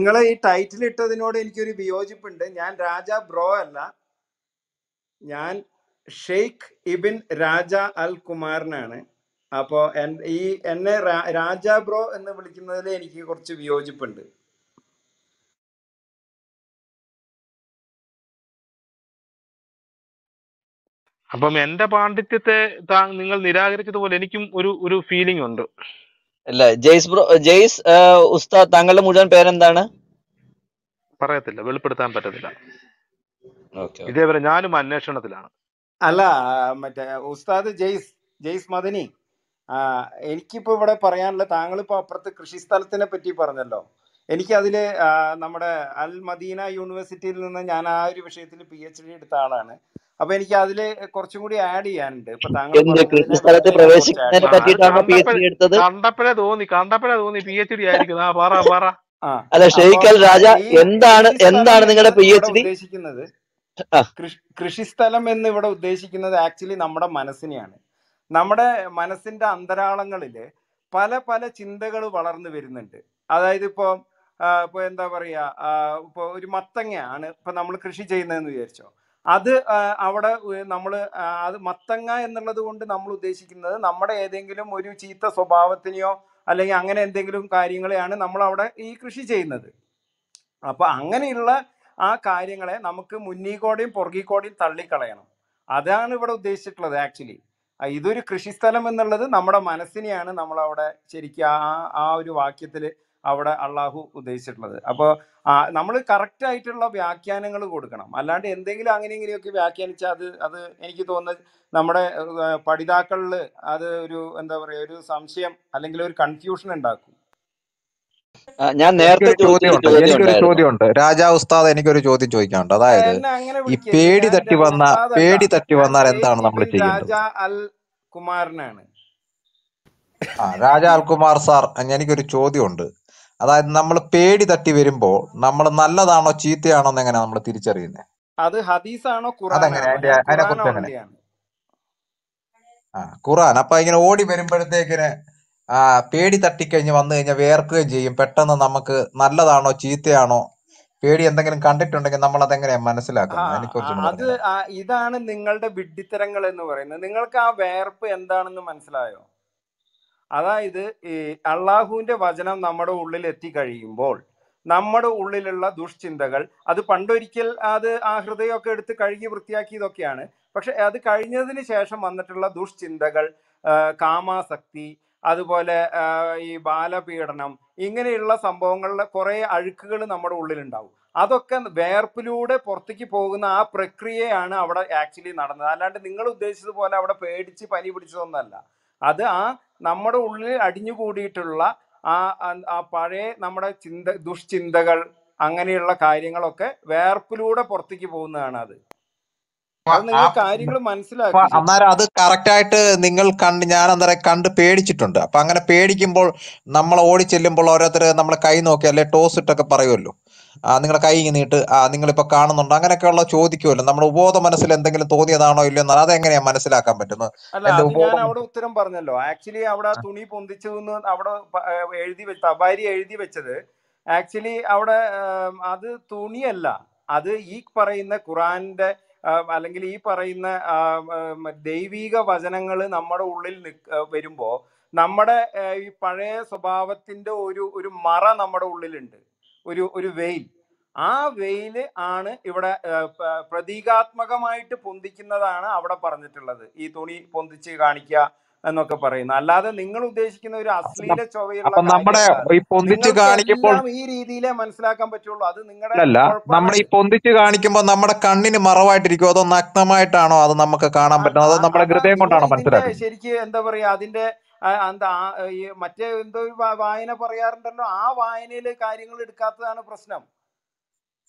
നിങ്ങൾ ഈ ടൈറ്റിൽ ഇട്ടതിനോട് എനിക്കൊരു വിയോജിപ്പുണ്ട്. ഞാൻ രാജ ബ്രോ അല്ല. ഞാൻ ഷെയ്ഖ് ഇബിൻ രാജ അൽ കുമാറിനാണ്. അപ്പോ ഈ എന്നെ രാജ ബ്രോ എന്ന് വിളിക്കുന്നതിൽ എനിക്ക് കുറച്ച് വിയോജിപ്പുണ്ട്. അപ്പം എന്റെ പാണ്ഡിത്യത്തെ നിങ്ങൾ നിരാകരിച്ചതുപോലെ എനിക്കും ഒരു ഒരു ഫീലിംഗ് ഉണ്ട്. അല്ല ജെയ്സ് ബ്രോ ജെയ്സ് ഉസ്താദ് താങ്കളുടെ മുഴുവൻ പേരെന്താണ്? പറയത്തില്ല വെളിപ്പെടുത്താൻ പറ്റത്തില്ല. ഓക്കെ ഇതേവരെ ഞാനും അന്വേഷണത്തിലാണ്. അല്ല മറ്റേ ഉസ്താദ് ജെയ്സ് ജെയ്സ് മദനി ആ, എനിക്കിപ്പോ ഇവിടെ പറയാനുള്ള താങ്കളിപ്പോ അപ്പുറത്ത് കൃഷിസ്ഥലത്തിനെ പറ്റി പറഞ്ഞല്ലോ. എനിക്ക് അതിൽ നമ്മുടെ അൽ മദീന യൂണിവേഴ്സിറ്റിയിൽ നിന്ന് ഞാൻ ആ ഒരു വിഷയത്തിൽ പി എച്ച് ഡി എടുത്ത ആളാണ്. അപ്പൊ എനിക്ക് അതിൽ കുറച്ചും കൂടി ആഡ് ചെയ്യാനുണ്ട്. ഇപ്പൊ താങ്കൾ കണ്ടപ്പോഴേ എടുത്തത്? കണ്ടപ്പോഴേ തോന്നി കണ്ടപ്പോഴേ തോന്നി പി എച്ച് ഡി ആയിരിക്കും ആ പറ പറ. അല്ല ഷെയ്ഖൽ രാജ എന്താണ് എന്താണ് നിങ്ങളുടെ പി എച്ച് ഡി ഉദ്ദേശിക്കുന്നത് കൃഷി കൃഷിസ്ഥലം എന്ന് ഇവിടെ ഉദ്ദേശിക്കുന്നത് ആക്ച്വലി നമ്മുടെ മനസ്സിനെയാണ്. നമ്മുടെ മനസ്സിന്റെ അന്തരാളങ്ങളിൽ പല പല ചിന്തകൾ വളർന്നു വരുന്നുണ്ട്. അതായത് ഇപ്പൊ ഇപ്പൊ എന്താ പറയാ ആ, ഇപ്പൊ ഒരു മത്തങ്ങയാണ് ഇപ്പൊ നമ്മൾ കൃഷി ചെയ്യുന്നതെന്ന് വിചാരിച്ചോ. അത് അവിടെ നമ്മൾ അത് മത്തങ്ങ എന്നുള്ളത് കൊണ്ട് നമ്മൾ ഉദ്ദേശിക്കുന്നത് നമ്മുടെ ഏതെങ്കിലും ഒരു ചീത്ത സ്വഭാവത്തിനെയോ അല്ലെങ്കിൽ അങ്ങനെ എന്തെങ്കിലും കാര്യങ്ങളെയാണ് നമ്മൾ അവിടെ ഈ കൃഷി ചെയ്യുന്നത്. അപ്പൊ അങ്ങനെയുള്ള ആ കാര്യങ്ങളെ നമുക്ക് മുന്നീക്കോടെയും പുറകിക്കോടെയും തള്ളിക്കളയണം. അതാണ് ഇവിടെ ഉദ്ദേശിച്ചിട്ടുള്ളത് ആക്ച്വലി. ഇതൊരു കൃഷിസ്ഥലം എന്നുള്ളത് നമ്മുടെ മനസ്സിനെയാണ് നമ്മൾ അവിടെ ശരിക്കും ആ ആ ഒരു വാക്യത്തിൽ അവിടെ അള്ളാഹു ഉദ്ദേശിച്ചിട്ടുള്ളത്. അപ്പോൾ നമ്മൾ കറക്റ്റ് ആയിട്ടുള്ള വ്യാഖ്യാനങ്ങൾ കൊടുക്കണം. അല്ലാണ്ട് എന്തെങ്കിലും അങ്ങനെ ഇങ്ങനെയൊക്കെ വ്യാഖ്യാനിച്ചാൽ അത് അത് എനിക്ക് തോന്നുന്നത് നമ്മുടെ പഠിതാക്കളിൽ അത് ഒരു എന്താ പറയുക ഒരു സംശയം അല്ലെങ്കിൽ ഒരു കൺഫ്യൂഷൻ ഉണ്ടാക്കും. ഞാൻ നേരത്തെ എനിക്കൊരു ചോദ്യമുണ്ട്. ചോദ്യം എനിക്കൊരു ചോദ്യമുണ്ട്. രാജാ ഉസ്താദ് എനിക്കൊരു ചോദ്യം ചോദിക്കാനുണ്ട്. അതായത് ഈ പേടി തട്ടി വന്ന പേടി തട്ടി വന്നാൽ എന്താണ് നമ്മൾ ചെയ്യുന്നത് ചെയ്യേണ്ടത്? രാജ അൽ കുമാരനാണ് ആ രാജാ അൽകുമാർ സാർ എനിക്കൊരു ചോദ്യമുണ്ട്. അതായത് നമ്മൾ പേടി തട്ടി വരുമ്പോൾ നമ്മൾ നല്ലതാണോ ചീത്തയാണോ എന്ന് നമ്മൾ തിരിച്ചറിയുന്നത് അത് ഹദീസാണോ അതെങ്ങനെ? ആ ഖുറാൻ അപ്പൊ ഇങ്ങനെ ഓടി വരുമ്പോഴത്തേക്കിന് ആ പേടി തട്ടിക്കഴിഞ്ഞ് വന്നു കഴിഞ്ഞാൽ വേർക്കുകയും ചെയ്യും. പെട്ടെന്ന് നമുക്ക് നല്ലതാണോ ചീത്തയാണോ പേടി എന്തെങ്കിലും കണ്ടിട്ടുണ്ടെങ്കിൽ നമ്മൾ അതെങ്ങനെയാ മനസ്സിലാക്കും അത് ഇതാണ് നിങ്ങളുടെ വിഡ്ഢിത്തരങ്ങൾ എന്ന് പറയുന്നത്. നിങ്ങൾക്ക് ആ വേർപ്പ് എന്താണെന്ന് മനസ്സിലായോ? അതായത് ഈ വചനം നമ്മുടെ ഉള്ളിൽ എത്തിക്കഴിയുമ്പോൾ നമ്മുടെ ഉള്ളിലുള്ള ദുഷ്ചിന്തകൾ അത് പണ്ടൊരിക്കൽ അത് ആ ഹൃദയമൊക്കെ എടുത്ത് കഴുകി വൃത്തിയാക്കിയതൊക്കെയാണ്. പക്ഷെ അത് കഴിഞ്ഞതിന് ശേഷം വന്നിട്ടുള്ള ദുഷ്ചിന്തകൾ കാമാസക്തി അതുപോലെ ഈ ബാലപീഡനം ഇങ്ങനെയുള്ള സംഭവങ്ങളിലെ കുറെ അഴുക്കുകൾ നമ്മുടെ ഉള്ളിലുണ്ടാവും. അതൊക്കെ വേർപ്പിലൂടെ പുറത്തേക്ക് പോകുന്ന ആ പ്രക്രിയയാണ് അവിടെ ആക്ച്വലി നടന്നത്. അല്ലാണ്ട് നിങ്ങൾ ഉദ്ദേശിച്ചതുപോലെ അവിടെ പേടിച്ച് പനി പിടിച്ചതൊന്നല്ല അത് ആ നമ്മുടെ ഉള്ളിൽ അടിഞ്ഞുകൂടിയിട്ടുള്ള ആ ആ- പഴയ നമ്മുടെ ചിന്ത ദുഷ്ചിന്തകൾ അങ്ങനെയുള്ള കാര്യങ്ങളൊക്കെ വേർപ്പിലൂടെ പുറത്തേക്ക് പോകുന്നതാണ് അത്. അന്നേരം അത് കറക്റ്റ് ആയിട്ട് നിങ്ങൾ കണ്ട് ഞാൻ അന്നേരം കണ്ട് പേടിച്ചിട്ടുണ്ട്. അപ്പൊ അങ്ങനെ പേടിക്കുമ്പോൾ നമ്മൾ ഓടി ചെല്ലുമ്പോൾ ഓരോരുത്തർ നമ്മളെ കൈ നോക്കി അല്ലെ ടോസ് ഇട്ടൊക്കെ പറയുമല്ലോ ആ നിങ്ങളെ കൈ ഇങ്ങനെ നീട്ട് ആ നിങ്ങളിപ്പോൾ കാണുന്നുണ്ടോ. അങ്ങനെയൊക്കെയുള്ള ചോദിക്കുമല്ലോ. നമ്മുടെ ഉപബോധ മനസ്സിൽ എന്തെങ്കിലും തോന്നിയതാണോ ഇല്ലയോ എന്നാൽ അതെങ്ങനെയാ മനസ്സിലാക്കാൻ പറ്റുന്നത്? അവിടെ ഉത്തരം പറഞ്ഞല്ലോ. ആക്ച്വലി അവിടെ തുണി പൊന്തിച്ചു അവിടെ എഴുതി വെച്ച തബാരി എഴുതി വെച്ചത്. ആക്ച്വലി അവിടെ അത് തുണിയല്ല. അത് ഈ പറയുന്ന ഖുറാന്റെ അല്ലെങ്കിൽ ഈ പറയുന്ന ദൈവീക വചനങ്ങൾ നമ്മുടെ ഉള്ളിൽ വരുമ്പോൾ വരുമ്പോ നമ്മുടെ ഈ പഴയ സ്വഭാവത്തിന്റെ ഒരു ഒരു മറ നമ്മുടെ ഉള്ളിലുണ്ട്. ഒരു ഒരു വെയിൽ. ആ വെയിൽ ആണ് ഇവിടെ പ്രതീകാത്മകമായിട്ട് പൊന്തിക്കുന്നതാണ് അവിടെ പറഞ്ഞിട്ടുള്ളത്. ഈ തുണി പൊന്തിച്ച് കാണിക്കുക എന്നൊക്കെ പറയുന്നു അല്ലാതെ നിങ്ങൾ ഉദ്ദേശിക്കുന്ന ഒരു അശ്ലീല ചൊവ്വയുള്ള നമ്മുടെ ഈ പൊന്തിച്ച് കാണിക്കുമ്പോൾ ഈ രീതിയിലേ മനസ്സിലാക്കാൻ പറ്റുള്ളൂ. അത് നിങ്ങളുടെ അല്ല നമ്മൾ ഈ പൊന്തിച്ച് കാണിക്കുമ്പോൾ നമ്മുടെ കണ്ണിന് മറവായിട്ടിരിക്കും അതോ നഗ്നമായിട്ടാണോ അത് നമുക്ക് കാണാൻ പറ്റുന്നത്? അതോ നമ്മുടെ ഹൃദയം കൊണ്ടാണോ മനസ്സിലാക്കുന്നത്? ശരിക്ക് എന്താ പറയാ അതിന്റെ എന്താ ആ, ഈ മറ്റേ എന്തോ വായന പറയാറുണ്ടല്ലോ ആ വായനയിൽ കാര്യങ്ങൾ എടുക്കാത്തതാണ് പ്രശ്നം.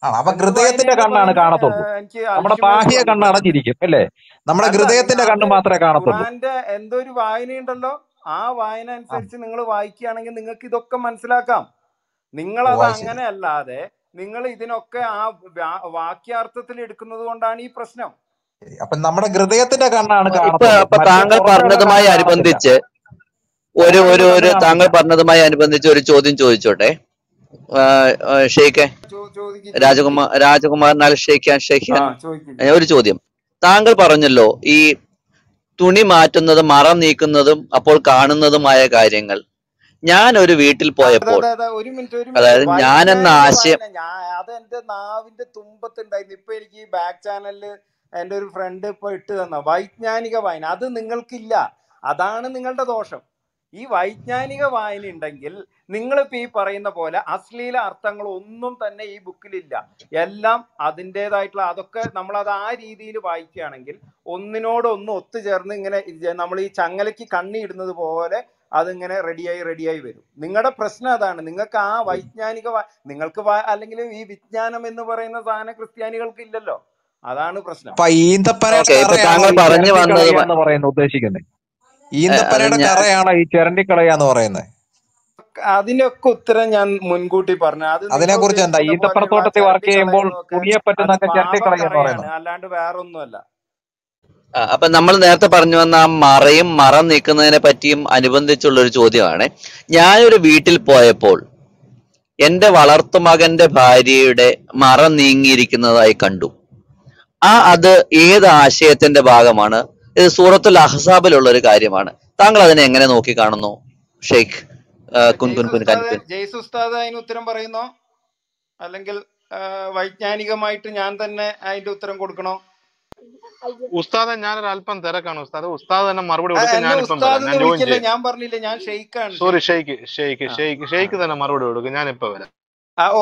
അപ്പൊ ഹൃദയത്തിന്റെ കണ്ണാണ് കാണത്തുള്ളൂ. നമ്മുടെ ബാഹ്യ കണ്ണ് വന്നിട്ടുണ്ട് അടഞ്ഞിരിക്കും അല്ലേ? നമ്മുടെ ഹൃദയത്തിന്റെ കണ്ണ് മാത്രമേ കാണത്തുള്ളൂ. ഖുറാന്റെ എന്തോ ഒരു വായനയുണ്ടല്ലോ ആ വായന അനുസരിച്ച് നിങ്ങൾ വായിക്കുകയാണെങ്കിൽ നിങ്ങൾക്ക് ഇതൊക്കെ മനസ്സിലാക്കാം. നിങ്ങൾ അത് അങ്ങനെ അല്ലാതെ നിങ്ങൾ ഇതിനൊക്കെ ആ വാക്യാർത്ഥത്തിൽ എടുക്കുന്നത് കൊണ്ടാണ് ഈ പ്രശ്നം. അപ്പൊ നമ്മുടെ ഹൃദയത്തിന്റെ കണ്ണാണ് താങ്കൾ പറഞ്ഞതുമായി അനുബന്ധിച്ച് ഒരു ഒരു ഒരു താങ്കൾ പറഞ്ഞതുമായി അനുബന്ധിച്ച് ഒരു ചോദ്യം ചോദിച്ചോട്ടെ? ഷെയ്ഖെ. രാജകുമാർ രാജകുമാറിനാൽ രാജകുമാരനാൽ ഷെയ്ഖാൻ ഷെയ്ഖാൻ. ഒരു ചോദ്യം. താങ്കൾ പറഞ്ഞല്ലോ ഈ തുണി മാറ്റുന്നതും മറം നീക്കുന്നതും അപ്പോൾ കാണുന്നതുമായ കാര്യങ്ങൾ. ഞാൻ ഒരു വീട്ടിൽ പോയപ്പോൾ അതായത് ഞാൻ എന്ന ആശയം ഞാൻ അത് എന്റെ നാവിന്റെ തുമ്പത്തുണ്ടായിരുന്നു. ഇപ്പൊ എനിക്ക് ഈ ബാക്ക് ചാനലിൽ എന്റെ ഒരു ഫ്രണ്ട് ഇപ്പൊ ഇട്ട് തന്ന വൈജ്ഞാനിക വായന അത് നിങ്ങൾക്കില്ല. അതാണ് നിങ്ങളുടെ ദോഷം. ഈ വൈജ്ഞാനിക വായന ഉണ്ടെങ്കിൽ നിങ്ങളിപ്പോ ഈ പറയുന്ന പോലെ അശ്ലീല അർത്ഥങ്ങൾ ഒന്നും തന്നെ ഈ ബുക്കിലില്ല. എല്ലാം അതിന്റെതായിട്ടുള്ള അതൊക്കെ നമ്മൾ അത് ആ രീതിയിൽ വായിക്കുകയാണെങ്കിൽ ഒന്നിനോടൊന്ന് ഒത്തുചേർന്ന് ഇങ്ങനെ നമ്മൾ ഈ ചങ്ങലയ്ക്ക് കണ്ണി ഇടുന്നത് പോലെ അതിങ്ങനെ റെഡിയായി റെഡിയായി വരും. നിങ്ങളുടെ പ്രശ്നം അതാണ്. നിങ്ങൾക്ക് ആ വൈജ്ഞാനിക നിങ്ങൾക്ക് അല്ലെങ്കിൽ ഈ വിജ്ഞാനം എന്ന് പറയുന്ന സാധനം ക്രിസ്ത്യാനികൾക്ക് ഇല്ലല്ലോ. അതാണ് പ്രശ്നം. താങ്കൾ പറഞ്ഞു വന്നത് ഉദ്ദേശിക്കുന്നത് ഈന്തപ്പനയുടെ കറയാണോ ഈ ചിരണ്ടി കളയുക എന്ന് പറയുന്നത് അതിനൊക്കെ ഉത്തരം ഞാൻ മുൻകൂട്ടി പറഞ്ഞു. അത് അതിനെ കുറിച്ച് എന്താ? ഈന്തപ്പനത്തോട്ടത്തിൽ വർക്ക് ചെയ്യുമ്പോൾ തുണിയെ പറ്റുന്നൊക്കെ ചിരണ്ടി പാപക്കറയാണ് പറയുന്നത് അല്ലാണ്ട് വേറൊന്നുമല്ല. അപ്പൊ നമ്മൾ നേരത്തെ പറഞ്ഞു വന്ന ആ മറയും മറ നീക്കുന്നതിനെ പറ്റിയും അനുബന്ധിച്ചുള്ള ഒരു ചോദ്യമാണ്. ഞാനൊരു വീട്ടിൽ പോയപ്പോൾ എന്റെ വളർത്തുമകന്റെ ഭാര്യയുടെ മറ നീങ്ങിയിരിക്കുന്നതായി കണ്ടു. ആ അത് ഏത് ആശയത്തിന്റെ ഭാഗമാണ്? ഇത് സൂറത്തുൽ അഹ്സാബിലുള്ള ഒരു കാര്യമാണ് താങ്കൾ അതിനെ എങ്ങനെ നോക്കി കാണുന്നു ഷെയ്ഖ് ഉസ്താദ് ജെയ്സ് അതിന് ഉത്തരം പറയുന്നോ? അല്ലെങ്കിൽ വൈജ്ഞാനികമായിട്ട് ഞാൻ തന്നെ അതിന്റെ ഉത്തരം കൊടുക്കണോ? ഉസ്താദ ഞാനൊരു അല്പം തിരക്കാണ് ഉസ്താദ്. ഉസ്താദ് തന്നെ മറുപടി കൊടുക്കാൻ കൊടുക്കും ഞാനിപ്പം ഞാൻ പറഞ്ഞില്ല ഞാൻ ഷെയ്ഖാണ്. സോറി ഷെയ്ഖ് ഷെയ്ക്ക് ഷെയ്ക്ക് ഷെയ്ഖ് ഷെയ്ക്ക് ഷെയ്ക്ക് ഷെയ്ക്ക് തന്നെ മറുപടി കൊടുക്കും. ഞാൻ ഇപ്പൊ വരാം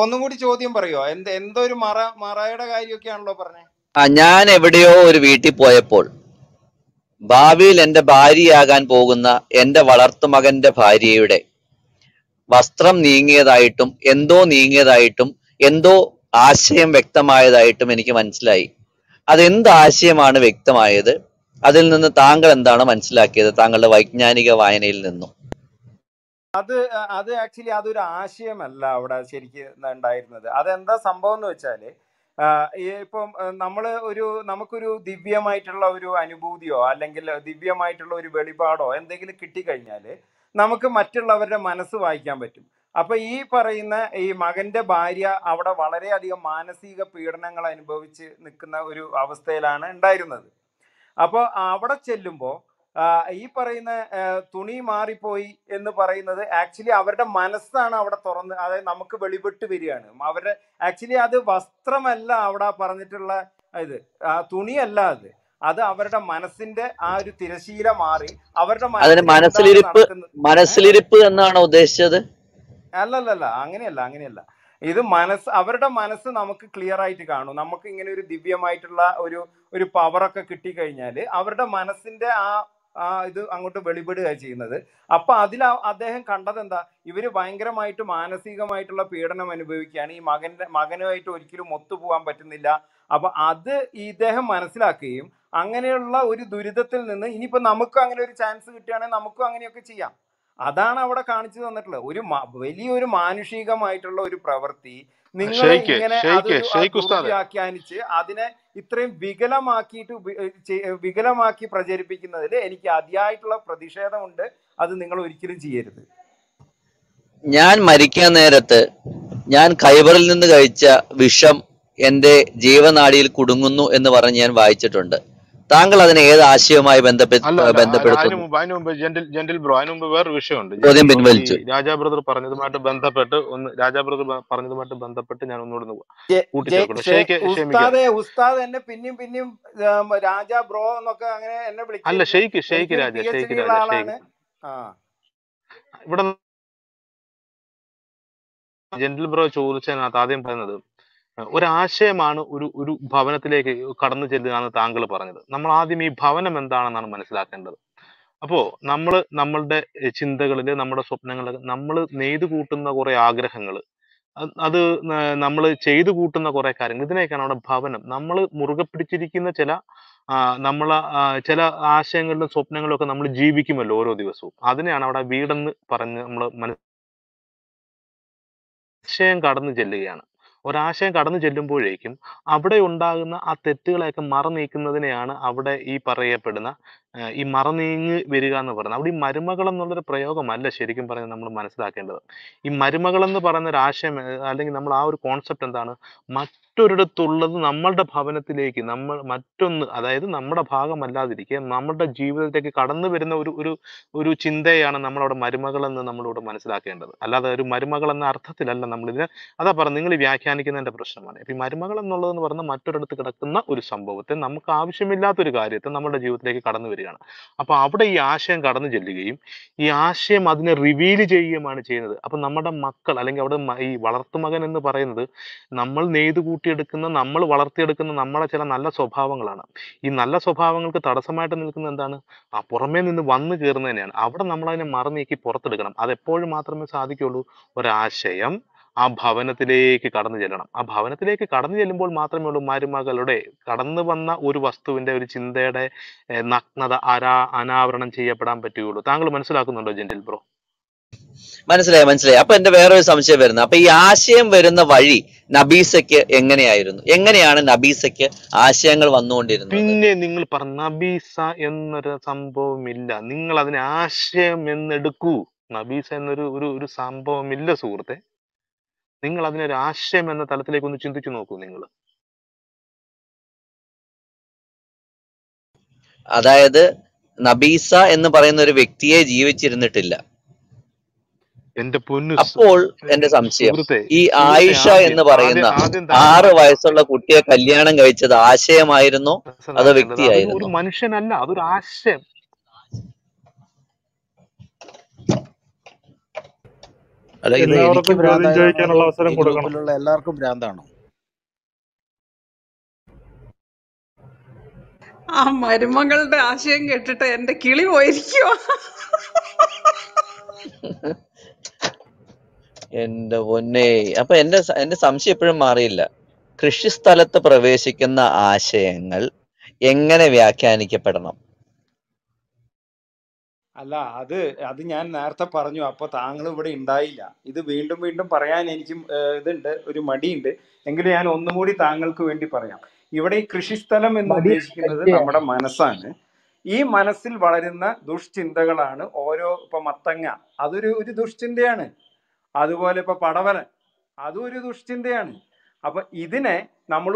ഒന്നും കൂടി ചോദ്യം പറയോ എന്ത് എന്തോ ഒരു മറ മറയുടെ കാര്യമൊക്കെയാണല്ലോ പറഞ്ഞേ. ആ ഞാൻ എവിടെയോ ഒരു വീട്ടിൽ പോയപ്പോൾ ഭാവിയിൽ എന്റെ ഭാര്യയാകാൻ പോകുന്ന എന്റെ വളർത്തുമകന്റെ ഭാര്യയുടെ വസ്ത്രം നീങ്ങിയതായിട്ടും എന്തോ നീങ്ങിയതായിട്ടും എന്തോ ആശയം വ്യക്തമായതായിട്ടും എനിക്ക് മനസ്സിലായി. അതെന്ത് ആശയമാണ് വ്യക്തമായത്? അതിൽ നിന്ന് താങ്കൾ എന്താണ് മനസ്സിലാക്കിയത്? താങ്കളുടെ വൈജ്ഞാനിക വായനയിൽ നിന്നും. അത് അത് ആക്ച്വലി അതൊരു ആശയമല്ല അവിടെ ശരിക്കും ഉണ്ടായിരുന്നത്. അതെന്താ സംഭവം എന്ന് വെച്ചാൽ ഇപ്പം നമ്മൾ ഒരു നമുക്കൊരു ദിവ്യമായിട്ടുള്ള ഒരു അനുഭൂതിയോ അല്ലെങ്കിൽ ദിവ്യമായിട്ടുള്ള ഒരു വെളിപാടോ എന്തെങ്കിലും കിട്ടിക്കഴിഞ്ഞാൽ നമുക്ക് മറ്റുള്ളവരുടെ മനസ്സ് വായിക്കാൻ പറ്റും. അപ്പൊ ഈ പറയുന്ന ഈ മകന്റെ ഭാര്യ അവിടെ വളരെയധികം മാനസിക പീഡനങ്ങൾ അനുഭവിച്ച് നിൽക്കുന്ന ഒരു അവസ്ഥയിലാണ് ഉണ്ടായിരുന്നത്. അപ്പോൾ അവിടെ ചെല്ലുമ്പോൾ ഈ പറയുന്ന തുണി മാറിപ്പോയി എന്ന് പറയുന്നത് ആക്ച്വലി അവരുടെ മനസ്സാണ് അവിടെ തുറന്ന് അതായത് നമുക്ക് വെളിപ്പെട്ട് വരികയാണ്. അവരുടെ ആക്ച്വലി അത് വസ്ത്രമല്ല അവിടെ പറഞ്ഞിട്ടുള്ള ഇത്. തുണിയല്ല അത്. അത് അവരുടെ മനസ്സിന്റെ ആ ഒരു തിരശീല മാറി അവരുടെ അതിന് മനസ്സിലിരിപ്പ് മനസ്സിലിരിപ്പ് എന്നാണ് ഉദ്ദേശിച്ചത്? അല്ലല്ലല്ല അങ്ങനെയല്ല അങ്ങനെയല്ല. ഇത് മനസ്സ് അവരുടെ മനസ്സ് നമുക്ക് ക്ലിയർ ആയിട്ട് കാണും. നമുക്ക് ഇങ്ങനെ ഒരു ദിവ്യമായിട്ടുള്ള ഒരു ഒരു പവറൊക്കെ കിട്ടിക്കഴിഞ്ഞാൽ അവരുടെ മനസ്സിന്റെ ആ ആ ഇത് അങ്ങോട്ട് വെളിപ്പെടുക ചെയ്യുന്നത്. അപ്പൊ അതിൽ അദ്ദേഹം കണ്ടത് എന്താ? ഇവർ ഭയങ്കരമായിട്ട് മാനസികമായിട്ടുള്ള പീഡനം അനുഭവിക്കുകയാണ്. ഈ മകന്റെ മകനുമായിട്ട് ഒരിക്കലും ഒത്തുപോകാൻ പറ്റുന്നില്ല. അപ്പൊ അത് ഇദ്ദേഹം മനസ്സിലാക്കുകയും അങ്ങനെയുള്ള ഒരു ദുരിതത്തിൽ നിന്ന് ഇനിയിപ്പോ നമുക്കും അങ്ങനെ ഒരു ചാൻസ് കിട്ടുകയാണെങ്കിൽ നമുക്കും അങ്ങനെയൊക്കെ ചെയ്യാം. അതാണ് അവിടെ കാണിച്ചു തന്നിട്ടുള്ളത് ഒരു വലിയൊരു മാനുഷികമായിട്ടുള്ള ഒരു പ്രവൃത്തി. നിങ്ങൾ ഇങ്ങനെ വ്യാഖ്യാനിച്ച് അതിനെ ഇത്രയും വികലമാക്കിയിട്ട് വികലമാക്കി പ്രചരിപ്പിക്കുന്നതിൽ എനിക്ക് അതിയായിട്ടുള്ള പ്രതിഷേധമുണ്ട്. അത് നിങ്ങൾ ഒരിക്കലും ചെയ്യരുത്. ഞാൻ മരിക്കാൻ നേരത്ത് ഞാൻ ഖൈബറിൽ നിന്ന് കഴിച്ച വിഷം എന്റെ ജീവനാടിയിൽ കുടുങ്ങുന്നു എന്ന് പറഞ്ഞ് ഞാൻ വായിച്ചിട്ടുണ്ട്. താങ്കൾ അതിനെ ഏത് ആശയവുമായി ബന്ധപ്പെ- അല്ല അല്ല മുമ്പ് ജെന്റിൽ ജെന്റിൽ ബ്രോ അതിന് മുമ്പ് വേറൊരു വിഷയമുണ്ട്. ചോദ്യം പിൻവലിച്ചു. രാജാ ബ്രദർ പറഞ്ഞതുമായിട്ട് ബന്ധപ്പെട്ട് ഒന്ന് രാജാ ബ്രദർ പറഞ്ഞതുമായിട്ട് ബന്ധപ്പെട്ട് ഞാൻ ഒന്നുകൂടെ ഉസ്താദെ ഉസ്താദ് എന്നെ പിന്നെയും പിന്നെയും രാജാ ബ്രോ എന്നൊക്കെ അങ്ങനെ എന്നെ അല്ല വിളിക്കരുത് ഷെയ്ക്ക് ഷെയ്ക്ക് രാജ ഷെയ്ക്ക് രാജ ഷെയ്ക്ക്. ആ. ഇവിടെ ജെന്റിൽ ബ്രോ ചോദിച്ചതിനകത്ത് ആദ്യം പറയുന്നത് ഒരാശയമാണ് ഒരു ഒരു ഭവനത്തിലേക്ക് കടന്നു ചെല്ലുകയെന്ന് താങ്കൾ പറഞ്ഞത്. നമ്മൾ ആദ്യം ഈ ഭവനം എന്താണെന്നാണ് മനസ്സിലാക്കേണ്ടത്. അപ്പോ നമ്മൾ നമ്മളുടെ ചിന്തകളിൽ നമ്മുടെ സ്വപ്നങ്ങളിൽ നമ്മൾ നെയ്തു കൂട്ടുന്ന കുറെ ആഗ്രഹങ്ങൾ അത് നമ്മൾ ചെയ്തു കൂട്ടുന്ന കുറെ കാര്യങ്ങൾ ഇതിനേക്കാണ് അവിടെ ഭവനം. നമ്മൾ മുറുകെ പിടിച്ചിരിക്കുന്ന ചില നമ്മൾ ചില ആശയങ്ങളിലും സ്വപ്നങ്ങളിലും ഒക്കെ നമ്മൾ ജീവിക്കുമല്ലോ ഓരോ ദിവസവും. അതിനെയാണ് അവിടെ വീടെന്ന് പറഞ്ഞ് നമ്മൾ ആശയം കടന്നു ചെല്ലുകയാണ്. ഒരാശയം കടന്നു ചെല്ലുമ്പോഴേക്കും അവിടെ ഉണ്ടാകുന്ന ആ തെറ്റുകളെയൊക്കെ മറ നീക്കുന്നതിനെയാണ് അവിടെ ഈ പറയപ്പെടുന്ന ഈ മറനീങ്ങി വരിക എന്ന് പറയുന്നത്. അവിടെ ഈ മരുമകൾ എന്നുള്ളൊരു പ്രയോഗമല്ല ശരിക്കും പറയുന്നത് നമ്മൾ മനസ്സിലാക്കേണ്ടത്. ഈ മരുമകൾ എന്ന് പറയുന്ന ഒരു ആശയം അല്ലെങ്കിൽ നമ്മൾ ആ ഒരു കോൺസെപ്റ്റ് എന്താണ്? മറ്റൊരിടത്തുള്ളത് നമ്മളുടെ ഭവനത്തിലേക്ക് നമ്മൾ മറ്റൊന്ന് അതായത് നമ്മുടെ ഭാഗമല്ലാതിരിക്കെ നമ്മുടെ ജീവിതത്തിലേക്ക് കടന്നു വരുന്ന ഒരു ഒരു ഒരു ചിന്തയാണ് നമ്മളവിടെ മരുമകൾ എന്ന് നമ്മളിവിടെ മനസ്സിലാക്കേണ്ടത്. അല്ലാതെ ഒരു മരുമകൾ എന്ന അർത്ഥത്തിലല്ല നമ്മളിതിനെ. അതാ പറഞ്ഞു നിങ്ങൾ വ്യാഖ്യാനിക്കുന്നതിന്റെ പ്രശ്നമാണ്. ഇപ്പം ഈ മരുമകൾ എന്നുള്ളതെന്ന് പറഞ്ഞാൽ മറ്റൊരിടത്ത് കിടക്കുന്ന ഒരു സംഭവത്തെ നമുക്ക് ആവശ്യമില്ലാത്ത ഒരു കാര്യത്തെ നമ്മുടെ ജീവിതത്തിലേക്ക് കടന്നു വരികയാണ് അപ്പൊ അവിടെ ഈ ആശയം കടന്നു ചെല്ലുകയും ഈ ആശയം അതിനെ റിവീൽ ചെയ്യുകയുമാണ് ചെയ്യുന്നത്. അപ്പൊ നമ്മുടെ മക്കൾ അല്ലെങ്കിൽ അവിടെ ഈ വളർത്തുമകൻ എന്ന് പറയുന്നത് നമ്മൾ നെയ്ത് കൂട്ടിയെടുക്കുന്ന നമ്മൾ വളർത്തിയെടുക്കുന്ന നമ്മളെ ചില നല്ല സ്വഭാവങ്ങളാണ്. ഈ നല്ല സ്വഭാവങ്ങൾക്ക് തടസ്സമായിട്ട് നിൽക്കുന്നത് എന്താണ്? ആ പുറമേ നിന്ന് വന്നു കയറുന്നതിനെയാണ് അവിടെ നമ്മൾ അതിനെ മറ പുറത്തെടുക്കണം. അത് എപ്പോഴും മാത്രമേ സാധിക്കുള്ളൂ ഒരാശയം ആ ഭവനത്തിലേക്ക് കടന്നു ചെല്ലണം. ആ ഭവനത്തിലേക്ക് കടന്നു ചെല്ലുമ്പോൾ മാത്രമേ ഉള്ളൂ മരുമകളുടെ കടന്നു വന്ന ഒരു വസ്തുവിന്റെ ഒരു ചിന്തയുടെ നഗ്നത ആരാ അനാവരണം ചെയ്യപ്പെടാൻ പറ്റുകയുള്ളൂ. താങ്കൾ മനസ്സിലാക്കുന്നുണ്ടോ ജെന്റിൽ ബ്രോ? മനസ്സിലായി മനസ്സിലായി. അപ്പൊ എന്റെ വേറൊരു സംശയം വരുന്നത് അപ്പൊ ഈ ആശയം വരുന്ന വഴി നബീസയ്ക്ക് എങ്ങനെയായിരുന്നു? എങ്ങനെയാണ് നബീസയ്ക്ക് ആശയങ്ങൾ വന്നുകൊണ്ടിരുന്നത്? പിന്നെ നിങ്ങൾ പറഞ്ഞ നബീസ എന്നൊരു സംഭവമില്ല. നിങ്ങൾ അതിനെ ആശയം എന്നെടുക്കൂ. നബീസ എന്നൊരു ഒരു ഒരു സംഭവമില്ല സുഹൃത്തെ. നിങ്ങൾ അതിനൊരു ആശയം എന്ന തലത്തിലേക്ക് ഒന്ന് ചിന്തിച്ചു നോക്കൂ നിങ്ങൾ അതായത് നബീസ എന്ന് പറയുന്ന ഒരു വ്യക്തിയെ ജീവിച്ചിരുന്നിട്ടില്ല. എന്റെ പൊന്നു അപ്പോൾ എന്റെ സംശയം ഈ ആയിഷ എന്ന് പറയുന്ന ആറ് വയസ്സുള്ള കുട്ടിയെ കല്യാണം കഴിച്ചത് ആശയമായിരുന്നോ അതോ വ്യക്തിയായിരുന്നു? ഒരു മനുഷ്യനല്ല അതൊരു ആശയം. എനിക്ക് അവസരം കൊടുക്കണം. എല്ലാവർക്കും ഭ്രാന്താണോ? ആ മരുമകളുടെ ആശയം കേട്ടിട്ട് എന്റെ കിളി പോയിരിക്കോ എന്റെ പൊന്നെ. അപ്പൊ എന്റെ എന്റെ സംശയം എപ്പോഴും മാറിയില്ല. കൃഷിസ്ഥലത്ത് പ്രവേശിക്കുന്ന ആശയങ്ങൾ എങ്ങനെ വ്യാഖ്യാനിക്കപ്പെടണം? അല്ല അത് അത് ഞാൻ നേരത്തെ പറഞ്ഞു അപ്പൊ താങ്കൾ ഇവിടെ ഉണ്ടായില്ല. ഇത് വീണ്ടും വീണ്ടും പറയാൻ എനിക്ക് ഇതുണ്ട് ഒരു മടിയുണ്ട്. എങ്കിലും ഞാൻ ഒന്നും കൂടി താങ്കൾക്ക് വേണ്ടി പറയാം. ഇവിടെ ഈ കൃഷിസ്ഥലം എന്ന് ഉദ്ദേശിക്കുന്നത് നമ്മുടെ മനസ്സാണ്. ഈ മനസ്സിൽ വളരുന്ന ദുഷ്ചിന്തകളാണ് ഓരോ ഇപ്പൊ മത്തങ്ങ അതൊരു ഒരു ദുഷ്ചിന്തയാണ്. അതുപോലെ ഇപ്പൊ പടവലൻ അതും ഒരു ദുഷ്ചിന്തയാണ്. അപ്പൊ ഇതിനെ നമ്മൾ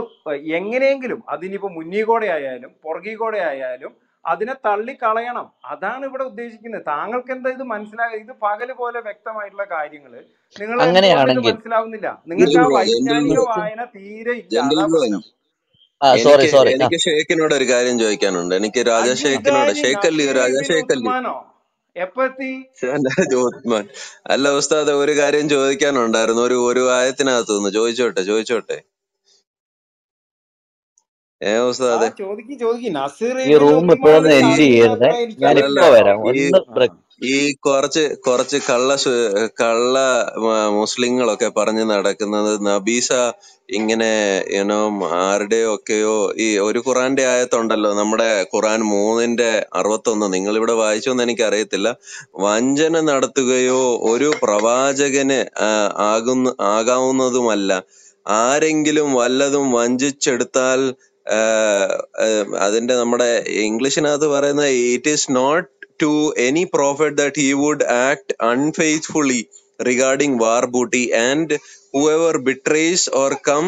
എങ്ങനെയെങ്കിലും അതിനിപ്പോ മുന്നീകൂടെ ആയാലും പുറകീകൂടെ ആയാലും അതിനെ തള്ളിക്കളയണം. അതാണ് ഇവിടെ ഉദ്ദേശിക്കുന്നത്. താങ്കൾക്ക് എന്താ ഇത് മനസ്സിലാകുക ഇത് പകൽ പോലെ വ്യക്തമായിട്ടുള്ള കാര്യങ്ങൾ നിങ്ങൾ മനസ്സിലാവുന്നില്ല. നിങ്ങൾക്ക് ആ വൈജ്ഞാനിക വായന തീരെ ഇല്ല. സോറി സോറി എനിക്ക് ഷേക്കിനോട് ഒരു കാര്യം ചോദിക്കാനുണ്ട്. എനിക്ക് രാജ അജി ഷേക്കിനോട് ഇതാര് ഷേക്കല്ലി നസീർ രാജ ബിൻ ഷേക്കല്ലി ഉസ്മാനോ? എപ്പോ എത്തി അല്ല ജോത്മാൻ അല്ല ഉസ്താദ് ഒരു കാര്യം ചോദിക്കാനുണ്ടായിരുന്നു. ഒരു ഒരു ആയത്തിനകത്തുനിന്ന്. ചോദിച്ചോട്ടെ ചോദിച്ചോട്ടെ. ഈ റൂം ഇപ്പോഴൊന്നും ചെയ്യരുതേ. വരാം. ഒന്ന് ബ്രേക്ക് ഈ കുറച്ച് കുറച്ച് കള്ള കള്ള മുസ്ലിങ്ങളൊക്കെ പറഞ്ഞ് നടക്കുന്നത് നബീസ ഇങ്ങനെ യുനോ ആരുടെ ഒക്കെയോ ഈ ഒരു ഖുറാന്റെ ആയത്തുണ്ടല്ലോ. നമ്മുടെ ഖുറാൻ മൂന്നിന്റെ അറുപത്തൊന്ന്. നിങ്ങൾ ഇവിടെ വായിച്ചോന്ന് എനിക്ക് അറിയത്തില്ല വഞ്ചന നടത്തുകയോ ഒരു പ്രവാചകന് ആകുന്ന ആകാവുന്നതുമല്ല. ആരെങ്കിലും വല്ലതും വഞ്ചിച്ചെടുത്താൽ അതിന്റെ നമ്മുടെ ഇംഗ്ലീഷിനകത്ത് പറയുന്ന it is not to any profit that he would act unfaithfully regarding war booty and whoever betrays or come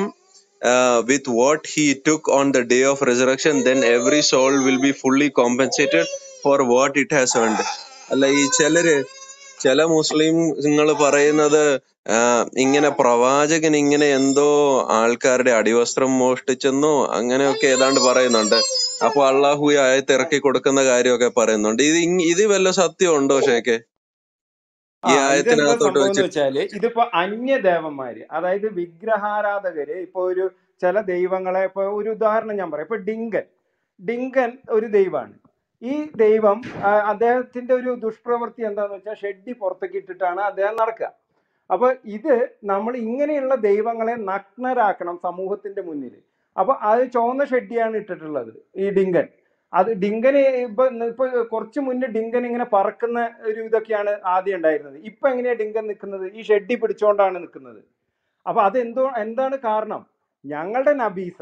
with what he took on the day of resurrection then every soul will be fully compensated for what it has വേണ്ട അല്ല ഈ ചിലര് ചില മുസ്ലിങ്ങൾ പറയുന്നത് ഇങ്ങനെ പ്രവാചകൻ ഇങ്ങനെ എന്തോ ആൾക്കാരുടെ അടിവസ്ത്രം മോഷ്ടിച്ചെന്നോ അങ്ങനെയൊക്കെ ഏതാണ്ട് പറയുന്നുണ്ട്. അപ്പൊ അള്ളാഹു ആയത്ത് ഇറക്കി കൊടുക്കുന്ന കാര്യമൊക്കെ പറയുന്നുണ്ട്. ഇത് ഇത് വല്ല സത്യമുണ്ടോ ഷേക്കെ? ഈ ആയത്തിനകത്തോട്ട് വെച്ചാൽ ഇതിപ്പോ അന്യദേവന്മാര് അതായത് വിഗ്രഹാരാധകര് ഇപ്പൊ ഒരു ചില ദൈവങ്ങളെ ഇപ്പൊ ഒരു ഉദാഹരണം ഞാൻ പറയാം. ഇപ്പൊ ഡിങ്കൻ. ഡിങ്കൻ ഒരു ദൈവമാണ്. ഈ ദൈവം അദ്ദേഹത്തിന്റെ ഒരു ദുഷ്പ്രവൃത്തി എന്താന്ന് വെച്ചാൽ ഷെഡി പുറത്തേക്ക് ഇട്ടിട്ടാണ് അദ്ദേഹം നടക്കുക. അപ്പൊ ഇത് നമ്മൾ ഇങ്ങനെയുള്ള ദൈവങ്ങളെ നഗ്നരാക്കണം സമൂഹത്തിന്റെ മുന്നിൽ അപ്പൊ അത് ചുവന്ന ഷെഡിയാണ് ഇട്ടിട്ടുള്ളത് ഈ ഡിങ്കൻ. അത് ഡിങ്കന് ഇപ്പൊ ഇപ്പൊ കുറച്ച് മുന്നേ ഡിങ്കൻ ഇങ്ങനെ പറക്കുന്ന ഒരു ഇതൊക്കെയാണ് ആദ്യം ഉണ്ടായിരുന്നത്. ഇപ്പൊ എങ്ങനെയാ ഡിങ്കൻ നിൽക്കുന്നത്? ഈ ഷെഡി പിടിച്ചോണ്ടാണ് നിൽക്കുന്നത്. അപ്പൊ അത് എന്തോ എന്താണ് കാരണം? ഞങ്ങളുടെ നബീസ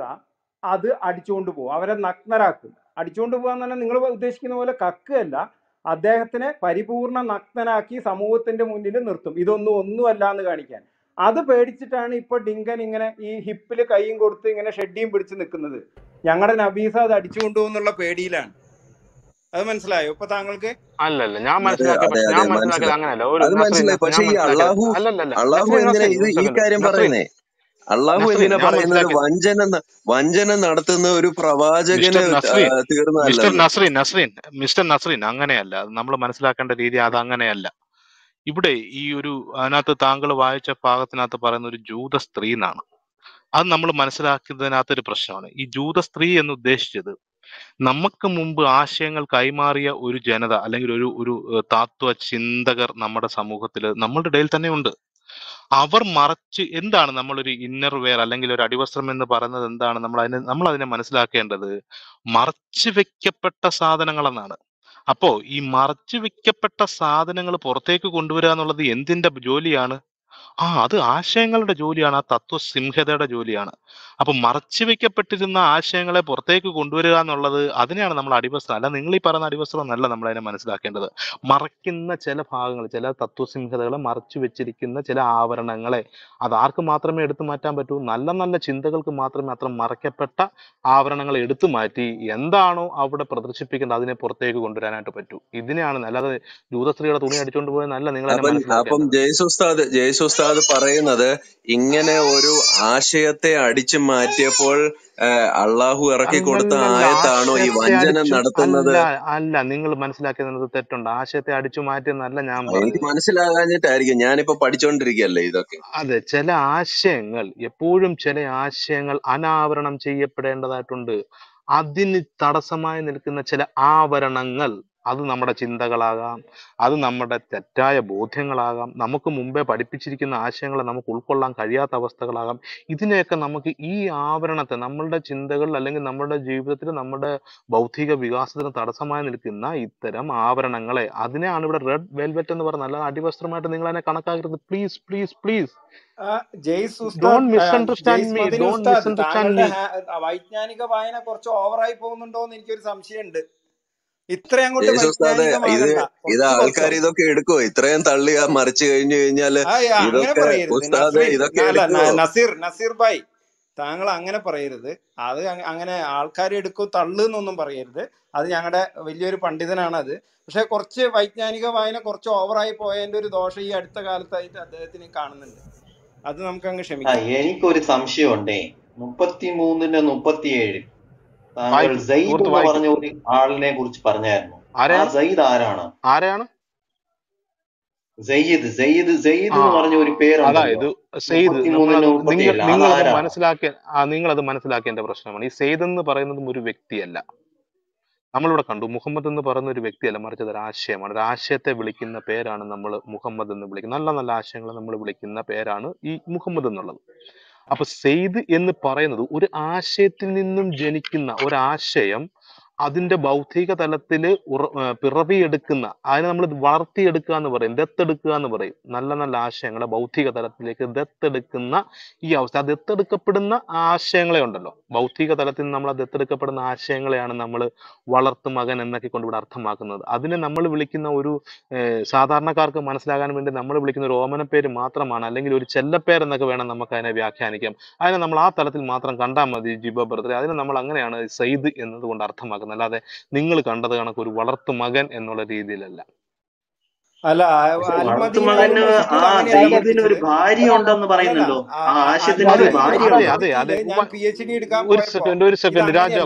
അത് അടിച്ചുകൊണ്ട് പോകും അവരെ നഗ്നരാക്കും. അടിച്ചുകൊണ്ട് പോകാന്ന് പറഞ്ഞാൽ നിങ്ങൾ ഉദ്ദേശിക്കുന്ന പോലെ കക്കുകയല്ല. അദ്ദേഹത്തിനെ പരിപൂർണ നഗ്നനാക്കി സമൂഹത്തിന്റെ മുന്നിൽ നിർത്തും. ഇതൊന്നും ഒന്നുമല്ല എന്ന് കാണിക്കാൻ. അത് പേടിച്ചിട്ടാണ് ഇപ്പൊ ഡിങ്കൻ ഇങ്ങനെ ഈ ഹിപ്പിൽ കൈയും കൊടുത്ത് ഇങ്ങനെ ഷെഡിയും പിടിച്ച് നിൽക്കുന്നത് ഞങ്ങളുടെ നബീസ അത് അടിച്ചു കൊണ്ടുപോകുന്നുള്ള പേടിയിലാണ്. അത് മനസ്സിലായോ? ഇപ്പൊ താങ്കൾക്ക്? അല്ലല്ല ഞാൻ അതെ അതെ അതെ ഞാൻ മനസ്സിലാക്കിയത് അങ്ങനെയല്ല. ഒരു അത് ഈ അള്ളാഹു എന്തിനാ ഇത് ഈ കാര്യം പറയുന്നേ. അള്ളാഹു എന്തിനാ പറയുന്നത് വഞ്ചന വഞ്ചന നടത്തുന്ന ഒരു പ്രവാചകന് mister Nasreen mister Nasreen mister Nasreen അങ്ങനെയല്ല. നമ്മൾ മനസ്സിലാക്കേണ്ട രീതി അത് അങ്ങനെയല്ല. ഇവിടെ ഈ ഒരു അതിനകത്ത് താങ്കൾ വായിച്ച ഭാഗത്തിനകത്ത് പറയുന്ന ഒരു ജൂത സ്ത്രീ എന്നാണ്. അത് നമ്മൾ മനസ്സിലാക്കുന്നതിനകത്ത് ഒരു പ്രശ്നമാണ്. ഈ ജൂത സ്ത്രീ എന്ന് ഉദ്ദേശിച്ചത് നമുക്ക് മുമ്പ് ആശയങ്ങൾ കൈമാറിയ ഒരു ജനത അല്ലെങ്കിൽ ഒരു ഒരു താത്വ ചിന്തകർ നമ്മുടെ സമൂഹത്തിൽ നമ്മളുടെ ഇടയിൽ തന്നെ ഉണ്ട്. അവർ മറച്ച് എന്താണ് നമ്മളൊരു ഇന്നർ വെയർ അല്ലെങ്കിൽ ഒരു അടിവസ്ത്രം എന്ന് പറയുന്നത് എന്താണ് നമ്മൾ അതിനെ നമ്മൾ അതിനെ മനസ്സിലാക്കേണ്ടത്? മറച്ചു വെക്കപ്പെട്ട സാധനങ്ങളെന്നാണ്. അപ്പോ ഈ മറച്ചു വെക്കപ്പെട്ട സാധനങ്ങൾ പുറത്തേക്ക് കൊണ്ടുവരിക എന്നുള്ളത് എന്തിന്റെ ജോലിയാണ്? ആ അത് ആശയങ്ങളുടെ ജോലിയാണ് ആ തത്വസിംഹതയുടെ ജോലിയാണ്. അപ്പൊ മറച്ചു വെക്കപ്പെട്ടിരുന്ന ആശയങ്ങളെ പുറത്തേക്ക് കൊണ്ടുവരിക എന്നുള്ളത് അതിനെയാണ് നമ്മൾ അടിവസ്ത്രം. അല്ല നിങ്ങൾ ഈ പറയുന്ന അടിവസ്ത്രം എന്നല്ല നമ്മൾ അതിനെ മനസ്സിലാക്കേണ്ടത്. മറയ്ക്കുന്ന ചില ഭാഗങ്ങൾ ചില തത്വസിംഹതകളെ മറച്ചു വെച്ചിരിക്കുന്ന ചില ആവരണങ്ങളെ അത് ആർക്ക് മാത്രമേ എടുത്തു മാറ്റാൻ പറ്റൂ? നല്ല നല്ല ചിന്തകൾക്ക് മാത്രമേ അത്ര മറയ്ക്കപ്പെട്ട ആവരണങ്ങൾ എടുത്തു മാറ്റി എന്താണോ അവിടെ പ്രദർശിപ്പിക്കേണ്ടത് അതിനെ പുറത്തേക്ക് കൊണ്ടുവരാനായിട്ട് പറ്റൂ. ഇതിനെയാണ് അല്ലാതെ ജൂതസ്ത്രീയുടെ തുണി അടിച്ചുകൊണ്ട് പോയെന്നല്ല നിങ്ങൾ അപ്പം ജയ്സുസ്താദ് ജയ്സുസ്താദ് പറയുന്നത് ഇങ്ങനെ ഒരു ആശയത്തെ അടിച്ചു മാറ്റിയപ്പോൾ അള്ളാഹു ഇറക്കി കൊടുത്ത ആയത്താണോ ഈ വഞ്ചന നടത്തുന്നത്? അല്ല നിങ്ങൾ മനസ്സിലാക്കിയത് തെറ്റുണ്ട്? ആശയത്തെ അടിച്ചു മാറ്റിയെന്നല്ല ഞാൻ എനിക്ക് മനസ്സിലാകാഞ്ഞിട്ടായിരിക്കും. ഞാനിപ്പോ പഠിച്ചോണ്ടിരിക്കല്ലേ ഇതൊക്കെ? അതെ ചില ആശയങ്ങൾ എപ്പോഴും ചില ആശയങ്ങൾ അനാവരണം ചെയ്യപ്പെടേണ്ടതായിട്ടുണ്ട്. അതിന് തടസ്സമായി നിൽക്കുന്ന ചില ആവരണങ്ങൾ അത് നമ്മുടെ ചിന്തകളാകാം അത് നമ്മുടെ തെറ്റായ ബോധ്യങ്ങളാകാം നമുക്ക് മുമ്പേ പഠിപ്പിച്ചിരിക്കുന്ന ആശയങ്ങളെ നമുക്ക് ഉൾക്കൊള്ളാൻ കഴിയാത്ത അവസ്ഥകളാകാം. ഇതിനെയൊക്കെ നമുക്ക് ഈ ആവരണത്തെ നമ്മളുടെ ചിന്തകളിൽ അല്ലെങ്കിൽ നമ്മുടെ ജീവിതത്തിൽ നമ്മുടെ ബൗദ്ധിക വികാസത്തിന് തടസ്സമായി നിൽക്കുന്ന ഇത്തരം ആവരണങ്ങളെ അതിനെയാണ് ഇവിടെ റെഡ് വെൽവെറ്റ് എന്ന് പറഞ്ഞത് അല്ലാതെ അടിവസ്ത്രമായിട്ട് നിങ്ങൾ അതിനെ കണക്കാക്കരുത്. പ്ലീസ് പ്ലീസ് പ്ലീസ് വൈജ്ഞാനിക വായന കുറച്ച് ഓവറായി പോകുന്നുണ്ടോ എന്ന് എനിക്കൊരു സംശയമുണ്ട്. ഇത്ര അങ്ങോട്ട് ഇത് ഇത് ആൾക്കാർ ഇതൊക്കെ എടുക്കോ ഇത്രയും തള്ളി ആ മറിച്ചു കഴിഞ്ഞു കഴിഞ്ഞാൽ ഇതൊക്കെ പറയരുത്. ഉസ്താദ് ഇതൊക്കെ അല്ല നസീർ നസീർ ഭായ് താങ്കൾ അങ്ങനെ പറയരുത്. അത് അങ്ങനെ ആൾക്കാർ എടുക്കും തള്ളു എന്നൊന്നും പറയരുത്. അത് ഞങ്ങളുടെ വലിയൊരു പണ്ഡിതനാണ് അത് പക്ഷെ കുറച്ച് വൈജ്ഞാനിക വായന കുറച്ച് ഓവറായി പോയതിന്റെ ഒരു ദോഷം ഈ അടുത്ത കാലത്തായിട്ട് അദ്ദേഹത്തിന് കാണുന്നുണ്ട്. അത് നമുക്ക് അങ്ങ് ക്ഷമിക്കാം എനിക്കൊരു സംശയമുണ്ടേ. മുപ്പത്തി മൂന്നിന് മുപ്പത്തിയേഴ് താങ്കൾ വായിക്കൂ. സയ്യിദ് എന്ന് പറഞ്ഞ ഒരു ആളിനെ കുറിച്ച് പറഞ്ഞായിരുന്നു. ആ സയ്യിദ് ആരാണ്? ആരെയാണ് സയ്യിദ് സയ്യിദ് സയ്യിദ് എന്ന് പറഞ്ഞ ഒരു അതായത് സെയ്ദ് നിങ്ങൾ അത് മനസ്സിലാക്കിയ നിങ്ങൾ അത് മനസ്സിലാക്കേണ്ട പ്രശ്നമാണ്. ഈ സെയ്ദ് എന്ന് പറയുന്നതും ഒരു വ്യക്തിയല്ല. നമ്മളിവിടെ കണ്ടു. മുഹമ്മദ് എന്ന് പറയുന്ന ഒരു വ്യക്തിയല്ല. മറിച്ച് അതൊരു ആശയമാണ്. ഒരു ആശയത്തെ വിളിക്കുന്ന പേരാണ് നമ്മൾ മുഹമ്മദ് എന്ന് വിളിക്കുന്നത്. നല്ല നല്ല ആശയങ്ങളെ നമ്മൾ വിളിക്കുന്ന പേരാണ് ഈ മുഹമ്മദ് എന്നുള്ളത്. അപ്പൊ സെയ്ദ് എന്ന് പറയുന്നത് ഒരു ആശയത്തിൽ നിന്നും ജനിക്കുന്ന ഒരാശയം അതിന്റെ ഭൗതിക തലത്തിൽ പിറവിയെടുക്കുന്ന അതിനെ നമ്മൾ വളർത്തിയെടുക്കുക എന്ന് പറയും ദത്തെടുക്കുക എന്ന് പറയും. നല്ല നല്ല ആശയങ്ങളെ ഭൗതിക തലത്തിലേക്ക് ദത്തെടുക്കുന്ന ഈ അവസ്ഥ. ആ ദത്തെടുക്കപ്പെടുന്ന ആശയങ്ങളെ ഉണ്ടല്ലോ. ഭൗതിക തലത്തിൽ നമ്മൾ ആ ദത്തെടുക്കപ്പെടുന്ന ആശയങ്ങളെയാണ് നമ്മൾ വളർത്തു മകൻ എന്നൊക്കെ കൊണ്ട് ഇവിടെ അർത്ഥമാക്കുന്നത്. അതിനെ നമ്മൾ വിളിക്കുന്ന ഒരു സാധാരണക്കാർക്ക് മനസ്സിലാകാൻ വേണ്ടി നമ്മൾ വിളിക്കുന്ന ഒരു ഓമന പേര് മാത്രമാണ്. അല്ലെങ്കിൽ ഒരു ചെല്ലപ്പേരെന്നൊക്കെ വേണം നമുക്ക് അതിനെ വ്യാഖ്യാനിക്കാം. അതിനെ നമ്മൾ ആ തലത്തിൽ മാത്രം കണ്ടാൽ മതി ജിബ അതിനെ നമ്മൾ അങ്ങനെയാണ് സെയ്ദ് എന്നതുകൊണ്ട് അർത്ഥമാക്കുന്നത്. അല്ലാതെ നിങ്ങൾ കണ്ടത് കണക്ക് ഒരു വളർത്തു മകൻ എന്നുള്ള രീതിയിലല്ല. അല്ല ഒരു ഭാര്യ ഉണ്ടെന്ന് പറയുന്നല്ലോ. അതെ ഒരു ഭാര്യ അതെ ഒരു സെക്കൻഡ് ഒരു സെക്കൻഡ് രാജ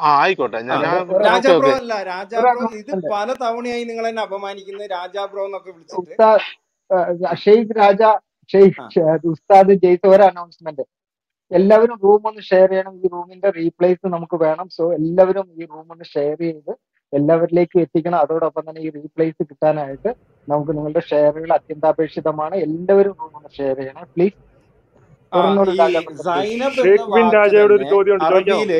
ആ ആയിക്കോട്ടെ ഞാൻ ആ, രാജാ ബ്രോ അല്ല രാജാ ബ്രോ ഇത്. പല തവണയായി നിങ്ങൾ എന്നെ അപമാനിക്കുന്നത് രാജാ ബ്രോ എന്നൊക്കെ വിളിച്ചിട്ട്. ഷെയ്ഖ് രാജ ഷെയ്ഖ് ഉസ്താദ് ജയിച്ച ഒരു അനൗൺസ്മെന്റ് എല്ലാവരും റൂം ഒന്ന് ഷെയർ ചെയ്യണം. ഈ റൂമിന്റെ റീപ്ലേസ് നമുക്ക് വേണം. സോ എല്ലാവരും ഈ റൂം ഒന്ന് ഷെയർ ചെയ്ത് എല്ലാവരിലേക്കും എത്തിക്കണം. അതോടൊപ്പം തന്നെ ഈ റീപ്ലേസ് കിട്ടാനായിട്ട് നമുക്ക് നിങ്ങളുടെ ഷെയറുകൾ അത്യന്താപേക്ഷിതമാണ്. എല്ലാവരും റൂം ഒന്ന് ഷെയർ ചെയ്യണം. പ്ലീസ് അറബിയിൽ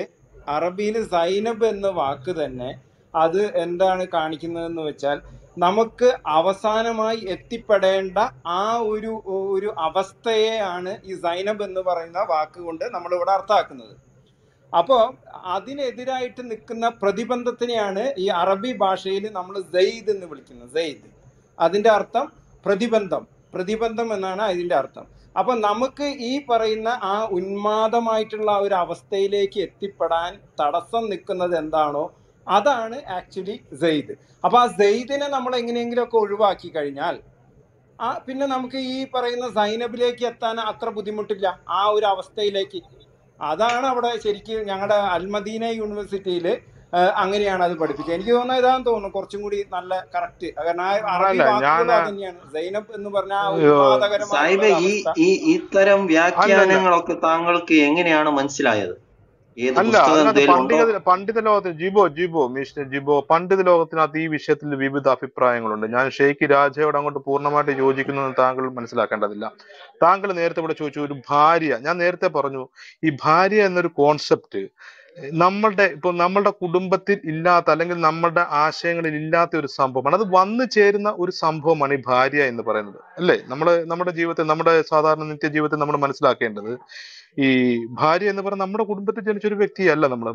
അറബിയിൽ സൈനബ് എന്ന വാക്ക് തന്നെ അത് എന്താണ് കാണിക്കുന്നതെന്ന് വെച്ചാൽ നമുക്ക് അവസാനമായി എത്തിപ്പെടേണ്ട ആ ഒരു ഒരു അവസ്ഥയെയാണ് ഈ സൈനബ് എന്ന് പറയുന്ന വാക്കുകൊണ്ട് നമ്മളിവിടെ അർത്ഥമാക്കുന്നത്. അപ്പോൾ അതിനെതിരായിട്ട് നിൽക്കുന്ന പ്രതിബന്ധത്തിനെയാണ് ഈ അറബി ഭാഷയിൽ നമ്മൾ സെയ്ദ് എന്ന് വിളിക്കുന്നത്. സെയ്ദ്. അതിന്റെ അർത്ഥം പ്രതിബന്ധം. പ്രതിബന്ധം എന്നാണ് അതിന്റെ അർത്ഥം. അപ്പൊ നമുക്ക് ഈ പറയുന്ന ആ ഉന്മാദമായിട്ടുള്ള ഒരു അവസ്ഥയിലേക്ക് എത്തിപ്പെടാൻ തടസ്സം നിൽക്കുന്നത് എന്താണോ അതാണ് ആക്ച്വലി സെയ്ദ് അപ്പൊ ആ സെയ്ദിനെ നമ്മൾ എങ്ങനെയെങ്കിലുമൊക്കെ ഒഴിവാക്കി കഴിഞ്ഞാൽ ആ പിന്നെ നമുക്ക് ഈ പറയുന്ന സൈനബിലേക്ക് എത്താൻ അത്ര ബുദ്ധിമുട്ടില്ല. ആ ഒരു അവസ്ഥയിലേക്ക്. അതാണ് അവിടെ ശരിക്കും ഞങ്ങളുടെ അൽമദീന യൂണിവേഴ്സിറ്റിയിൽ അങ്ങനെയാണ് അത് പഠിപ്പിച്ചത് എനിക്ക് തോന്നുന്നത് ഇതാന്ന് തോന്നുന്നു കുറച്ചും കൂടി നല്ല കറക്റ്റ് കാരണം അറബി തന്നെയാണ് സൈനബ് എന്ന് പറഞ്ഞ ഈ ഇത്തരം വ്യാഖ്യാനങ്ങളൊക്കെ താങ്കൾക്ക് എങ്ങനെയാണ് മനസ്സിലായത്? അല്ല പണ്ഡിത ലോകത്തിൽ ജിബോ ജിബോ മിസ്റ്റർ ജിബോ പണ്ഡിത ലോകത്തിനകത്ത് ഈ വിഷയത്തിൽ വിവിധ അഭിപ്രായങ്ങളുണ്ട്. ഞാൻ ഷെയ്ഖ് രാജയോട് അങ്ങോട്ട് പൂർണമായിട്ട് യോജിക്കുന്നു എന്ന് താങ്കൾ മനസ്സിലാക്കേണ്ടതില്ല. താങ്കൾ നേരത്തെ ഇവിടെ ചോദിച്ചു ഒരു ഭാര്യ ഞാൻ നേരത്തെ പറഞ്ഞു ഈ ഭാര്യ എന്നൊരു കോൺസെപ്റ്റ് നമ്മളുടെ ഇപ്പൊ നമ്മളുടെ കുടുംബത്തിൽ ഇല്ലാത്ത അല്ലെങ്കിൽ നമ്മളുടെ ആശയങ്ങളിൽ ഇല്ലാത്ത ഒരു സംഭവമാണ്. അത് വന്നു ചേരുന്ന ഒരു സംഭവമാണ് ഈ ഭാര്യ എന്ന് പറയുന്നത്. അല്ലേ? നമ്മൾ നമ്മുടെ ജീവിതത്തിൽ നമ്മുടെ സാധാരണ നിത്യ ജീവിതത്തിൽ നമ്മൾ മനസ്സിലാക്കേണ്ടത് ഈ ഭാര്യ എന്ന് പറഞ്ഞാൽ നമ്മുടെ കുടുംബത്തിൽ ജനിച്ച ഒരു വ്യക്തിയല്ല നമ്മൾ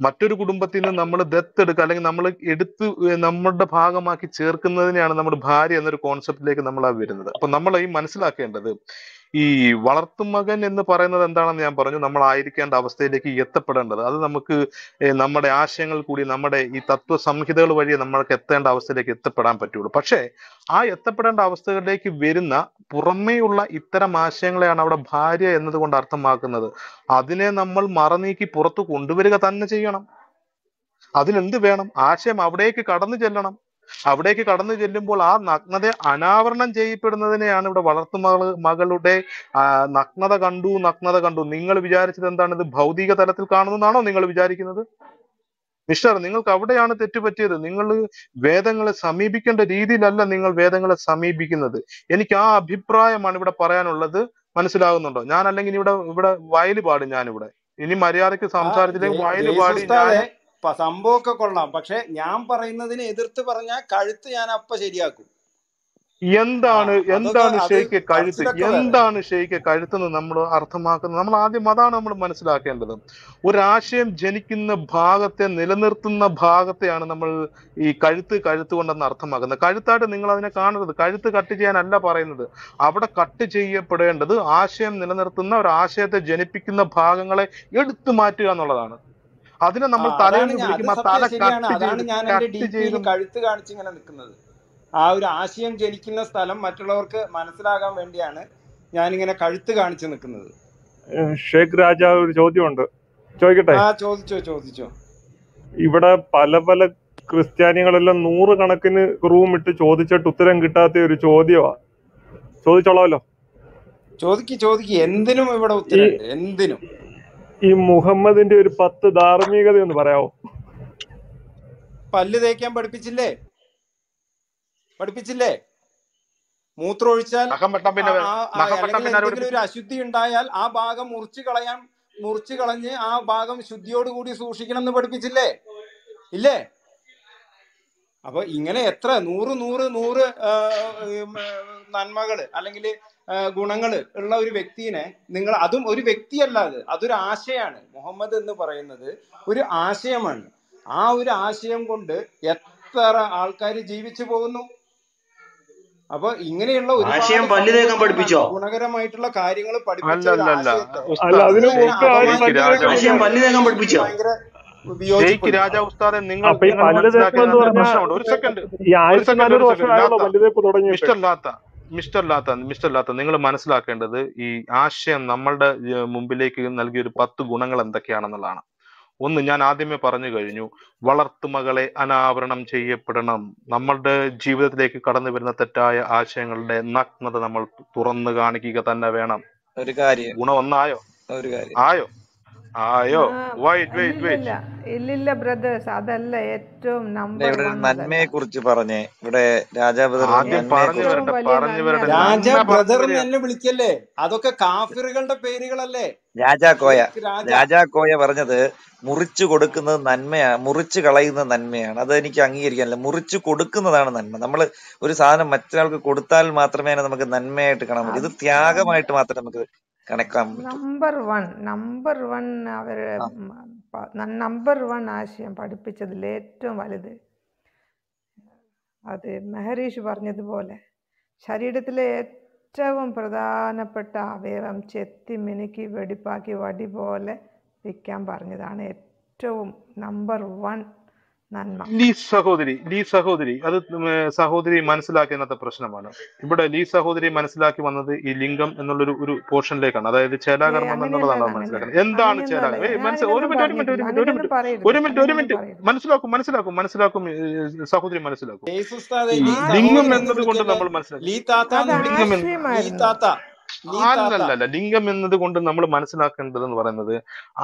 മറ്റൊരു കുടുംബത്തിൽ നിന്ന് നമ്മൾ ദത്തെടുക്കുക അല്ലെങ്കിൽ നമ്മൾ എടുത്ത് നമ്മുടെ ഭാഗമാക്കി ചേർക്കുന്നതിനെയാണ് നമ്മൾ ഭാര്യ എന്നൊരു കോൺസെപ്റ്റിലേക്ക് നമ്മൾ വരുന്നത്. അപ്പൊ നമ്മൾ ഈ മനസ്സിലാക്കേണ്ടത് ഈ വളർത്തുമകൻ എന്ന് പറയുന്നത് എന്താണെന്ന് ഞാൻ പറഞ്ഞു. നമ്മൾ ആയിരിക്കേണ്ട അവസ്ഥയിലേക്ക് എത്തപ്പെടേണ്ടത്. അത് നമുക്ക് നമ്മുടെ ആശയങ്ങൾ കൂടി നമ്മുടെ ഈ തത്വ സംഹിതകൾ വഴി നമ്മൾക്ക് എത്തേണ്ട അവസ്ഥയിലേക്ക് എത്തപ്പെടാൻ പറ്റുള്ളൂ. പക്ഷേ ആ എത്തപ്പെടേണ്ട അവസ്ഥകളിലേക്ക് വരുന്ന പുറമേയുള്ള ഇത്തരം ആശയങ്ങളെയാണ് അവിടെ ഭാര്യ എന്നതുകൊണ്ട് അർത്ഥമാക്കുന്നത്. അതിനെ നമ്മൾ മറനീക്കി പുറത്തു കൊണ്ടുവരിക തന്നെ ചെയ്യണം. അതിനെന്ത് വേണം? ആശയം അവിടേക്ക് കടന്നു ചെല്ലണം. അവിടേക്ക് കടന്നു ചെല്ലുമ്പോൾ ആ നഗ്നത അനാവരണം ചെയ്യപ്പെടുന്നതിനെയാണ് ഇവിടെ വളർത്തു മകളുടെ ആ, നഗ്നത കണ്ടു നഗ്നത കണ്ടു. നിങ്ങൾ വിചാരിച്ചത് എന്താണ്? ഇത് ഭൗതിക തലത്തിൽ കാണുന്നതാണോ നിങ്ങൾ വിചാരിക്കുന്നത്? മിസ്റ്റർ നിങ്ങൾക്ക് അവിടെയാണ് തെറ്റുപറ്റിയത് നിങ്ങൾ വേദങ്ങളെ സമീപിക്കേണ്ട രീതിയിലല്ല നിങ്ങൾ വേദങ്ങളെ സമീപിക്കുന്നത്. എനിക്ക് ആ അഭിപ്രായമാണ് ഇവിടെ പറയാനുള്ളത്. മനസ്സിലാകുന്നുണ്ടോ? ഞാൻ അല്ലെങ്കിൽ ഇവിടെ ഇവിടെ വയൽ പാടും ഞാനിവിടെ. ഇനി മര്യാദയ്ക്ക് സംസാരത്തിലേക്ക് വയൽ പാടി സംഭവമൊക്കെ കൊള്ളാം. പക്ഷെ ഞാൻ പറയുന്നതിനെ എതിർത്ത് പറഞ്ഞാൽ കഴുത്ത് ഞാൻ അപ്പ ശരിയാക്കും. എന്താണ് എന്താണ് ശരിക്ക് ഷെയ്ക്ക് കഴുത്ത് എന്താണ് ശരിക്ക് കഴുത്ത് എന്ന് കഴുത്തെന്ന് നമ്മൾ അർത്ഥമാക്കുന്നത്? നമ്മൾ ആദ്യം അതാണ് നമ്മൾ മനസ്സിലാക്കേണ്ടത്. ഒരാശയം ജനിക്കുന്ന ഭാഗത്തെ നിലനിർത്തുന്ന ഭാഗത്തെയാണ് നമ്മൾ ഈ കഴുത്ത് കഴുത്ത് കൊണ്ടെന്ന് അർത്ഥമാക്കുന്നത്. കഴുത്തായിട്ട് നിങ്ങൾ അതിനെ കാണരുത്. കഴുത്ത് കട്ട് ചെയ്യാനല്ല പറയുന്നത്. അവിടെ കട്ട് ചെയ്യപ്പെടേണ്ടത് ആശയം നിലനിർത്തുന്ന ഒരു ആശയത്തെ ജനിപ്പിക്കുന്ന ഭാഗങ്ങളെ എടുത്തു മാറ്റുക എന്നുള്ളതാണ്. അതിനെ നമ്മൾ തലയിൽ തലയെന്ന് വിളിക്കും ആ തല അതാണ് ചെയ്ത് ഞാൻ എന്റെ ഡിപിയിൽ ഡി പിയിൽ ഇങ്ങനെ നിൽക്കുന്നത്. ആ ഒരു ആശയം ജനിക്കുന്ന സ്ഥലം മറ്റുള്ളവർക്ക് മനസ്സിലാകാൻ വേണ്ടിയാണ് ഞാനിങ്ങനെ കഴുത്ത് കാണിച്ച് നിൽക്കുന്നത്. ഷേഖ് രാജ ഒരു ചോദ്യമുണ്ട്. ചോദിക്കട്ടെ? ആ ചോദിച്ചോ ചോദിച്ചോ. ഇവിടെ പല പല ക്രിസ്ത്യാനികളെല്ലാം നൂറുകണക്കിന് റൂം ഇട്ട് ചോദിച്ചിട്ട് ഉത്തരം കിട്ടാത്ത ഒരു ചോദ്യമാ ചോദിച്ചോളാമല്ലോ. ചോദിക്ക് ചോദിക്ക്. എന്തിനും ഇവിടെ ഉത്തരം എന്തിനും. ഈ മുഹമ്മദിന്റെ ഒരു പത്ത് ധാർമ്മികത ഒന്ന് പറയാവോ? പല്ല് തേക്കാൻ പഠിപ്പിച്ചില്ലേ? പഠിപ്പിച്ചില്ലേ? മൂത്രം ഒഴിച്ചാൽ നഖം പിന്നെ ആ ആ- ആ- നഖം വെട്ടാൻ അല്ലെങ്കിൽ പിന്നെ ആര് എന്തെങ്കിലും ഒരു അശുദ്ധി ഉണ്ടായാൽ ആ ഭാഗം മുറിച്ച് കളയാൻ മുറിച്ച് കളഞ്ഞ് ആ ഭാഗം ശുദ്ധിയോടുകൂടി സൂക്ഷിക്കണം എന്ന് പഠിപ്പിച്ചില്ലേ? ഇല്ലേ? അപ്പൊ ഇങ്ങനെ എത്ര? നൂറ് നൂറ് നൂറ് നന്മകൾ. അല്ലെങ്കിൽ ഗുണങ്ങൾ ഉള്ള ഒരു വ്യക്തിനെ നിങ്ങൾ അതും ഒരു വ്യക്തിയല്ല അത്. അതൊരു ആശയമാണ് മുഹമ്മദ് എന്ന് പറയുന്നത് ഒരു ആശയമാണ്. ആ ഒരു ആശയം കൊണ്ട് എത്ര ആൾക്കാർ ജീവിച്ചു പോകുന്നു? അപ്പൊ ഇങ്ങനെയുള്ള ആശയം ഒരുപാട് പല്ല് തേക്കാൻ പഠിപ്പിച്ചോ? ഗുണകരമായിട്ടുള്ള കാര്യങ്ങൾ ആശയം പല്ല് തേക്കാൻ പഠിപ്പിച്ചോ? രാജ ഉസ്താദെ നിങ്ങൾ ഒരു സെക്കൻഡ് ഈ മിസ്റ്റർ ലാത്ത മിസ്റ്റർ ലാത്ത നിങ്ങൾ മനസ്സിലാക്കേണ്ടത് ഈ ആശയം നമ്മളുടെ മുമ്പിലേക്ക് നൽകിയ ഒരു പത്ത് ഗുണങ്ങൾ എന്തൊക്കെയാണെന്നുള്ളതാണ്. ഒന്ന് ഞാൻ ആദ്യമേ പറഞ്ഞു കഴിഞ്ഞു വളർത്തുമകളെ അനാവരണം ചെയ്യപ്പെടണം. നമ്മളുടെ ജീവിതത്തിലേക്ക് കടന്നു വരുന്ന തെറ്റായ ആശയങ്ങളുടെ നഗ്നത നമ്മൾ തുറന്നു കാണിക്കുക തന്നെ വേണം. ഒരു കാര്യം. ഗുണം ഒന്നായോ? ഒരു കാര്യം. ആയോ? ആയോ? വൈറ്റ് വെയിറ്റ് വെയിറ്റ് ഇല്ലില്ല ബ്രദേഴ്സ് അതല്ല ഏറ്റവും നമ്പർ ഇവിടെ നന്മയെ കുറിച്ച് പറഞ്ഞേ. ഇവിടെ രാജാബദർ ഒരു ആദ്യം പറഞ്ഞു വരട്ടെ പറഞ്ഞു വരട്ടെ രാജാ രാജ ബ്രദർ എന്നെ വിളിക്കല്ലേ? അതൊക്കെ കാഫിറുകളുടെ പേരുകളല്ലേ? രാജാ കോയ. രാജാ കോയ പറഞ്ഞത് മുറിച്ചു കൊടുക്കുന്നത് നന്മയാണ് മുറിച്ചു കളയുന്നത് നന്മയാണ്. അത് എനിക്ക് അംഗീകരിക്കാനല്ല. മുറിച്ചു കൊടുക്കുന്നതാണ് നന്മ. നമ്മൾ ഒരു സാധനം മറ്റൊരാൾക്ക് കൊടുത്താൽ മാത്രമേ നമുക്ക് നന്മയായിട്ട് കാണാൻ പറ്റൂ. ഇത് ത്യാഗമായിട്ട് മാത്രമേ നമുക്ക് കണക്കാൻ പറ്റും. നമ്പർ വൺ നമ്പർ വൺ അവർ ആ. നമ്പർ വൺ ആശയം പഠിപ്പിച്ചതിൽ ഏറ്റവും വലുത്. അത് മെഹരീഷ് പറഞ്ഞതുപോലെ ശരീരത്തിലെ ഏറ്റവും പ്രധാനപ്പെട്ട അവയവം ചെത്തി മിനുക്കി വെടിപ്പാക്കി വടി പോലെ വയ്ക്കാൻ പറഞ്ഞതാണ് ഏറ്റവും നമ്പർ വൺ ലീ സഹോദരി ലീ സഹോദരി അത് സഹോദരി മനസ്സിലാക്കി മനസ്സിലാക്കിയതിനകത്തെ പ്രശ്നമാണ്. ഇവിടെ ലീ സഹോദരി മനസ്സിലാക്കി വന്നത് ഈ ലിംഗം എന്നുള്ളൊരു ഒരു പോർഷനിലേക്കാണ്. അതായത് ചേലാകർമ്മം എന്നുള്ളതാണ് മനസ്സിലാക്കുന്നത് എന്താണ് ഒരു മിനിറ്റ് ഒരു മിനിറ്റ് ഒരു മിനിറ്റ് ഒരു മിനിറ്റ്. ഒരു മിനിറ്റ് മനസ്സിലാക്കും മനസ്സിലാക്കും മനസ്സിലാക്കും സഹോദരി മനസ്സിലാക്കും. ലിംഗം എന്നത് കൊണ്ട് നമ്മൾ മനസ്സിലാക്കും. അല്ലല്ല ലിംഗം എന്നത് കൊണ്ട് നമ്മൾ മനസ്സിലാക്കേണ്ടത് എന്ന് പറയുന്നത്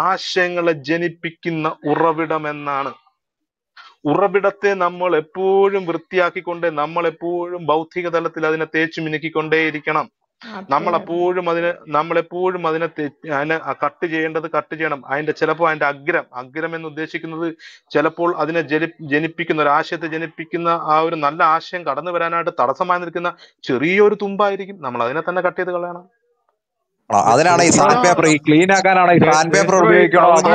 ആശയങ്ങളെ ജനിപ്പിക്കുന്ന ഉറവിടം എന്നാണ്. ഉറവിടത്തെ നമ്മൾ എപ്പോഴും വൃത്തിയാക്കിക്കൊണ്ട് നമ്മൾ എപ്പോഴും ഭൗതിക തലത്തിൽ അതിനെ തേച്ച് മിനുക്കിക്കൊണ്ടേയിരിക്കണം. നമ്മൾ എപ്പോഴും അതിനെ നമ്മൾ എപ്പോഴും അതിനെ അതിനെ കട്ട് ചെയ്യേണ്ടത് കട്ട് ചെയ്യണം. അതിന്റെ ചിലപ്പോൾ അതിന്റെ അഗ്രം അഗ്രം എന്ന് ഉദ്ദേശിക്കുന്നത് ചിലപ്പോൾ അതിനെ ജനി ജനിപ്പിക്കുന്ന ഒരു ആശയത്തെ ജനിപ്പിക്കുന്ന ആ ഒരു നല്ല ആശയം കടന്നു വരാനായിട്ട് തടസ്സമായി നിൽക്കുന്ന ചെറിയൊരു തുമ്പായിരിക്കും. നമ്മൾ അതിനെ തന്നെ കട്ട് ചെയ്ത് കളയണം. അതിനാണ് ഈ സാൻഡ് പേപ്പർ ഈ ക്ലീൻ ആക്കാനാണ് ഈ സാൻഡ് പേപ്പർ ഉപയോഗിക്കണം സോറി.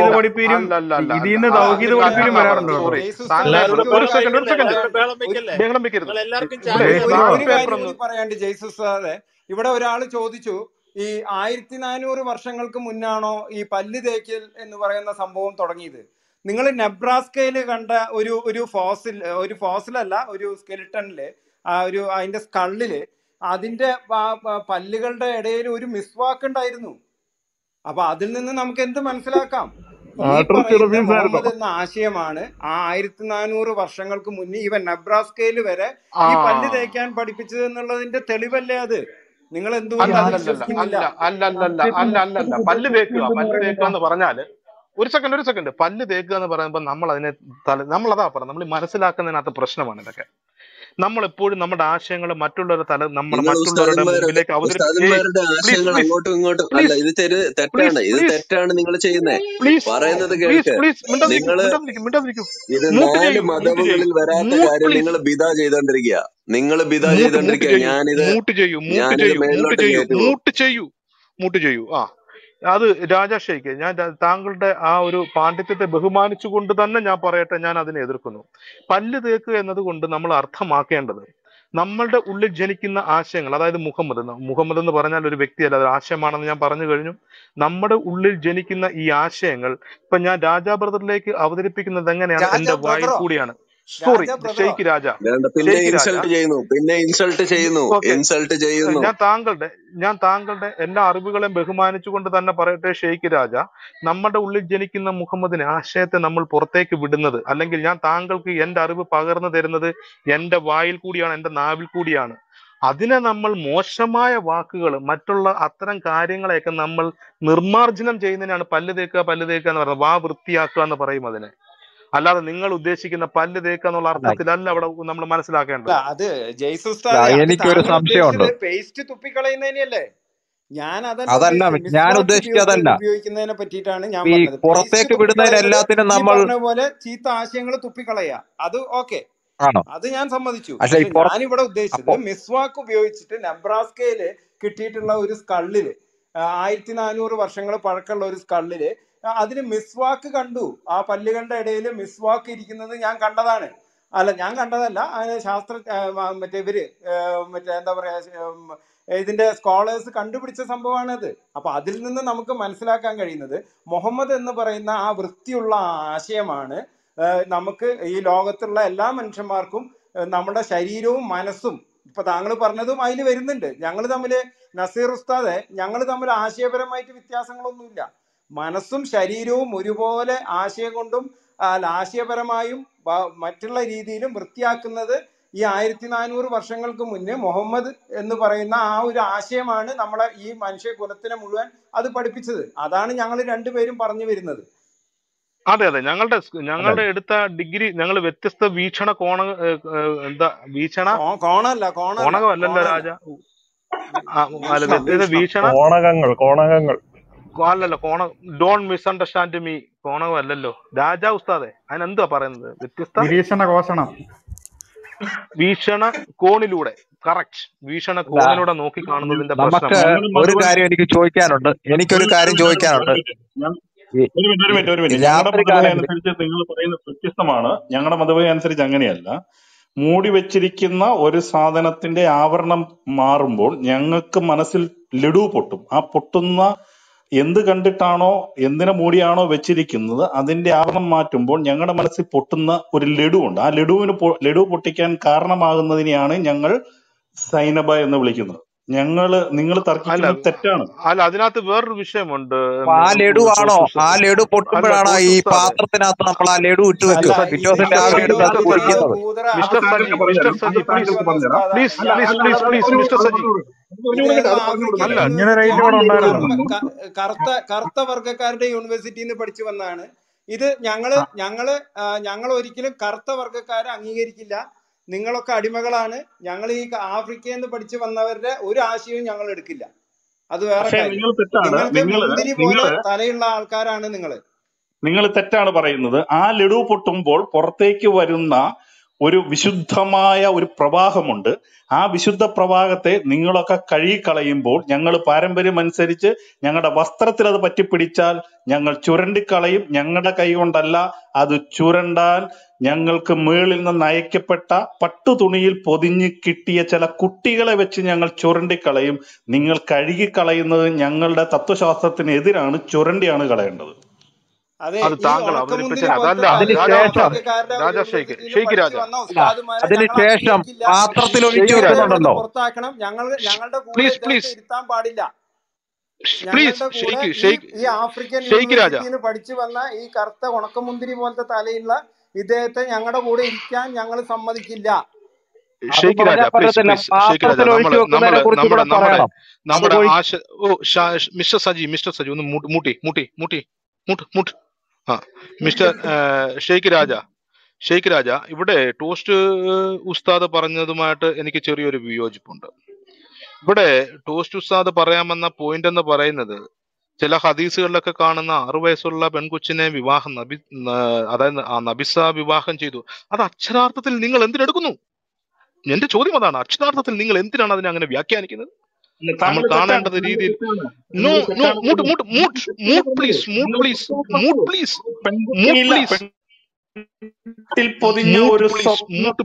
ഇവിടെ ഒരാൾ ചോദിച്ചു ഈ ആയിരത്തി നാനൂറ് വർഷങ്ങൾക്ക് മുന്നാണോ ഈ പല്ല് തേക്കൽ എന്ന് പറയുന്ന സംഭവം തുടങ്ങിയത്? നിങ്ങൾ നെബ്രാസ്കയിൽ കണ്ട ഒരു ഒരു ഫോസിൽ ഒരു ഫോസിലല്ല ഒരു സ്കെലിട്ടണിൽ ആ ഒരു അതിന്റെ സ്കള്ളിൽ പ- പല്ലുകളുടെ ഇടയിൽ ഒരു മിസ്വാക്ക് ഉണ്ടായിരുന്നു. അപ്പൊ അതിൽ നിന്ന് നമുക്ക് എന്ത് മനസ്സിലാക്കാം? മുഹമ്മദ് എന്ന ആശയമാണ് ആ ആയിരത്തി നാനൂറ് വർഷങ്ങൾക്ക് മുന്നേ ഇവൻ നബ്രാസ്കയിൽ വരെ ഈ പല്ല് തേക്കാൻ പഠിപ്പിച്ചത് എന്നുള്ളതിന്റെ തെളിവല്ലേ അത്? നിങ്ങൾ എന്തുകൊണ്ടാണ് പല്ല് തേക്കുക പല്ല് തേക്കുക എന്ന് പറഞ്ഞാൽ ഒരു സെക്കൻഡ് ഒരു സെക്കൻഡ്. പല്ല് തേക്കുക എന്ന് പറയുമ്പോൾ നമ്മൾ അതിനെ തല നമ്മൾ അതാ പറഞ്ഞത്. നമ്മൾ മനസ്സിലാക്കുന്നതിനകത്ത് പ്രശ്നമാണ് ഇതൊക്കെ. നമ്മൾ എപ്പോഴും നമ്മുടെ ആശയങ്ങൾ മറ്റുള്ളവരുടെ തല നമ്മൾ മറ്റുള്ളവരുടെ മുമ്പിലേക്ക് തെറ്റാണ്. നിങ്ങൾ ചെയ്യുന്നത് പറയുന്നത് നാല് വരാത്ത കാര്യം നിങ്ങൾ ചെയ്തോണ്ടിരിക്കുക. നിങ്ങൾ മൂട്ട് മൂട്ട് ചെയ്തോണ്ടിരിക്കുക. ഞാനിത് മൂട്ട് ചെയ്യൂ മൂട്ട് ചെയ്യൂ മൂട്ട് ചെയ്യൂ മൂട്ട് ചെയ്യൂ. ആ അത് രാജാ ഷെയ്ക്ക് ഞാൻ താങ്കളുടെ ആ ഒരു പാണ്ഡിത്യത്തെ ബഹുമാനിച്ചുകൊണ്ട് തന്നെ ഞാൻ പറയട്ടെ ഞാൻ അതിനെ എതിർക്കുന്നു. പല്ല് തേക്കുക എന്നതുകൊണ്ട് നമ്മൾ അർത്ഥമാക്കേണ്ടത് നമ്മളുടെ ഉള്ളിൽ ജനിക്കുന്ന ആശയങ്ങൾ അതായത് മുഹമ്മദ് മുഹമ്മദ് എന്ന് പറഞ്ഞാൽ ഒരു വ്യക്തിയല്ല അത് ആശയമാണെന്ന് ഞാൻ പറഞ്ഞു കഴിഞ്ഞു. നമ്മുടെ ഉള്ളിൽ ജനിക്കുന്ന ഈ ആശയങ്ങൾ ഇപ്പൊ ഞാൻ രാജാ ബ്രദറിലേക്ക് അവതരിപ്പിക്കുന്നത് എങ്ങനെയാണ്? എന്റെ വായിൽ കൂടിയാണ്. സോറി ഷെയ്ഖ് രാജ. പിന്നെ ഇൻസൾട്ട് ചെയ്യുന്നു. പിന്നെ ഇൻസൾട്ട് ചെയ്യുന്നു. ഇൻസൾട്ട് ചെയ്യുന്നു. ഞാൻ താങ്കളുടെ ഞാൻ താങ്കളുടെ എല്ലാ അറിവുകളെയും ബഹുമാനിച്ചുകൊണ്ട് തന്നെ പറയട്ടെ ഷെയ്ഖ് രാജ. നമ്മുടെ ഉള്ളിൽ ജനിക്കുന്ന മുഹമ്മദിന് ആശയത്തെ നമ്മൾ പുറത്തേക്ക് വിടുന്നത്. അല്ലെങ്കിൽ ഞാൻ താങ്കൾക്ക് എന്റെ അറിവ് പകർന്നു തരുന്നത് എന്റെ വായിൽ കൂടിയാണ് എന്റെ നാവിൽ കൂടിയാണ്. അതിനെ നമ്മൾ മോശമായ വാക്കുകൾ മറ്റുള്ള അത്തരം കാര്യങ്ങളെയൊക്കെ നമ്മൾ നിർമാർജനം ചെയ്യുന്നതിനാണ് പല്ല് തേക്കുക പല്ല് തേക്കുക എന്ന് പറയുന്നത്. വാ വൃത്തിയാക്കുക എന്ന് പറയും അതിനെ. അല്ലാതെ നിങ്ങൾ ഉദ്ദേശിക്കുന്ന പല്ല് തേക്കുക എന്നുള്ള അല്ല. അർത്ഥത്തിലല്ല അവിടെ നമ്മൾ മനസ്സിലാക്കേണ്ടത്. അത് എനിക്കൊരു സംശയമുണ്ട്. പേസ്റ്റ് തുപ്പിക്കളയുന്നതിനല്ലേ ഞാൻ അതല്ല ഞാൻ ഉദ്ദേശിച്ചതല്ല. ഉപയോഗി ഉപയോഗിക്കുന്നതിനെ പറ്റിയിട്ടാണ് ഞാൻ പുറത്തേക്ക് വിടുന്നതിന് എല്ലാത്തിനും നമ്മൾ പോലെ ചീത്ത ആശയങ്ങൾ തുപ്പിക്കളയുക. അത് ഓക്കെ. ആണോ? അത് ഞാൻ സമ്മതിച്ചു. ഞാൻ ഇവിടെ ഞാനിവിടെ ഉദ്ദേശിച്ചത് മിസ്വാക്ക് ഉപയോഗിച്ചിട്ട് നെബ്രാസ്കയിൽ കിട്ടിയിട്ടുള്ള ഒരു സ്കള്ളിൽ ആയിരത്തി നാനൂറ് വർഷങ്ങൾ പഴക്കമുള്ള ഒരു സ്കള്ളിൽ അതിന് മിസ്വാക്ക് കണ്ടു. ആ പല്ലുകളുടെ ഇടയിൽ മിസ്വാക്ക് ഇരിക്കുന്നത് ഞാൻ കണ്ടതാണ്. അല്ല ഞാൻ കണ്ടതല്ല. അതിന് ശാസ്ത്ര മറ്റേ ഇവർ മറ്റേ എന്താ പറയാ ഇതിന്റെ സ്കോളേഴ്സ് കണ്ടുപിടിച്ച സംഭവമാണത്. അപ്പൊ അതിൽ നിന്ന് നമുക്ക് മനസ്സിലാക്കാൻ കഴിയുന്നത് മുഹമ്മദ് എന്ന് പറയുന്ന ആ വൃത്തിയുള്ള ആശയമാണ് നമുക്ക് ഈ ലോകത്തുള്ള എല്ലാ മനുഷ്യന്മാർക്കും നമ്മുടെ ശരീരവും മനസ്സും ഇപ്പൊ താങ്കൾ പറഞ്ഞതും അതിൽ വരുന്നുണ്ട്. ഞങ്ങൾ തമ്മിൽ നസീർ ഉസ്താദെ ഞങ്ങൾ തമ്മിൽ ആശയപരമായിട്ട് വ്യത്യാസങ്ങളൊന്നുമില്ല. മനസ്സും ശരീരവും ഒരുപോലെ ആശയം കൊണ്ടും അല്ല, ആശയപരമായും മറ്റുള്ള രീതിയിലും വൃത്തിയാക്കുന്നത് ഈ ആയിരത്തി നാനൂറ് വർഷങ്ങൾക്ക് മുന്നേ മുഹമ്മദ് എന്ന് പറയുന്ന ആ ഒരു ആശയമാണ് നമ്മളെ ഈ മനുഷ്യ കുലത്തിനെ മുഴുവൻ അത് പഠിപ്പിച്ചത്. അതാണ് ഞങ്ങൾ രണ്ടുപേരും പറഞ്ഞു വരുന്നത്. അതെ അതെ. ഞങ്ങളുടെ ഞങ്ങളുടെ എടുത്ത ഡിഗ്രി ഞങ്ങൾ വ്യത്യസ്ത വീക്ഷണ കോണ എന്താ വീക്ഷണ? കോണല്ല കോണ കോണകമല്ലല്ലോ രാജ. ആ, അല്ല വ്യത്യസ്ത വീക്ഷണ? കോണകങ്ങൾ കോണകങ്ങൾ. അല്ലല്ലോ കോണ ഡോൺ മിസ് അണ്ടർസ്റ്റാൻഡ് മീ കോണകം അല്ലല്ലോ രാജാ ഉസ്താദെ അതിനെന്താ പറയുന്നത്? വ്യത്യസ്ത നിരീക്ഷണ കോഷണം വീക്ഷണ കോണിലൂടെ കറക്റ്റ് വീക്ഷണ കോണിലൂടെ നോക്കി കാണുന്നതിന്റെ പ്രശ്നം. നമുക്ക് ഒരു കാര്യം എനിക്ക് ചോദിക്കാനുണ്ട്. എനിക്കൊരു കാര്യം ചോദിക്കാനുണ്ട്. ഒരു മിനിറ്റ് ഒരു മിനിറ്റ് ഒരു മിനിറ്റ്. ഞങ്ങളുടെ അനുസരിച്ച് നിങ്ങൾ പറയുന്നത് വ്യത്യസ്തമാണ്. ഞങ്ങളുടെ മതവിധി അനുസരിച്ച് അങ്ങനെയല്ല. മൂടി വെച്ചിരിക്കുന്ന ഒരു സാധനത്തിന്റെ ആവരണം മാറുമ്പോൾ ഞങ്ങൾക്ക് മനസ്സിൽ ലഡു പൊട്ടും. ആ പൊട്ടുന്ന എന്ത് കണ്ടിട്ടാണോ എന്തിനെ മൂടിയാണോ വെച്ചിരിക്കുന്നത് അതിന്റെ ആവരണം മാറ്റുമ്പോൾ ഞങ്ങളുടെ മനസ്സിൽ പൊട്ടുന്ന ഒരു ലഡു ഉണ്ട് ആ ലഡുവിന് ലഡു പൊട്ടിക്കാൻ കാരണമാകുന്നതിനെയാണ് ഞങ്ങൾ സൈനബ എന്ന് വിളിക്കുന്നത്. ഞങ്ങൾ നിങ്ങൾ തർക്കിക്കുന്നത് തെറ്റാണ്. അല്ല അതിനകത്ത് വേറൊരു വിഷയമുണ്ട് ആ ലഡു ആണോ? ആ ലഡു പൊട്ടുമ്പോഴാണോ ഈ പാത്രത്തിനകത്ത് നമ്മൾ ആ ലഡു ഇട്ട് കറുത്ത കറുത്ത വർഗക്കാരുടെ യൂണിവേഴ്സിറ്റിയിൽ നിന്ന് പഠിച്ചു വന്നാണ് ഇത് ഞങ്ങൾ ഞങ്ങൾ ഞങ്ങൾ ഒരിക്കലും കറുത്ത വർഗക്കാരെ അംഗീകരിക്കില്ല. നിങ്ങളൊക്കെ അടിമകളാണ്. ഞങ്ങൾ ഈ ആഫ്രിക്കയിൽ നിന്ന് പഠിച്ചു വന്നവരുടെ ഒരു ആശയവും ഞങ്ങൾ എടുക്കില്ല. അത് വേറെ നിങ്ങൾക്ക് പോലെ തലയുള്ള ആൾക്കാരാണ് നിങ്ങൾ നിങ്ങൾ തെറ്റാണ് പറയുന്നത്. ആ ലഡു പൊട്ടുമ്പോൾ പുറത്തേക്ക് വരുന്ന ഒരു വിശുദ്ധമായ ഒരു പ്രവാഹമുണ്ട്. ആ വിശുദ്ധ പ്രവാഹത്തെ നിങ്ങളൊക്കെ കഴുകിക്കളയുമ്പോൾ ഞങ്ങൾ പാരമ്പര്യം അനുസരിച്ച് ഞങ്ങളുടെ വസ്ത്രത്തിൽ അത് പറ്റിപ്പിടിച്ചാൽ ഞങ്ങൾ ചുരണ്ടിക്കളയും. ഞങ്ങളുടെ കൈ കൊണ്ടല്ല അത് ചുരണ്ടാൻ ഞങ്ങൾക്ക് മേളിൽ നിന്ന് അയക്കപ്പെട്ട പട്ടുതുണിയിൽ പൊതിഞ്ഞ് കിട്ടിയ ചില കുട്ടികളെ വെച്ച് ഞങ്ങൾ ചുരണ്ടിക്കളയും. നിങ്ങൾ കഴുകിക്കളയുന്നത് ഞങ്ങളുടെ തത്വശാസ്ത്രത്തിന് എതിരാണ് ചുരണ്ടിയാണ് കളയേണ്ടത്. അതിനുശേഷം പാത്രത്തിൽ ഒഴിച്ചു വെക്കുന്നുണ്ടല്ലോ പ്ലീസ് പ്ലീസ് ഇരുത്താൻ പാടില്ല. ഈ ആഫ്രിക്കൻ പഠിച്ചു വന്ന ഈ കറുത്ത ഉണക്കമുന്തിരി പോലത്തെ തലയുള്ള ഇദ്ദേഹത്തെ ഞങ്ങളുടെ കൂടെ ഇരിക്കാൻ ഞങ്ങൾ സമ്മതിക്കില്ല. നമ്മുടെ ആശ ഓ മിസ്റ്റർ സജി മിസ്റ്റർ സജി ഒന്ന് mute mute mute mute mute. ആ മിസ്റ്റർ ഷെയ്ഖ് രാജ ഷെയ്ഖ് രാജ ഇവിടെ ടോസ്റ്റ് ഉസ്താദ് പറഞ്ഞതുമായിട്ട് എനിക്ക് ചെറിയൊരു വിയോജിപ്പുണ്ട്. ഇവിടെ ടോസ്റ്റ് ഉസ്താദ് പറയാമെന്ന പോയിന്റ് എന്ന് പറയുന്നത് ചില ഹദീസുകളിലൊക്കെ കാണുന്ന ആറു വയസ്സുള്ള പെൺകൊച്ചിനെ വിവാഹം നബി അതായത് ആ നബിസ വിവാഹം ചെയ്തു. അത് അക്ഷരാർത്ഥത്തിൽ നിങ്ങൾ എന്തിനെടുക്കുന്നു? എന്റെ ചോദ്യം അതാണ്. അക്ഷരാർത്ഥത്തിൽ നിങ്ങൾ എന്തിനാണ് അതിനെ അങ്ങനെ വ്യാഖ്യാനിക്കുന്നത്? നമ്മൾ കാണേണ്ടത് രീതിയിൽ തെറ്റാണ്. No no mute mute mute mute please mute please mute please mute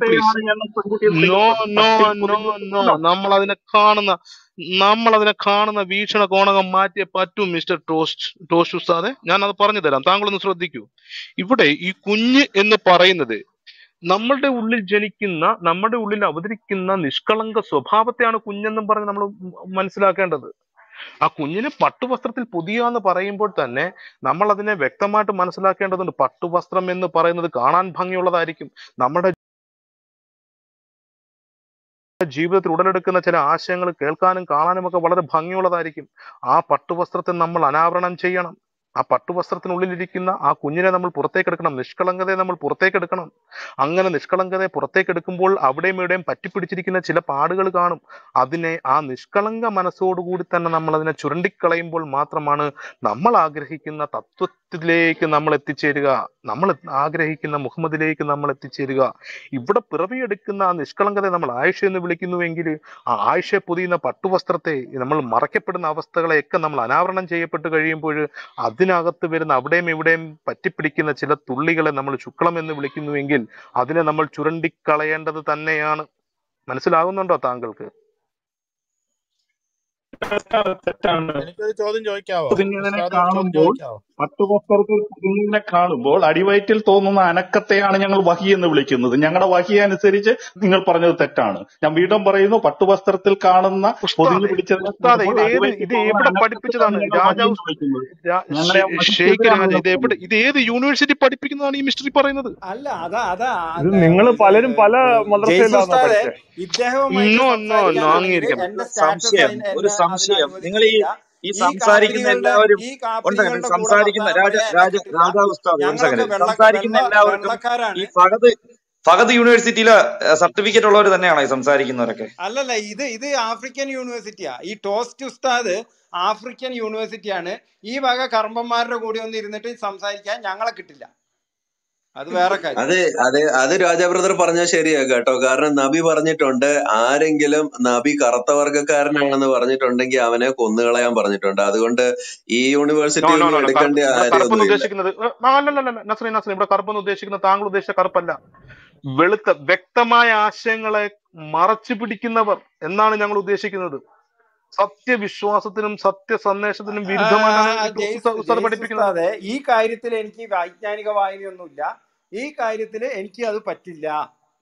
നമ്മൾ അതിനെ കാണുന്ന നമ്മൾ അതിനെ കാണുന്ന വീക്ഷണ കോണകം മാറ്റിയേ പറ്റൂ മിസ്റ്റർ ടോസ്റ്റ് ടോസ്റ്റ് ഉസ്താദെ. ഞാൻ അത് പറഞ്ഞു തരാം. താങ്കളൊന്ന് ശ്രദ്ധിക്കൂ. ഇവിടെ ഈ കുഞ്ഞ് എന്ന് പറയുന്നത് നമ്മളുടെ ഉള്ളിൽ ജനിക്കുന്ന നമ്മുടെ ഉള്ളിൽ അവതരിക്കുന്ന നിഷ്കളങ്ക സ്വഭാവത്തെയാണ് കുഞ്ഞെന്നും പറഞ്ഞ് നമ്മൾ മനസ്സിലാക്കേണ്ടത്. ആ കുഞ്ഞിനെ പട്ടുവസ്ത്രത്തിൽ പുതിയ എന്ന് പറയുമ്പോൾ തന്നെ നമ്മൾ അതിനെ വ്യക്തമായിട്ട് മനസ്സിലാക്കേണ്ടതുണ്ട്. പട്ടുവസ്ത്രം എന്ന് പറയുന്നത് കാണാൻ ഭംഗിയുള്ളതായിരിക്കും. നമ്മുടെ ജീവിതത്തിൽ ഉടലെടുക്കുന്ന ചില ആശയങ്ങൾ കേൾക്കാനും കാണാനും ഒക്കെ വളരെ ഭംഗിയുള്ളതായിരിക്കും. ആ പട്ടുവസ്ത്രത്തെ നമ്മൾ അനാവരണം ചെയ്യണം. ആ പട്ടുവസ്ത്രത്തിനുള്ളിലിരിക്കുന്ന ആ കുഞ്ഞിനെ നമ്മൾ പുറത്തേക്ക് എടുക്കണം നിഷ്കളങ്കതയെ നമ്മൾ പുറത്തേക്ക് എടുക്കണം അങ്ങനെ നിഷ്കളങ്കതയെ പുറത്തേക്ക് എടുക്കുമ്പോൾ അവിടെയും ഇവിടെയും പറ്റിപ്പിടിച്ചിരിക്കുന്ന ചില പാടുകൾ കാണും. അതിനെ ആ നിഷ്കളങ്ക മനസ്സോടുകൂടി തന്നെ നമ്മൾ അതിനെ ചുരണ്ടിക്കളയുമ്പോൾ മാത്രമാണ് നമ്മൾ ആഗ്രഹിക്കുന്ന തത്വത്തിലേക്ക് നമ്മൾ എത്തിച്ചേരുക. നമ്മൾ ആഗ്രഹിക്കുന്ന മുഹമ്മദിലേക്ക് നമ്മൾ എത്തിച്ചേരുക. ഇവിടെ പിറവിയെടുക്കുന്ന ആ നിഷ്കളങ്കതയെ നമ്മൾ ആയിഷ എന്ന് വിളിക്കുന്നുവെങ്കിൽ ആ ആയിഷ പൊതിയുന്ന പട്ടുവസ്ത്രത്തെ നമ്മൾ മറക്കപ്പെടുന്ന അവസ്ഥകളെയൊക്കെ നമ്മൾ അനാവരണം ചെയ്യപ്പെട്ട് കഴിയുമ്പോൾ അതിനകത്ത് വരുന്ന അവിടെയും ഇവിടെയും പറ്റിപ്പിടിക്കുന്ന ചില തുള്ളികളെ നമ്മൾ ശുക്ലം എന്ന് വിളിക്കുന്നുവെങ്കിൽ അതിനെ നമ്മൾ ചുരണ്ടിക്കളയേണ്ടത് തന്നെയാണ്. മനസ്സിലാകുന്നുണ്ടോ താങ്കൾക്ക്? തെറ്റാണ്. എനിക്കൊരു ചോദ്യം ചോദിക്കാവോ? ഒരു ചോദ്യം കാണുമ്പോൾ ചോദിക്കാവോ പട്ടുവസ്ത്രത്തിൽ കുഞ്ഞിനെ കാണുമ്പോൾ അടിവയറ്റിൽ തോന്നുന്ന അനക്കത്തെയാണ് ഞങ്ങൾ വഹി എന്ന് വിളിക്കുന്നത്. ഞങ്ങളുടെ വഹി അനുസരിച്ച് നിങ്ങൾ പറഞ്ഞത് തെറ്റാണ്. ഞാൻ വീണ്ടും പറയുന്നു പട്ടുവസ്ത്രത്തിൽ കാണുന്ന പൊതിഞ്ഞു പിടിച്ചത് ഇത് ഏത് യൂണിവേഴ്സിറ്റി പഠിപ്പിക്കുന്നതാണ് ഈ മിസ്റ്ററി പറയുന്നത്? അല്ല അതാ അതാ നിങ്ങൾ പലരും പല മദ്രസയിലാണ് ഇദ്ദേഹം ഒരു സംശയം ഒരു സംശയം. നിങ്ങൾ ഈ ഈ സംസാരിക്കുന്ന എല്ലാവരും ഉണ്ട് സംസാരിക്കുന്ന രാജ രാജ രാജാ ഉസ്താദ് ഒരു സെക്കൻഡ് സംസാരിക്കുന്ന എല്ലാവർക്കും ഈ ഫഹദ് ഫഹദ് യൂണിവേഴ്സിറ്റിയിലെ സർട്ടിഫിക്കറ്റ് ഉള്ളവർ തന്നെയാണോ ഈ സംസാരിക്കുന്നവരൊക്കെ? അല്ലല്ല ഇത് ഇത് ആഫ്രിക്കൻ യൂണിവേഴ്സിറ്റിയാ. ഈ ടോസ്റ്റ് ഉസ്താദ് ആഫ്രിക്കൻ യൂണിവേഴ്സിറ്റിയാണ്. ഈ വക കർമ്മന്മാരുടെ കൂടെ ഒന്ന് ഇരുന്നിട്ട് സംസാരിക്കാൻ ഞങ്ങളെ കിട്ടില്ല. അത് വേറെ കാര്യം. അത് അത് അത് രാജാ ബ്രദർ പറഞ്ഞ ശരിയാ കേട്ടോ. കാരണം നബി പറഞ്ഞിട്ടുണ്ട് ആരെങ്കിലും നബി കറുത്ത വർഗക്കാരനാണെന്ന് പറഞ്ഞിട്ടുണ്ടെങ്കിൽ അവനെ കൊന്നുകളയാൻ പറഞ്ഞിട്ടുണ്ട്. അതുകൊണ്ട് ഈ യൂണിവേഴ്സിറ്റി എടുക്കേണ്ട ഇവിടെ കറുപ്പെന്ന് കാര്യമൊന്നുമില്ല ഉദ്ദേശിക്കുന്നത് ഇവിടെ കറുപ്പെന്ന് ഉദ്ദേശിക്കുന്നത് താങ്കൾ ഉദ്ദേശിച്ച കറുപ്പല്ല. വെളുത്ത വ്യക്തമായ ആശയങ്ങളെ മറച്ചു പിടിക്കുന്നവർ എന്നാണ് ഞങ്ങൾ ഉദ്ദേശിക്കുന്നത്. സത്യവിശ്വാസത്തിനും സത്യസന്ദേശത്തിനും സന്ദേശത്തിനും ജെയ്സ് പഠിപ്പിക്കുന്നത്. ഈ കാര്യത്തിൽ എനിക്ക് വൈജ്ഞാനിക വായനയൊന്നുമില്ല. ഈ കാര്യത്തിൽ എനിക്ക് അത് പറ്റില്ല.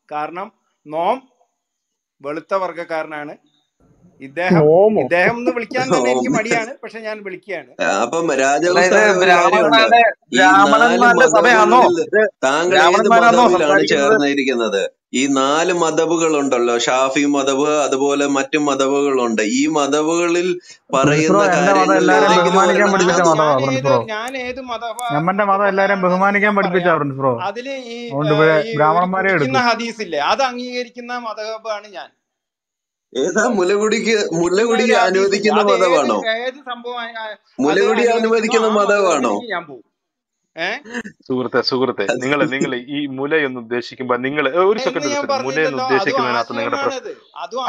കാരണം നോം വെളുത്ത വർഗക്കാരനാണ് ഇദ്ദേഹം ഇദ്ദേഹം എന്ന് വിളിക്കാൻ തന്നെ എനിക്ക് മടിയാണ്. പക്ഷെ ഞാൻ വിളിക്കുകയാണ്. അപ്പം രാജാ അല്ല ഇത് ഉസ്താദ് ഒരു കാര്യമുണ്ട് ബ്രാഹ്മണന്മാരുടെ ഈ നാല് ബ്രാഹ്മണന്മാരുടെ സഭയാണോ? താങ്കൾ ചേർന്നിരിക്കുന്നത്? ഈ നാല് മതവുകളുണ്ടല്ലോ. ഷാഫി മതബ് അതുപോലെ മറ്റു മതബുകളുണ്ട് ഈ മതബുകളിൽ പറയുന്ന ബഹുമാനിക്കാൻ പഠിപ്പിച്ച ബ്രോ. ഞാൻ ഏത് ഞമ്മന്റെ മതം എല്ലാരും ബഹുമാനിക്കാൻ ഞാൻ പഠിപ്പിച്ച ബ്രോ. അതിൽ ഈ ബ്രാഹ്മണന്മാരെ ഹദീസില്ലേ? അത് അംഗീകരിക്കുന്ന മതഹബാണ് ഞാൻ. ഏതാ മുലകുടിക്ക് മുലകുടി അനുവദിക്കുന്ന മതമാണോ മുലകുടി അനുവദിക്കുന്ന മതമാണോ ഞാൻ പോകും സുഹൃത്തെ സുഹൃത്തെ നിങ്ങൾ നിങ്ങൾ ഈ മുലയെന്ന് ഉദ്ദേശിക്കുമ്പോ നിങ്ങൾ ഒരു സെക്കൻഡ് മുലയെന്ന് ഉദ്ദേശിക്കുന്നതിനകത്ത് നിങ്ങളുടെ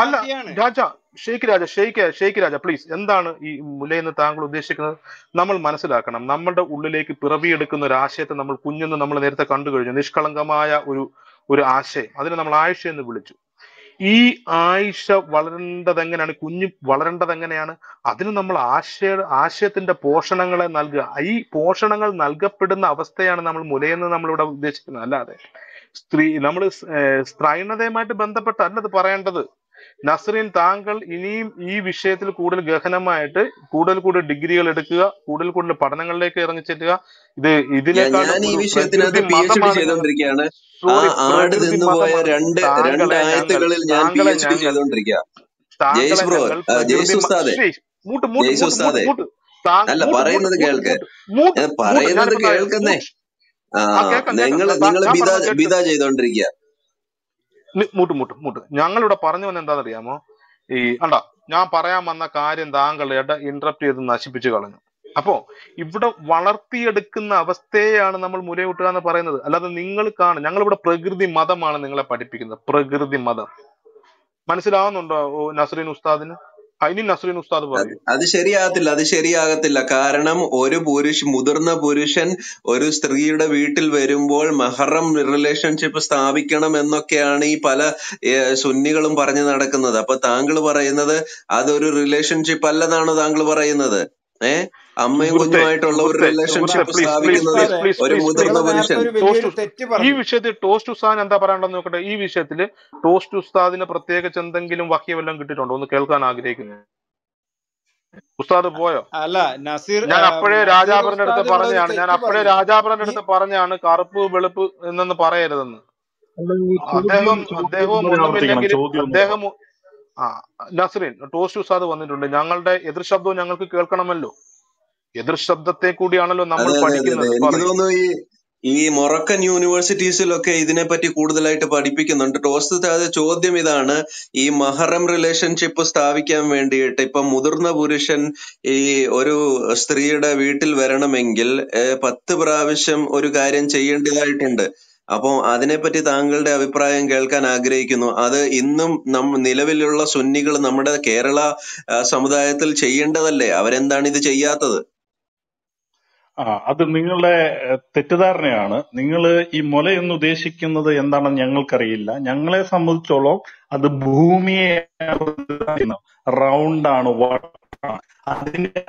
അല്ല രാജ ഷെയ്ഖ് രാജ ഷെയ്ഖ് ഷെയ്ഖ് രാജ പ്ലീസ് എന്താണ് ഈ മുലയെന്ന് താങ്കൾ ഉദ്ദേശിക്കുന്നത്? നമ്മൾ മനസ്സിലാക്കണം. നമ്മളുടെ ഉള്ളിലേക്ക് പിറവിയെടുക്കുന്ന ഒരു ആശയത്തെ നമ്മൾ കുഞ്ഞെന്ന് നമ്മൾ നേരത്തെ കണ്ടു കഴിഞ്ഞു. നിഷ്കളങ്കമായ ഒരു ഒരു ആശയം. അതിനെ നമ്മൾ ആയുഷ എന്ന് വിളിച്ചു. ഈ ആയിഷ വളരേണ്ടത് എങ്ങനെയാണ് കുഞ്ഞ് വളരേണ്ടത് എങ്ങനെയാണ് അതിന് നമ്മൾ ആശയ ആശയത്തിന്റെ പോഷണങ്ങളെ നൽകുക. ഈ പോഷണങ്ങൾ നൽകപ്പെടുന്ന അവസ്ഥയാണ് നമ്മൾ മുലയെന്ന് നമ്മളിവിടെ ഉദ്ദേശിക്കുന്നത്. അല്ലാതെ സ്ത്രീ നമ്മൾ സ്ത്രൈണതയുമായിട്ട് ബന്ധപ്പെട്ടല്ല ഇത് പറയേണ്ടത്. നസ്രീൻ താങ്കൾ ഇനിയും ഈ വിഷയത്തിൽ കൂടുതൽ ഗഹനമായിട്ട് കൂടുതൽ കൂടുതൽ ഡിഗ്രികൾ എടുക്കുക കൂടുതൽ കൂടുതൽ പഠനങ്ങളിലേക്ക് ഇറങ്ങിച്ചെല്ലുക ഇത് ഇതിനേക്കാൾ അല്ല പറയുന്നത് കേൾക്ക്. പറയുന്നത് കേൾക്കുന്നേ. നിങ്ങൾ ഞാൻ ബിദ ബിദ ചെയ്തോണ്ടിരിക്കുക മൂട്ട് മൂട്ട് മൂട്ട്. ഞങ്ങളിവിടെ പറഞ്ഞു വന്ന എന്താണെന്നറിയാമോ? ഈ അണ്ട ഞാൻ പറയാൻ വന്ന കാര്യം താങ്കൾ ഇട ഇന്ററപ്റ്റ് ചെയ്ത് നശിപ്പിച്ചു കളഞ്ഞു. അപ്പോ ഇവിടെ വളർത്തിയെടുക്കുന്ന അവസ്ഥയാണ് നമ്മൾ മുലയൂട്ടുക എന്ന് പറയുന്നത്. അല്ലാതെ നിങ്ങൾ കാണും ഞങ്ങളിവിടെ പ്രകൃതി മതമാണ് നിങ്ങളെ പഠിപ്പിക്കുന്നത്. പ്രകൃതി മതം. മനസ്സിലാവുന്നുണ്ടോ നസറിൻ ഉസ്താദിന്? നസ്രീൻ ഉസ്താദ് അത് അത് ശരിയാകത്തില്ല അത് ശരിയാകത്തില്ല. കാരണം ഒരു പുരുഷ മുതിർന്ന പുരുഷൻ ഒരു സ്ത്രീയുടെ വീട്ടിൽ വരുമ്പോൾ മഹറം റിലേഷൻഷിപ്പ് സ്ഥാപിക്കണം എന്നൊക്കെയാണ് ഈ പല സുന്നികളും പറഞ്ഞു നടക്കുന്നത്. അപ്പൊ താങ്കൾ പറയുന്നത് അതൊരു റിലേഷൻഷിപ്പ് അല്ലെന്നാണ് താങ്കൾ പറയുന്നത്. ഏ? അമ്മയും കുഞ്ഞുമായിട്ടുള്ള ഒരു റിലേഷൻഷിപ്പ് സ്ഥാപിക്കുന്നത് ഒരു മുതിർന്ന മനുഷ്യൻ. ഈ വിഷയത്തിൽ ടോസ്റ്റ് ഉസ്താൻ എന്താ പറയാനുണ്ടെന്ന് നോക്കട്ടെ? ഈ വിഷയത്തിൽ ടോസ്റ്റ് ഉസ്താദിന് പ്രത്യേകിച്ച് എന്തെങ്കിലും വാക്യം വല്ലതും കിട്ടിയിട്ടുണ്ടോ? ഒന്ന് കേൾക്കാൻ ആഗ്രഹിക്കുന്നു. ഉസ്താദ് പോയോ? അല്ല നസീർ ഞാൻ അപ്പോഴേ രാജാപുരന്റെ അടുത്ത് പറഞ്ഞാണ് ഞാൻ അപ്പോഴേ രാജാപുരന്റെ അടുത്ത് പറഞ്ഞാണ് കറുപ്പ് വെളുപ്പ് എന്നൊന്ന് പറയരുതെന്ന്. അദ്ദേഹം അദ്ദേഹവും ഒന്നുമില്ലെങ്കിലും അദ്ദേഹം ആ നസ്രീൻ ടോസ്റ്റ് ഉസാദ് വന്നിട്ടുണ്ട്. ഞങ്ങളുടെ എതിർ ശബ്ദവും ഞങ്ങൾക്ക് കേൾക്കണമല്ലോ. എതിർ ശബ്ദത്തെ കൂടിയാണല്ലോ നമ്മൾ പഠിക്കുന്നത്. ഈ മൊറക്കൻ യൂണിവേഴ്സിറ്റീസിലൊക്കെ ഇതിനെപ്പറ്റി കൂടുതലായിട്ട് പഠിപ്പിക്കുന്നുണ്ട്. ടോസ്റ്റ് ചോദ്യം ഇതാണ്. ഈ മഹറം റിലേഷൻഷിപ്പ് സ്ഥാപിക്കാൻ വേണ്ടിയിട്ട് ഇപ്പൊ മുതിർന്ന പുരുഷൻ ഈ ഒരു സ്ത്രീയുടെ വീട്ടിൽ വരണമെങ്കിൽ പത്ത് പ്രാവശ്യം ഒരു കാര്യം ചെയ്യേണ്ടതായിട്ടുണ്ട്. അപ്പൊ അതിനെപ്പറ്റി താങ്കളുടെ അഭിപ്രായം കേൾക്കാൻ ആഗ്രഹിക്കുന്നു. അത് ഇന്നും നം നിലവിലുള്ള സുന്നികൾ നമ്മുടെ കേരള സമുദായത്തിൽ ചെയ്യേണ്ടതല്ലേ? അവരെന്താണ് ഇത് ചെയ്യാത്തത്? ആ അത് നിങ്ങളുടെ തെറ്റിദ്ധാരണയാണ്. നിങ്ങൾ ഈ മുല എന്ന് ഉദ്ദേശിക്കുന്നത് എന്താണെന്ന് ഞങ്ങൾക്കറിയില്ല. ഞങ്ങളെ സംബന്ധിച്ചോളം അത് ഭൂമിയെ റൗണ്ടാണ് അതിന്റെ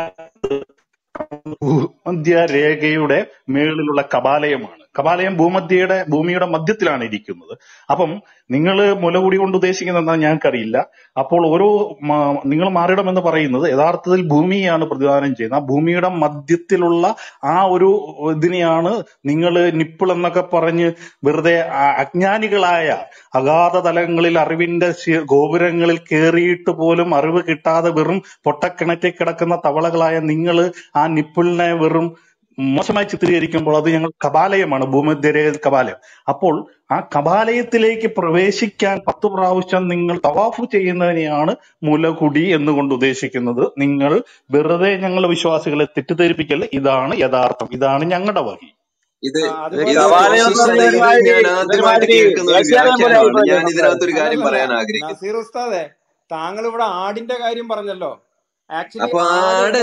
രേഖയുടെ മേളിലുള്ള കപാലയമാണ്. കപാലയം ഭൂമധ്യയുടെ ഭൂമിയുടെ മധ്യത്തിലാണ് ഇരിക്കുന്നത്. അപ്പം നിങ്ങൾ മുലകുടി കൊണ്ട് ഉദ്ദേശിക്കുന്നത് എന്താ ഞങ്ങൾക്കറിയില്ല. അപ്പോൾ ഓരോ നിങ്ങൾ മാറിയിടമെന്ന് പറയുന്നത് യഥാർത്ഥത്തിൽ ഭൂമിയാണ് പ്രതിദാനം ചെയ്യുന്നത്. ആ ഭൂമിയുടെ മധ്യത്തിലുള്ള ആ ഒരു ഇതിനെയാണ് നിങ്ങൾ നിപ്പിൾ എന്നൊക്കെ പറഞ്ഞ് വെറുതെ അജ്ഞാനികളായ അഗാധ തലങ്ങളിൽ അറിവിന്റെ ഗോപുരങ്ങളിൽ കയറിയിട്ട് പോലും അറിവ് കിട്ടാതെ വെറും പൊട്ടക്കിണറ്റിൽ കിടക്കുന്ന തവളകളായ നിങ്ങൾ ആ നിപ്പിളിനെ വെറും മോശമായി ചിത്രീകരിക്കുമ്പോൾ അത് ഞങ്ങൾ കപാലയമാണ് ഭൂമധ്യരേഖ കപാലയം. അപ്പോൾ ആ കപാലയത്തിലേക്ക് പ്രവേശിക്കാൻ പത്ത് പ്രാവശ്യം നിങ്ങൾ തവാഫ് ചെയ്യുന്നതിനെയാണ് മുലകുടി എന്നുകൊണ്ട് ഉദ്ദേശിക്കുന്നത്. നിങ്ങൾ വെറുതെ ഞങ്ങൾ വിശ്വാസികളെ തെറ്റിദ്ധരിപ്പിക്കൽ ഇതാണ് യഥാർത്ഥം. ഇതാണ് ഞങ്ങളുടെ വഴി. ഇത് ഞാൻ ആദ്യമായിട്ട് കേൾക്കുന്ന ഞാൻ ഇതിനകത്തൊരു കാര്യം പറയാൻ ആഗ്രഹിക്കുന്നു. താങ്കൾ ഇവിടെ ആടിന്റെ കാര്യം പറഞ്ഞല്ലോ. ആക്ച്വലി അപ്പൊ ആട്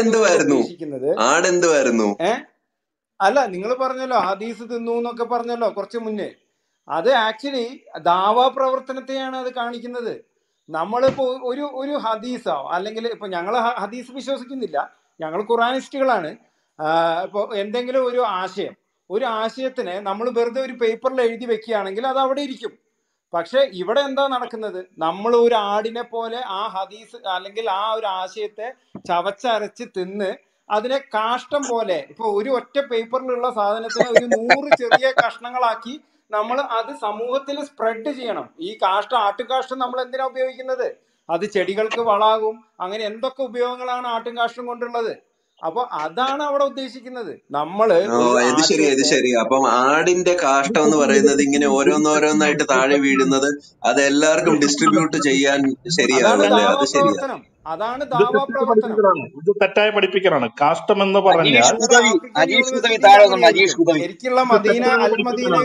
ആട് എന്നതുകൊണ്ട് അല്ല നിങ്ങൾ പറഞ്ഞല്ലോ ഹദീസ് തിന്നു എന്നൊക്കെ പറഞ്ഞല്ലോ കുറച്ച് മുന്നേ. അത് ആക്ച്വലി ദാവാ പ്രവർത്തനത്തെയാണ് അത് കാണിക്കുന്നത്. നമ്മളിപ്പോ ഒരു ഒരു ഹദീസോ അല്ലെങ്കിൽ ഇപ്പൊ ഞങ്ങൾ ഹദീസ് വിശ്വസിക്കുന്നില്ല. ഞങ്ങൾ ഖുറാനിസ്റ്റുകളാണ്. ഇപ്പോൾ എന്തെങ്കിലും ഒരു ആശയം ഒരു ആശയത്തിനെ നമ്മൾ വെറുതെ ഒരു പേപ്പറിൽ എഴുതി വെക്കുകയാണെങ്കിൽ അത് അവിടെ ഇരിക്കും. പക്ഷെ ഇവിടെ എന്താ നടക്കുന്നത്? നമ്മൾ ഒരു ആടിനെ പോലെ ആ ഹദീസ് അല്ലെങ്കിൽ ആ ഒരു ആശയത്തെ ചവച്ചരച്ച് തിന്ന് അതിനെ കാഷ്ടം പോലെ ഇപ്പൊ ഒരു ഒറ്റ പേപ്പറിലുള്ള സാധനത്തിനെ ഒരു നൂറ് ചെറിയ കഷ്ണങ്ങളാക്കി നമ്മൾ അത് സമൂഹത്തിൽ സ്പ്രെഡ് ചെയ്യണം. ഈ കാഷ്ടം ആട്ടുകാഷ്ടം നമ്മൾ എന്തിനാ ഉപയോഗിക്കുന്നത്? അത് ചെടികൾക്ക് വളാകും. അങ്ങനെ എന്തൊക്കെ ഉപയോഗങ്ങളാണ് ആട്ടുംകാഷ്ടം കൊണ്ടുള്ളത്? അപ്പൊ അതാണ് അവിടെ ഉദ്ദേശിക്കുന്നത്. നമ്മൾ ഇത് ശരി ഇത് ശരി. അപ്പം ആടിന്റെ കാഷ്ടം എന്ന് പറയുന്നത് ഇങ്ങനെ ഓരോന്നോരോന്നായിട്ട് താഴെ വീഴുന്നത് അത് എല്ലാവർക്കും ഡിസ്ട്രിബ്യൂട്ട് ചെയ്യാൻ ശരിയാണ് അത് ശരിയാ പ്രവർത്തനം. അതാണ് ഇത് തെറ്റായ പ്രവർത്തനം പഠിപ്പിക്കലാണ്. ഇത് തെറ്റായ പഠിപ്പിക്കലാണ്. കാഷ്ടം എന്ന് പറഞ്ഞാൽ ശരിക്കുള്ള മദീന തെറ്റായ അൽ മദീന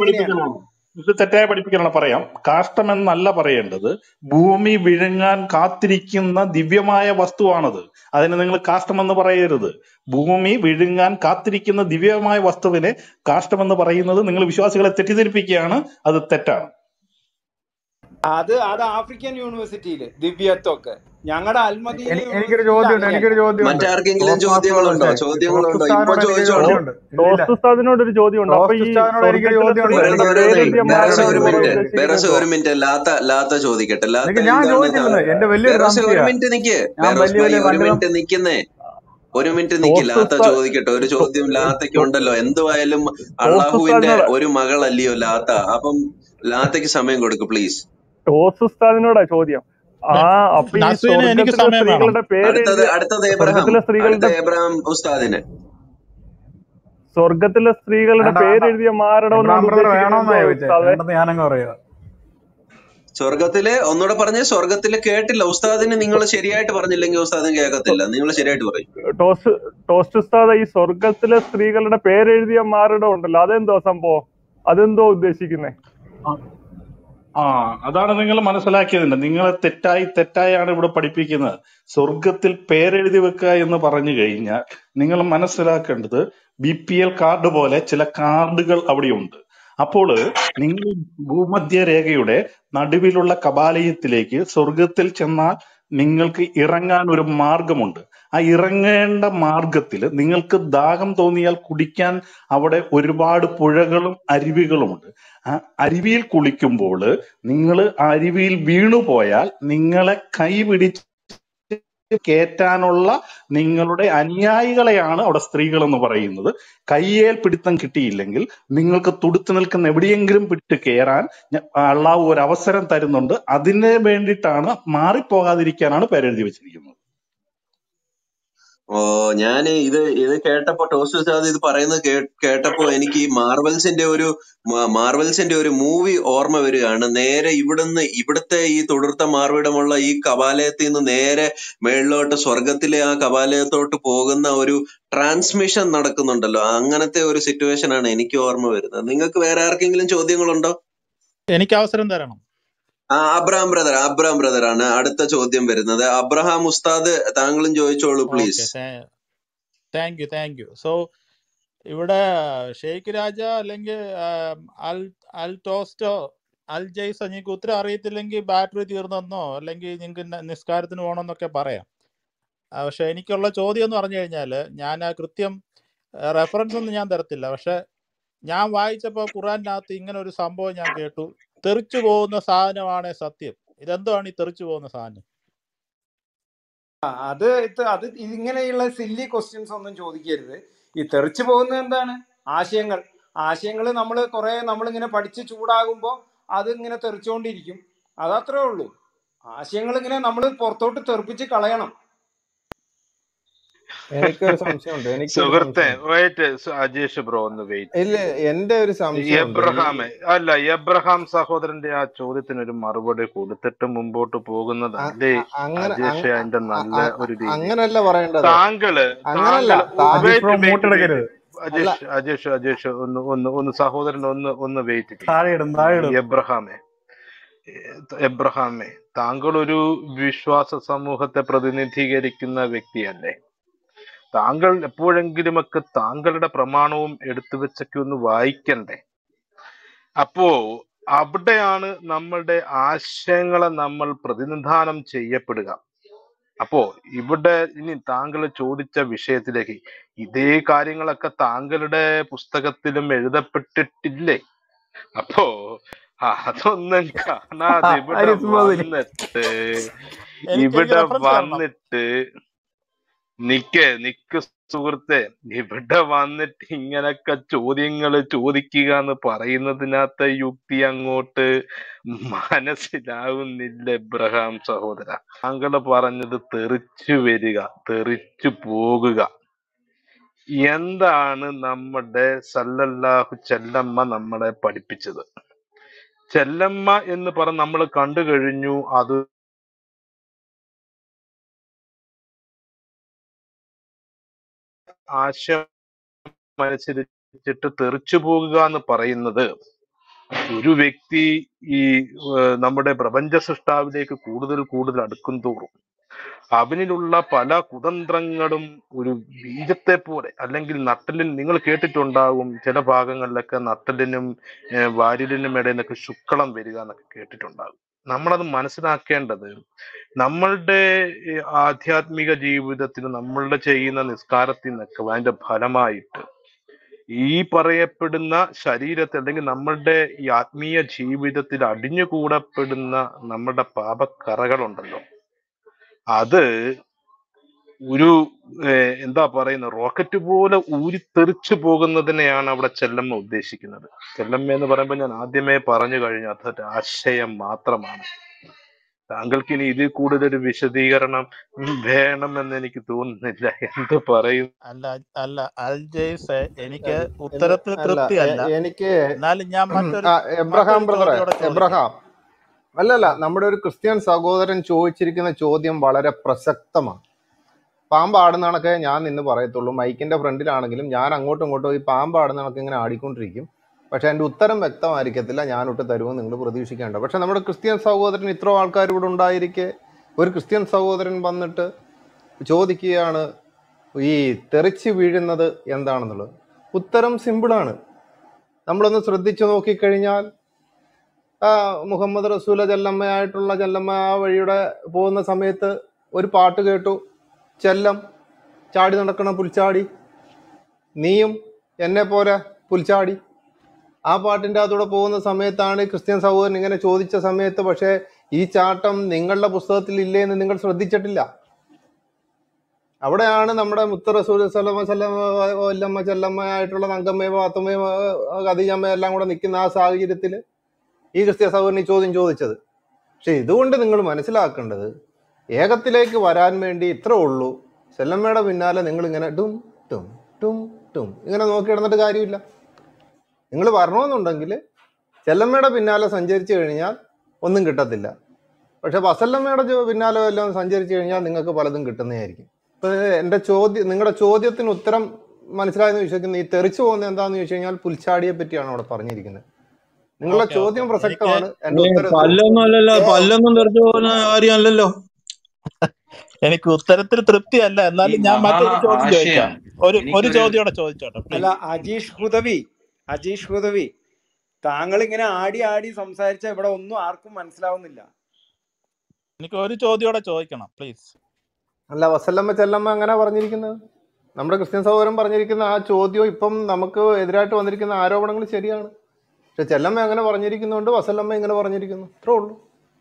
പഠിപ്പിക്കലാണ്. ഇത് തെറ്റായ പഠിപ്പിക്കലാണ്. പറയാം. കാഷ്ടം എന്നല്ല പറയേണ്ടത് ഭൂമി വിഴുങ്ങാൻ കാത്തിരിക്കുന്ന ദിവ്യമായ വസ്തുവാണത്. അതിന് നിങ്ങൾ കാഷ്ടം എന്ന് പറയരുത്. ഭൂമി വിഴുങ്ങാൻ കാത്തിരിക്കുന്ന ദിവ്യമായ വസ്തുവിനെ കാഷ്ടം എന്ന് പറയുന്നത് നിങ്ങൾ വിശ്വാസികളെ തെറ്റിദ്ധരിപ്പിക്കുകയാണ്. അത് തെറ്റാണ്. അത് അത് ആഫ്രിക്കൻ യൂണിവേഴ്സിറ്റിയിൽ ദിവ്യത്വമൊക്കെ. ഞങ്ങളുടെ എനിക്കൊരു എനിക്കൊരു മറ്റാർക്കെങ്കിലും ചോദ്യങ്ങളുണ്ടോ? ചോദ്യങ്ങളുണ്ടോ? ഇപ്പൊ ചോദിച്ചോളൂ. ഒരു ചോദ്യമുണ്ട്. ബെറോസ ഒരു മിനിറ്റ് ഉദ്ദേശിക്കുന്നത് ഒരു മിനിറ്റ്. ലാത്ത ലാത്ത ചോദിക്കട്ടെ. ലാത്ത ബെറോസ ഒരു മിനിറ്റ് നിക്ക്. ഞാൻ വലിയ വലിയ ഒരു മിനിറ്റ് നിക്കുന്നേ. ഒരു മിനിറ്റ് നിക്ക്. ലാത്ത ചോദിക്കട്ടെ. ഒരു ചോദ്യം ലാത്തയ്ക്ക് ഉണ്ടല്ലോ. എന്തുവായാലും അള്ളാഹുവിന്റെ ഒരു മകളല്ലയോ ലാത്ത? അപ്പം ലാത്തയ്ക്ക് സമയം കൊടുക്ക് പ്ലീസ് ടോസ് ഉസ്താദിനോടാ ചോദ്യം. ആ അപ്പൊ ഈ സ്ത്രീകളുടെ പേര് സ്വർഗത്തിലെ അടുത്ത സ്ത്രീകളുടെ സ്വർഗത്തിലെ സ്ത്രീകളുടെ പേരെഴുതിയ പറയുക സ്വർഗത്തിൽ ഒന്നുകൂടെ പറഞ്ഞ സ്വർഗത്തിൽ കേട്ടില്ല. ഉസ്താദിന് നിങ്ങൾ ശരിയായിട്ട് പറഞ്ഞില്ലെങ്കിൽ ഉസ്താദിന് കേൾക്കത്തില്ല. നിങ്ങൾ ശരിയായിട്ട് പറയും. ടോസ്റ്റ് ടോസ്റ്റ് ഉസ്താദ് ഈ സ്വർഗത്തിലെ സ്ത്രീകളുടെ പേരെഴുതിയ മാരടം ഉണ്ടല്ലോ. അതെന്തോ സംഭവം? അതെന്തോ ഉദ്ദേശിക്കുന്നേ? ആ അതാണ് നിങ്ങൾ മനസ്സിലാക്കിയതിന്റെ നിങ്ങളെ തെറ്റായി തെറ്റായാണ് ഇവിടെ പഠിപ്പിക്കുന്നത്. സ്വർഗത്തിൽ പേരെഴുതി വെക്കുക എന്ന് പറഞ്ഞു കഴിഞ്ഞാൽ നിങ്ങൾ മനസ്സിലാക്കേണ്ടത് ബി പി എൽ കാർഡ് പോലെ ചില കാർഡുകൾ അവിടെയുണ്ട്. അപ്പോൾ നിങ്ങൾ ഭൂമധ്യരേഖയുടെ നടുവിലുള്ള കപാലയത്തിലേക്ക് സ്വർഗത്തിൽ ചെന്നാൽ നിങ്ങൾക്ക് ഇറങ്ങാൻ ഒരു മാർഗമുണ്ട്. ആ ഇറങ്ങേണ്ട മാർഗത്തിൽ നിങ്ങൾക്ക് ദാഹം തോന്നിയാൽ കുടിക്കാൻ അവിടെ ഒരുപാട് പുഴകളും അരുവികളുമുണ്ട്. ആ അരുവിയിൽ കുളിക്കുമ്പോൾ നിങ്ങൾ അരുവിയിൽ വീണുപോയാൽ നിങ്ങളെ കൈപിടിച്ച് കയറ്റാനുള്ള നിങ്ങളുടെ അനുയായികളെയാണ് അവിടെ സ്ത്രീകൾ എന്ന് പറയുന്നത്. കയ്യേൽ പിടുത്തം കിട്ടിയില്ലെങ്കിൽ നിങ്ങൾക്ക് തുടുത്തു നിൽക്കുന്ന എവിടെയെങ്കിലും പിട്ട് കയറാൻ അള്ളാഹു ഒരു അവസരം തരുന്നുണ്ട്. അതിന് വേണ്ടിയിട്ടാണ് മാറിപ്പോകാതിരിക്കാനാണ് പേരെഴുതി വെച്ചിരിക്കുന്നത്. ഓ ഞാൻ ഇത് ഇത് കേട്ടപ്പോ ടോസ്റ്റ് സാദ് ഇത് പറയുന്നത് കേട്ടപ്പോ എനിക്ക് ഈ മാർവൽസിന്റെ ഒരു മാർവൽസിന്റെ ഒരു മൂവി ഓർമ്മ വരികയാണ്. നേരെ ഇവിടുന്ന് ഇവിടുത്തെ ഈ തുടർത്ത മാർവിടമുള്ള ഈ കപാലയത്തിൽ നിന്ന് നേരെ മേളിലോട്ട് സ്വർഗത്തിലെ ആ കപാലയത്തോട്ട് പോകുന്ന ഒരു ട്രാൻസ്മിഷൻ നടക്കുന്നുണ്ടല്ലോ. അങ്ങനത്തെ ഒരു സിറ്റുവേഷൻ ആണ് എനിക്ക് ഓർമ്മ വരുന്നത്. നിങ്ങൾക്ക് വേറെ ആർക്കെങ്കിലും ചോദ്യങ്ങളുണ്ടോ? എനിക്ക് അവസരം തരണം. ആ അബ്രഹാം ബ്രദർ അബ്രഹാം ബ്രദർ ആണ് അടുത്ത ചോദ്യം വരുന്നത്. അബ്രഹാം ഉസ്താദ് താങ്കളും ചോദിച്ചോളൂ please thank you thank you so ഇവിടെ ഷെയ്ഖ് രാജ അല്ലെങ്കിൽ അൽ അൽ ടോസ്റ്റോ അൽ ജയ്സ നിങ്ങൾക്ക് ഉത്തരം അറിയത്തില്ലെങ്കിൽ ബാറ്ററി തീർന്നെന്നോ അല്ലെങ്കിൽ നിങ്ങൾക്ക് നിസ്കാരത്തിന് പോകണമെന്നൊക്കെ പറയാം. പക്ഷെ എനിക്കുള്ള ചോദ്യം എന്ന് പറഞ്ഞു കഴിഞ്ഞാൽ ഞാൻ ആ കൃത്യം റെഫറൻസ് ഒന്നും ഞാൻ തരത്തില്ല. പക്ഷെ ഞാൻ വായിച്ചപ്പോൾ ഖുറാനകത്ത് ഇങ്ങനെ ഒരു സംഭവം ഞാൻ കേട്ടു. തെറിച്ചു പോകുന്ന സാധനമാണ് സത്യം. ഇതെന്താണ് ഈ തെറിച്ചു പോകുന്ന സാധനം? അത് അത് ഇങ്ങനെയുള്ള സില്ലി ക്വസ്റ്റ്യൻസ് ഒന്നും ചോദിക്കരുത്. ഈ തെറിച്ചു പോകുന്നത് എന്താണ്? ആശയങ്ങൾ. ആശയങ്ങൾ നമ്മൾ കുറെ നമ്മളിങ്ങനെ പഠിച്ച് ചൂടാകുമ്പോൾ അത് ഇങ്ങനെ തെറിച്ചുകൊണ്ടിരിക്കും അതത്രേ ഉള്ളൂ. ആശയങ്ങൾ ഇങ്ങനെ നമ്മൾ പുറത്തോട്ട് തെറിപ്പിച്ച് കളയണം. എനിക്കൊരു സംശയമുണ്ട് എനിക്ക് സുഹൃത്തെ വെയിറ്റ് അജീഷ് ബ്രോ ഒന്ന് വെയിറ്റ് ഇല്ല എന്റെ ഒരു സംശയമുണ്ട്. എബ്രഹാം എബ്രഹാമെ അല്ല എബ്രഹാം സഹോദരന്റെ ആ ചോദ്യത്തിന് ഒരു മറുപടി കൊടുത്തിട്ട് മുമ്പോട്ട് പോകുന്നത് അജീഷ് അതിന്റെ നല്ല ഒരു രീതി. അങ്ങനല്ല പറയേണ്ടത്. താങ്കൾ അങ്ങനല്ല അജീഷ് അജേഷ് അജേഷ് അജേഷ് ഒന്ന് ഒന്ന് ഒന്ന് സഹോദരൻ ഒന്ന് ഒന്ന് വെയിറ്റ് എബ്രഹാമേ എബ്രഹാമേ താങ്കൾ ഒരു വിശ്വാസ സമൂഹത്തെ പ്രതിനിധീകരിക്കുന്ന വ്യക്തിയല്ലേ? താങ്കൾ എപ്പോഴെങ്കിലുമൊക്കെ താങ്കളുടെ പ്രമാണവും എടുത്തു വെച്ചൊക്കെ ഒന്ന് വായിക്കണ്ടേ? അപ്പോ അവിടെയാണ് നമ്മളുടെ ആശയങ്ങളെ നമ്മൾ പ്രതിനിധാനം ചെയ്യപ്പെടുക. അപ്പോ ഇവിടെ ഇനി താങ്കൾ ചോദിച്ച വിഷയത്തിലേക്ക് ഇതേ കാര്യങ്ങളൊക്കെ താങ്കളുടെ പുസ്തകത്തിലും എഴുതപ്പെട്ടിട്ടില്ലേ? അപ്പോ അതൊന്നും കാണാതെ ഇവിടെ വന്നിട്ട് ഇവിടെ വന്നിട്ട് നിക്ക് നിക്ക് സുഹൃത്തെ ഇവിടെ വന്നിട്ട് ഇങ്ങനൊക്കെ ചോദ്യങ്ങൾ ചോദിക്കുക എന്ന് പറയുന്നതിനകത്ത് യുക്തി അങ്ങോട്ട് മനസ്സിലാവുന്നില്ല എബ്രഹാം സഹോദര. താങ്കൾ പറഞ്ഞത് തെറിച്ചു വരിക തെറിച്ചു പോകുക. എന്താണ് നമ്മുടെ സല്ലല്ലാഹു ചെല്ലമ്മ നമ്മളെ പഠിപ്പിച്ചത്? ചെല്ലമ്മ എന്ന് പറഞ്ഞ് നമ്മൾ കണ്ടു കഴിഞ്ഞു അത് ആശയം അനുസരിച്ചിട്ട് തെറിച്ചു പോകുക എന്ന് പറയുന്നത് ഒരു വ്യക്തി ഈ നമ്മുടെ പ്രപഞ്ച സൃഷ്ടാവിലേക്ക് കൂടുതൽ കൂടുതൽ അടുക്കും തോറും അവനിലുള്ള പല കുതന്ത്രങ്ങളും ഒരു ബീജത്തെ പോലെ അല്ലെങ്കിൽ നട്ടലിൽ നിങ്ങൾ കേട്ടിട്ടുണ്ടാകും ചില ഭാഗങ്ങളിലൊക്കെ നട്ടലിനും വാരിലിനും ഇടയിൽ നിന്നൊക്കെ ശുക്ലം വരിക എന്നൊക്കെ കേട്ടിട്ടുണ്ടാകും നമ്മളത് മനസ്സിലാക്കേണ്ടത് നമ്മളുടെ ആധ്യാത്മിക ജീവിതത്തിൽ നമ്മളുടെ ചെയ്യുന്ന നിസ്കാരത്തിൽ നിന്നൊക്കെ അതിന്റെ ഫലമായിട്ട് ഈ പറയപ്പെടുന്ന ശരീരത്തിൽ അല്ലെങ്കിൽ നമ്മളുടെ ഈ ആത്മീയ ജീവിതത്തിൽ അടിഞ്ഞുകൂടപ്പെടുന്ന നമ്മുടെ പാപക്കറകളുണ്ടല്ലോ. അത് ഒരു എന്താ പറയുന്ന റോക്കറ്റ് പോലെ ഊരിത്തെറിച്ചു പോകുന്നതിനെയാണ് അവിടെ ചെല്ലമ്മ ഉദ്ദേശിക്കുന്നത്. ചെല്ലമ്മ എന്ന് പറയുമ്പോൾ ഞാൻ ആദ്യമേ പറഞ്ഞു കഴിഞ്ഞു അത് ആശയം മാത്രമാണ്. താങ്കൾക്ക് ഇനി ഇതിൽ കൂടുതൽ വിശദീകരണം വേണമെന്ന് എനിക്ക് തോന്നുന്നില്ല എന്ത് പറയും അല്ല അല്ല അൽജയ്സ് എനിക്ക് ഉത്തരത്തിൽ തൃപ്തിയല്ല എനിക്ക് എന്നാലും ഞാൻ മറ്റൊരു എബ്രഹാം ബ്രദർ എബ്രഹാം. അല്ലല്ല നമ്മുടെ ഒരു ക്രിസ്ത്യൻ സഹോദരൻ ചോദിച്ചിരിക്കുന്ന ചോദ്യം വളരെ പ്രസക്തമാണ്. പാമ്പാടുന്ന കണക്കെ ഞാൻ നിന്ന് പറയത്തുള്ളൂ. മൈക്കിന്റെ ഫ്രണ്ടിലാണെങ്കിലും ഞാൻ അങ്ങോട്ടും ഇങ്ങോട്ടും ഈ പാമ്പാടുന്ന കണക്ക് ഇങ്ങനെ ആടിക്കൊണ്ടിരിക്കും. പക്ഷേ എന്റെ ഉത്തരം വ്യക്തമായിരിക്കത്തില്ല. ഞാനൊട്ട് തരുമെന്ന് നിങ്ങൾ പ്രതീക്ഷിക്കേണ്ട. പക്ഷേ നമ്മുടെ ക്രിസ്ത്യൻ സഹോദരൻ ഇത്ര ആൾക്കാർ ഇവിടെ ഉണ്ടായിരിക്കെ. ഒരു ക്രിസ്ത്യൻ സഹോദരൻ വന്നിട്ട് ചോദിക്കുകയാണ് ഈ തെറിച്ച് വീഴുന്നത് എന്താണെന്നുള്ളത്? ഉത്തരം സിമ്പിളാണ്. നമ്മളൊന്ന് ശ്രദ്ധിച്ചു നോക്കിക്കഴിഞ്ഞാൽ മുഹമ്മദ് റസൂല ചെല്ലമ്മയായിട്ടുള്ള ചെല്ലമ്മ ആ വഴിയുടെ പോകുന്ന സമയത്ത് ഒരു പാട്ട് കേട്ടു. ചെല്ലം ചാടി നടക്കണ പുൽച്ചാടി. നീയും എന്നെ പോലെ പുൽച്ചാടി. ആ പാട്ടിന്റെ അതുകൂടെ പോകുന്ന സമയത്താണ് ക്രിസ്ത്യൻ സഹോദരൻ ഇങ്ങനെ ചോദിച്ച സമയത്ത് പക്ഷേ ഈ ചാട്ടം നിങ്ങളുടെ പുസ്തകത്തിൽ ഇല്ലേ എന്ന് നിങ്ങൾ ശ്രദ്ധിച്ചിട്ടില്ല. അവിടെയാണ് നമ്മുടെ മുത്ത റസൂൽ ചെല്ലമ്മ ചെല്ലമ്മ ആയിട്ടുള്ള തങ്കമ്മയോ പാത്തമ്മയോ ഖദീജമ്മയോ എല്ലാം കൂടെ നിൽക്കുന്ന ആ സാഹചര്യത്തിൽ ഈ ക്രിസ്ത്യ സഹോദരൻ ചോദ്യം ചോദിച്ചത്. പക്ഷെ ഇതുകൊണ്ട് നിങ്ങൾ മനസ്സിലാക്കേണ്ടത് ഏകത്തിലേക്ക് വരാൻ വേണ്ടി ഇത്രേ ഉള്ളൂ. ചെല്ലമ്മയുടെ പിന്നാലെ നിങ്ങൾ ഇങ്ങനെ ടും ടും ടും ടും ഇങ്ങനെ നോക്കി നടന്നിട്ട് കാര്യമില്ല. നിങ്ങൾ വരണമെന്നുണ്ടെങ്കിൽ ചെല്ലമ്മയുടെ പിന്നാലെ സഞ്ചരിച്ചു കഴിഞ്ഞാൽ ഒന്നും കിട്ടത്തില്ല. പക്ഷെ വസല്ലമ്മയുടെ പിന്നാലെ എല്ലാം സഞ്ചരിച്ചു കഴിഞ്ഞാൽ നിങ്ങൾക്ക് പലതും കിട്ടുന്നതായിരിക്കും. ഇപ്പൊ എന്റെ ചോദ്യം നിങ്ങളുടെ ചോദ്യത്തിന് ഉത്തരം മനസ്സിലായെന്ന് വിശ്വസിക്കുന്നത് ഈ തെറിച്ചു പോകുന്നത് എന്താണെന്ന് ചോദിച്ചു കഴിഞ്ഞാൽ പുൽച്ചാടിയെ പറ്റിയാണ് അവിടെ പറഞ്ഞിരിക്കുന്നത്. നിങ്ങളുടെ ചോദ്യം പ്രസക്തമാണ്. പല്ലൊന്നും അല്ലല്ലോ പല്ലൊന്നും തെറിച്ചു പോകുന്ന കാര്യമല്ലല്ലോ എനിക്ക് ഉത്തരത്തിൽ തൃപ്തിയല്ല. അല്ല എന്നാലും ഞാൻ മറ്റൊരു ചോദ്യം ചോദിക്കാം. ഒരു ഒരു ചോദ്യോടെ ചോദ്യം കൂടെ ചോദിച്ചോട്ടെ അല്ല അജീഷ് ഹുദവി അജീഷ് ഹുദവി താങ്കൾ ഇങ്ങനെ ആടി ആടി സംസാരിച്ച ഇവിടെ ഒന്നും ആർക്കും മനസ്സിലാവുന്നില്ല. എനിക്ക് ഒരു ചോദ്യം കൂടെ ചോദിക്കണം പ്ലീസ് അല്ല വസല്ലമ്മ ചെല്ലമ്മ അങ്ങനെ പറഞ്ഞിരിക്കുന്നത്? നമ്മുടെ ക്രിസ്ത്യൻ സഹോദരൻ പറഞ്ഞിരിക്കുന്ന ആ ചോദ്യം ഇപ്പം നമുക്ക് എതിരായിട്ട് വന്നിരിക്കുന്ന ആരോപണങ്ങൾ ശരിയാണ്. പക്ഷെ ചെല്ലമ്മ അങ്ങനെ പറഞ്ഞിരിക്കുന്നുണ്ട്? വസല്ലമ്മ ഇങ്ങനെ പറഞ്ഞിരിക്കുന്നു? അത്രേ ഉള്ളൂ.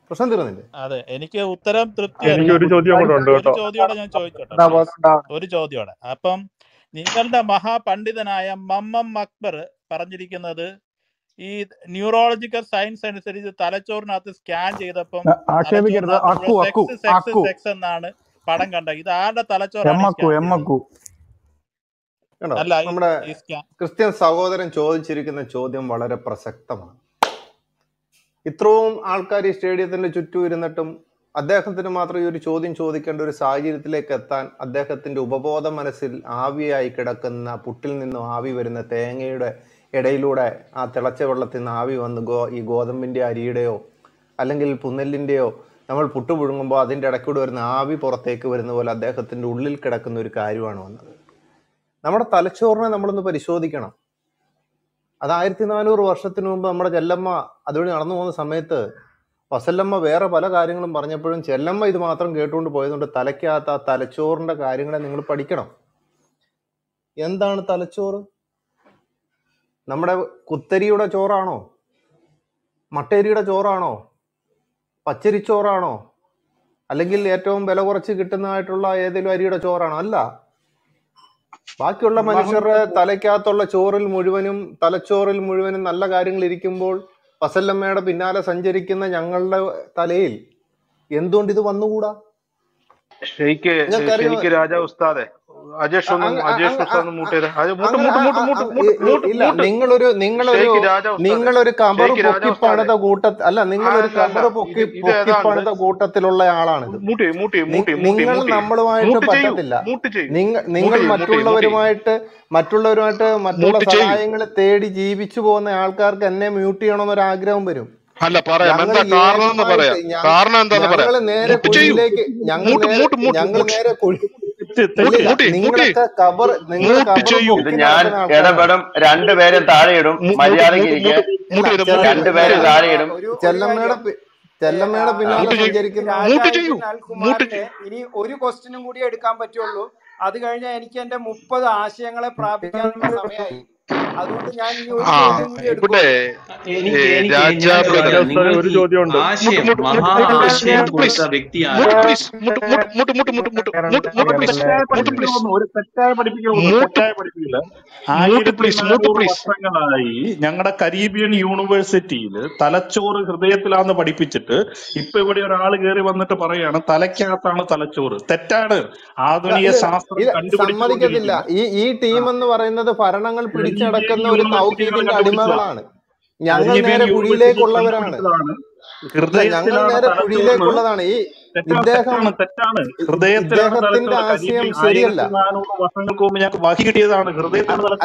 പ്രശ്നം തീർന്നില്ലേ? അതെ എനിക്ക് ഉത്തരം തൃപ്തി എനിക്ക് ഒരു ചോദ്യം കൂടെ ഉണ്ട് ഒരു കേട്ടോ. ഞാൻ ചോദിച്ചോട്ടെ ഒരു ചോദ്യം കൂടെ അപ്പം നിങ്ങളുടെ മഹാപണ്ഡിതനായ മമ്മം അക്ബർ പറഞ്ഞിരിക്കുന്നത് ഈ ന്യൂറോളജിക്കൽ സയൻസ് അനുസരിച്ച് തലച്ചോറിനകത്ത് സ്കാൻ ചെയ്തപ്പം സെക്സ് സെക്സ് എന്നാണ് പടം കണ്ടത്. ഇത് ആരുടെ തലച്ചോറാണ് നമ്മുടെ ക്രിസ്ത്യൻ സഹോദരൻ ചോദിച്ചിരിക്കുന്ന ചോദ്യം വളരെ പ്രസക്തമാണ്. ഇത്രയും ആൾക്കാർ ഈ സ്റ്റേഡിയത്തിന്റെ ചുറ്റും ഇരുന്നിട്ടും അദ്ദേഹത്തിന് മാത്രം ഈ ഒരു ചോദ്യം ചോദിക്കേണ്ട ഒരു സാഹചര്യത്തിലേക്ക് എത്താൻ അദ്ദേഹത്തിന്റെ ഉപബോധ മനസ്സിൽ ആവിയായി കിടക്കുന്ന പുട്ടിൽ നിന്നും ആവി വരുന്ന തേങ്ങയുടെ ഇടയിലൂടെ ആ തിളച്ച വെള്ളത്തിൽ നിന്ന് ആവി വന്ന് ഗോ ഈ ഗോതമ്പിന്റെ അരിയുടെയോ അല്ലെങ്കിൽ പുന്നലിന്റെയോ നമ്മൾ പുട്ട് പുഴുങ്ങുമ്പോൾ അതിന്റെ ഇടയ്ക്കൂടെ വരുന്ന ആവി പുറത്തേക്ക് വരുന്ന പോലെ അദ്ദേഹത്തിന്റെ ഉള്ളിൽ കിടക്കുന്ന ഒരു കാര്യമാണ് വന്നത്. നമ്മുടെ തലച്ചോറിനെ നമ്മളൊന്ന് പരിശോധിക്കണം. അത് ആയിരത്തി നാനൂറ് വർഷത്തിന് മുമ്പ് നമ്മുടെ ചെല്ലമ്മ അതുവഴി നടന്നു പോകുന്ന സമയത്ത് വസല്ലമ്മ വേറെ പല കാര്യങ്ങളും പറഞ്ഞപ്പോഴും ചെല്ലമ്മ ഇത് മാത്രം കേട്ടുകൊണ്ട് പോയതുകൊണ്ട് തലയ്ക്കകത്ത് ആ തലച്ചോറിന്റെ കാര്യങ്ങളെ നിങ്ങൾ പഠിക്കണം. എന്താണ് തലച്ചോറ്? നമ്മുടെ കുത്തരിയുടെ ചോറാണോ? മട്ടേരിയുടെ ചോറാണോ? പച്ചരിച്ചോറാണോ? അല്ലെങ്കിൽ ഏറ്റവും വില കുറച്ച് കിട്ടുന്നതായിട്ടുള്ള ഏതെങ്കിലും അരിയുടെ ചോറാണോ? അല്ല. ബാക്കിയുള്ള മനുഷ്യരുടെ തലയ്ക്കകത്തുള്ള ചോറിൽ മുഴുവനും തലച്ചോറിൽ മുഴുവനും നല്ല കാര്യങ്ങൾ ഇരിക്കുമ്പോൾ വസല്ലമ്മയുടെ പിന്നാലെ സഞ്ചരിക്കുന്ന ഞങ്ങളുടെ തലയിൽ എന്തുകൊണ്ട് ഇത് വന്നുകൂടാ? ഷെയ്ക്ക് രാജാ ഉസ്താദെ അജേഷ് അജേഷ് നിങ്ങളൊരു നിങ്ങളൊരു നിങ്ങളൊരു കമ്പർ പൊക്കി പണിത കൂട്ട അല്ല നിങ്ങളൊരു കമ്പർ പൊക്കി പൊക്കി പണിത കൂട്ടത്തിലുള്ള ആളാണ് നിങ്ങൾ നമ്മളുമായിട്ട് പറ്റത്തില്ല. നിങ്ങൾ മറ്റുള്ളവരുമായിട്ട് മറ്റുള്ളവരുമായിട്ട് മറ്റുള്ള സഹായങ്ങൾ തേടി ജീവിച്ചു പോകുന്ന ആൾക്കാർക്ക് എന്നെ മ്യൂട്ട് ചെയ്യണമെന്നൊരു ആഗ്രഹം വരും. അല്ല പറയാം. എന്താ കാരണം എന്ന് പറയാം. കാരണം എന്താന്ന് പറയാം. ഞങ്ങൾ നേരെ കുഴിയിലേക്ക് ഞങ്ങൾ നേരെ കുഴി ഞാൻ ഇടപെടും. രണ്ടുപേരും താഴെയിടും. മര്യാദയ്ക്ക് രണ്ടുപേരും താഴെയിടും. ചെല്ലമ്മയുടെ ചെല്ലമ്മയുടെ പിന്നെ ഇനി ഒരു ക്വസ്റ്റിനും കൂടി എടുക്കാൻ പറ്റുള്ളൂ. അത് കഴിഞ്ഞാൽ എനിക്ക് എന്റെ മുപ്പത് ആശയങ്ങളെ പ്രാപിക്കാനുള്ള സമയമായി. അതുകൊണ്ട് ഞാൻ ഒരു ചോദ്യമുണ്ട്. ഞങ്ങളുടെ കരീബിയൻ യൂണിവേഴ്സിറ്റിയിൽ തലച്ചോറ് ഹൃദയത്തിലാന്ന് പഠിപ്പിച്ചിട്ട് ഇപ്പൊ ഇവിടെ ഒരാൾ കയറി വന്നിട്ട് പറയാണ് തലയ്ക്കകത്താണ് തലച്ചോറ്. തെറ്റാണ്. ആധുനിക ശാസ്ത്രം കണ്ടുപിടിക്കുന്നില്ല ഈ ഈ ടീം എന്ന് പറയുന്നത് ഭരണങ്ങൾ പിടിച്ചു പിടിച്ചടക്കുന്ന ഒരു തൗഹീദിന്റെ അടിമകളാണ്. ഞങ്ങൾ നേരെ കുഴിയിലേക്കുള്ളവരാണ് ഞങ്ങൾ നേരെ കുഴിയിലേക്കുള്ളതാണ് ഈ ഇദ്ദേഹം ഇദ്ദേഹത്തിന്റെ ആശയം ശരിയല്ല.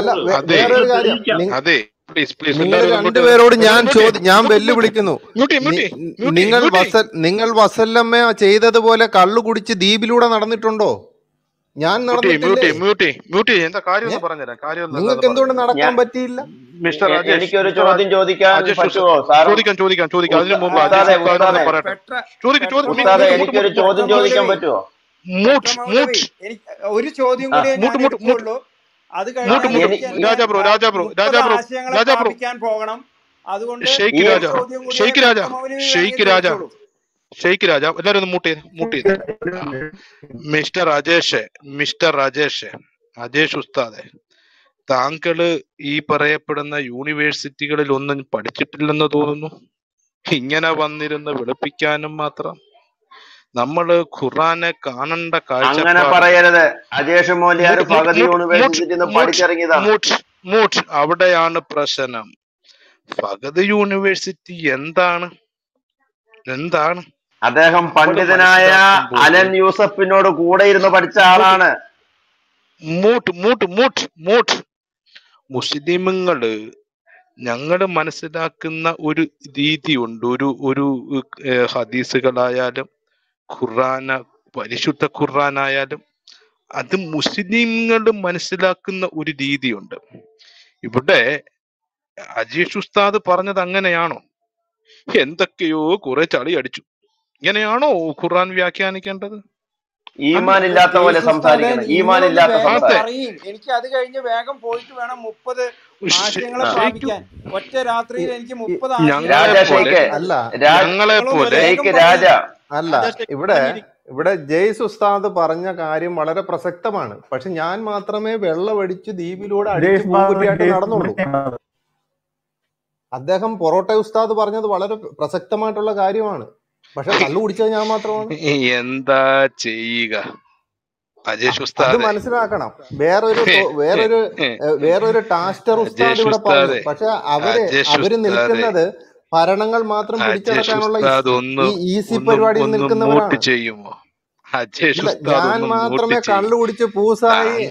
അല്ല വേറൊരു കാര്യം. നിങ്ങൾ രണ്ടുപേരോട് ഞാൻ ചോദി ഞാൻ വെല്ലുവിളിക്കുന്നു നിങ്ങൾ വസ നിങ്ങൾ വസല്ലമ്മ ചെയ്തതുപോലെ കള്ളു കുടിച്ച് ദ്വീപിലൂടെ നടന്നിട്ടുണ്ടോ? ഞാൻ നിങ്ങൾക്ക് എന്തുകൊണ്ട് നടക്കാൻ പറ്റിയില്ല? മിസ്റ്റർ എനിക്കൊരു ചോദ്യം ചോദിക്കാൻ ചോദിക്കാം ചോദിക്കാം ചോദിക്കാം. അതിനു മുമ്പ് എനിക്കൊരു ചോദ്യം ചോദിക്കാൻ പറ്റുമോ? ഒരു ചോദ്യം കൂടി അത് Raja bro Raja bro Raja bro Raja bro. പോകണം. അതുകൊണ്ട് രാജ രാജ രാജ ഷെയ്ക്ക് രാജ എല്ലാരും ഒന്ന് മൂട്ട് ചെയ്ത് മൂട്ട് ചെയ്ത്. മിസ്റ്റർ രാജേഷ് മിസ്റ്റർ രാജേഷ് രാജേഷ് ഉസ്താദെ താങ്കൾ ഈ പറയപ്പെടുന്ന യൂണിവേഴ്സിറ്റികളിൽ ഒന്നും പഠിച്ചിട്ടില്ലെന്ന് തോന്നുന്നു. ഇങ്ങനെ വന്നിരുന്ന് വെളുപ്പിക്കാനും മാത്രം. നമ്മൾ ഖുറാനെ കാണണ്ട അങ്ങനെ പറയരുത്. അജേഷ് മോലിയാർ പഠിച്ചിറങ്ങിയതാണ് മൂട്ട് മൂട്ട് അവിടെയാണ് പ്രശ്നം. ഫഗത് യൂണിവേഴ്സിറ്റി എന്താണ്? എന്താണ്? അദ്ദേഹം പണ്ഡിതനായ അലൻ യൂസഫിനോട് കൂടെ ഇരുന്ന് പഠിച്ച ആളാണ്. മൂട്ട് മൂട്ട് മൂട്ട് മൂട്ട്. മുസ്ലിമുകൾ ഞങ്ങൾ മനസ്സിലാക്കുന്ന ഒരു രീതിയുണ്ട്. ഒരു ഒരു ഹദീസുകളായാലും ഖുറാന പരിശുദ്ധ ഖുറാനായാലും അത് മുസ്ലിങ്ങൾ മനസ്സിലാക്കുന്ന ഒരു രീതിയുണ്ട്. ഇവിടെ അജീഷ് ഉസ്താദ് പറഞ്ഞത് അങ്ങനെയാണോ എന്തൊക്കെയോ കുറെ ചളി അടിച്ചു ഇങ്ങനെയാണോ ഖുർആൻ വ്യാഖ്യാനിക്കേണ്ടത്? ഈമാൻ ഇല്ലാത്ത പോലെ സംസാരിക്കണം. ഈമാൻ ഇല്ലാത്ത പറയും. എനിക്ക് അത് കഴിഞ്ഞ് വേഗം പോയിട്ട് വേണം മുപ്പത് ആശയങ്ങളെ പ്രാപിക്കാൻ. ഒറ്റ രാത്രിയിൽ എനിക്ക് മുപ്പത് അല്ല. ഞങ്ങളെ പോലെ രാജ. അല്ല ഇവിടെ ഇവിടെ ജയ്സ് ഉസ്താദ് പറഞ്ഞ കാര്യം വളരെ പ്രസക്തമാണ്. പക്ഷെ ഞാൻ മാത്രമേ വെള്ളമടിച്ച് ദ്വീപിലൂടെ അടിച്ച് ജയ്സ് മാറി പൂക്കുറ്റിയായിട്ട് നടന്നുള്ളൂ. അദ്ദേഹം പൊറോട്ട ഉസ്താദ് പറഞ്ഞത് വളരെ പ്രസക്തമായിട്ടുള്ള കാര്യമാണ്. പക്ഷെ കള്ളു കുടിച്ചത് ഞാൻ മാത്രമാണ്. എന്താ ചെയ്യുക? അത് മനസ്സിലാക്കണം. വേറൊരു വേറൊരു വേറൊരു ടാസ്റ്റർ ഉസ്താദ് ഇവിടെ പറഞ്ഞു പക്ഷെ അവർ അവർ നിൽക്കുന്നത് ഭരണങ്ങൾ മാത്രം പിടിച്ചെടുക്കാനുള്ള ഈസി പരിപാടിയിൽ നിൽക്കുന്നവരാണ്. ഞാൻ മാത്രമേ കള്ളു കുടിച്ച് പൂസായി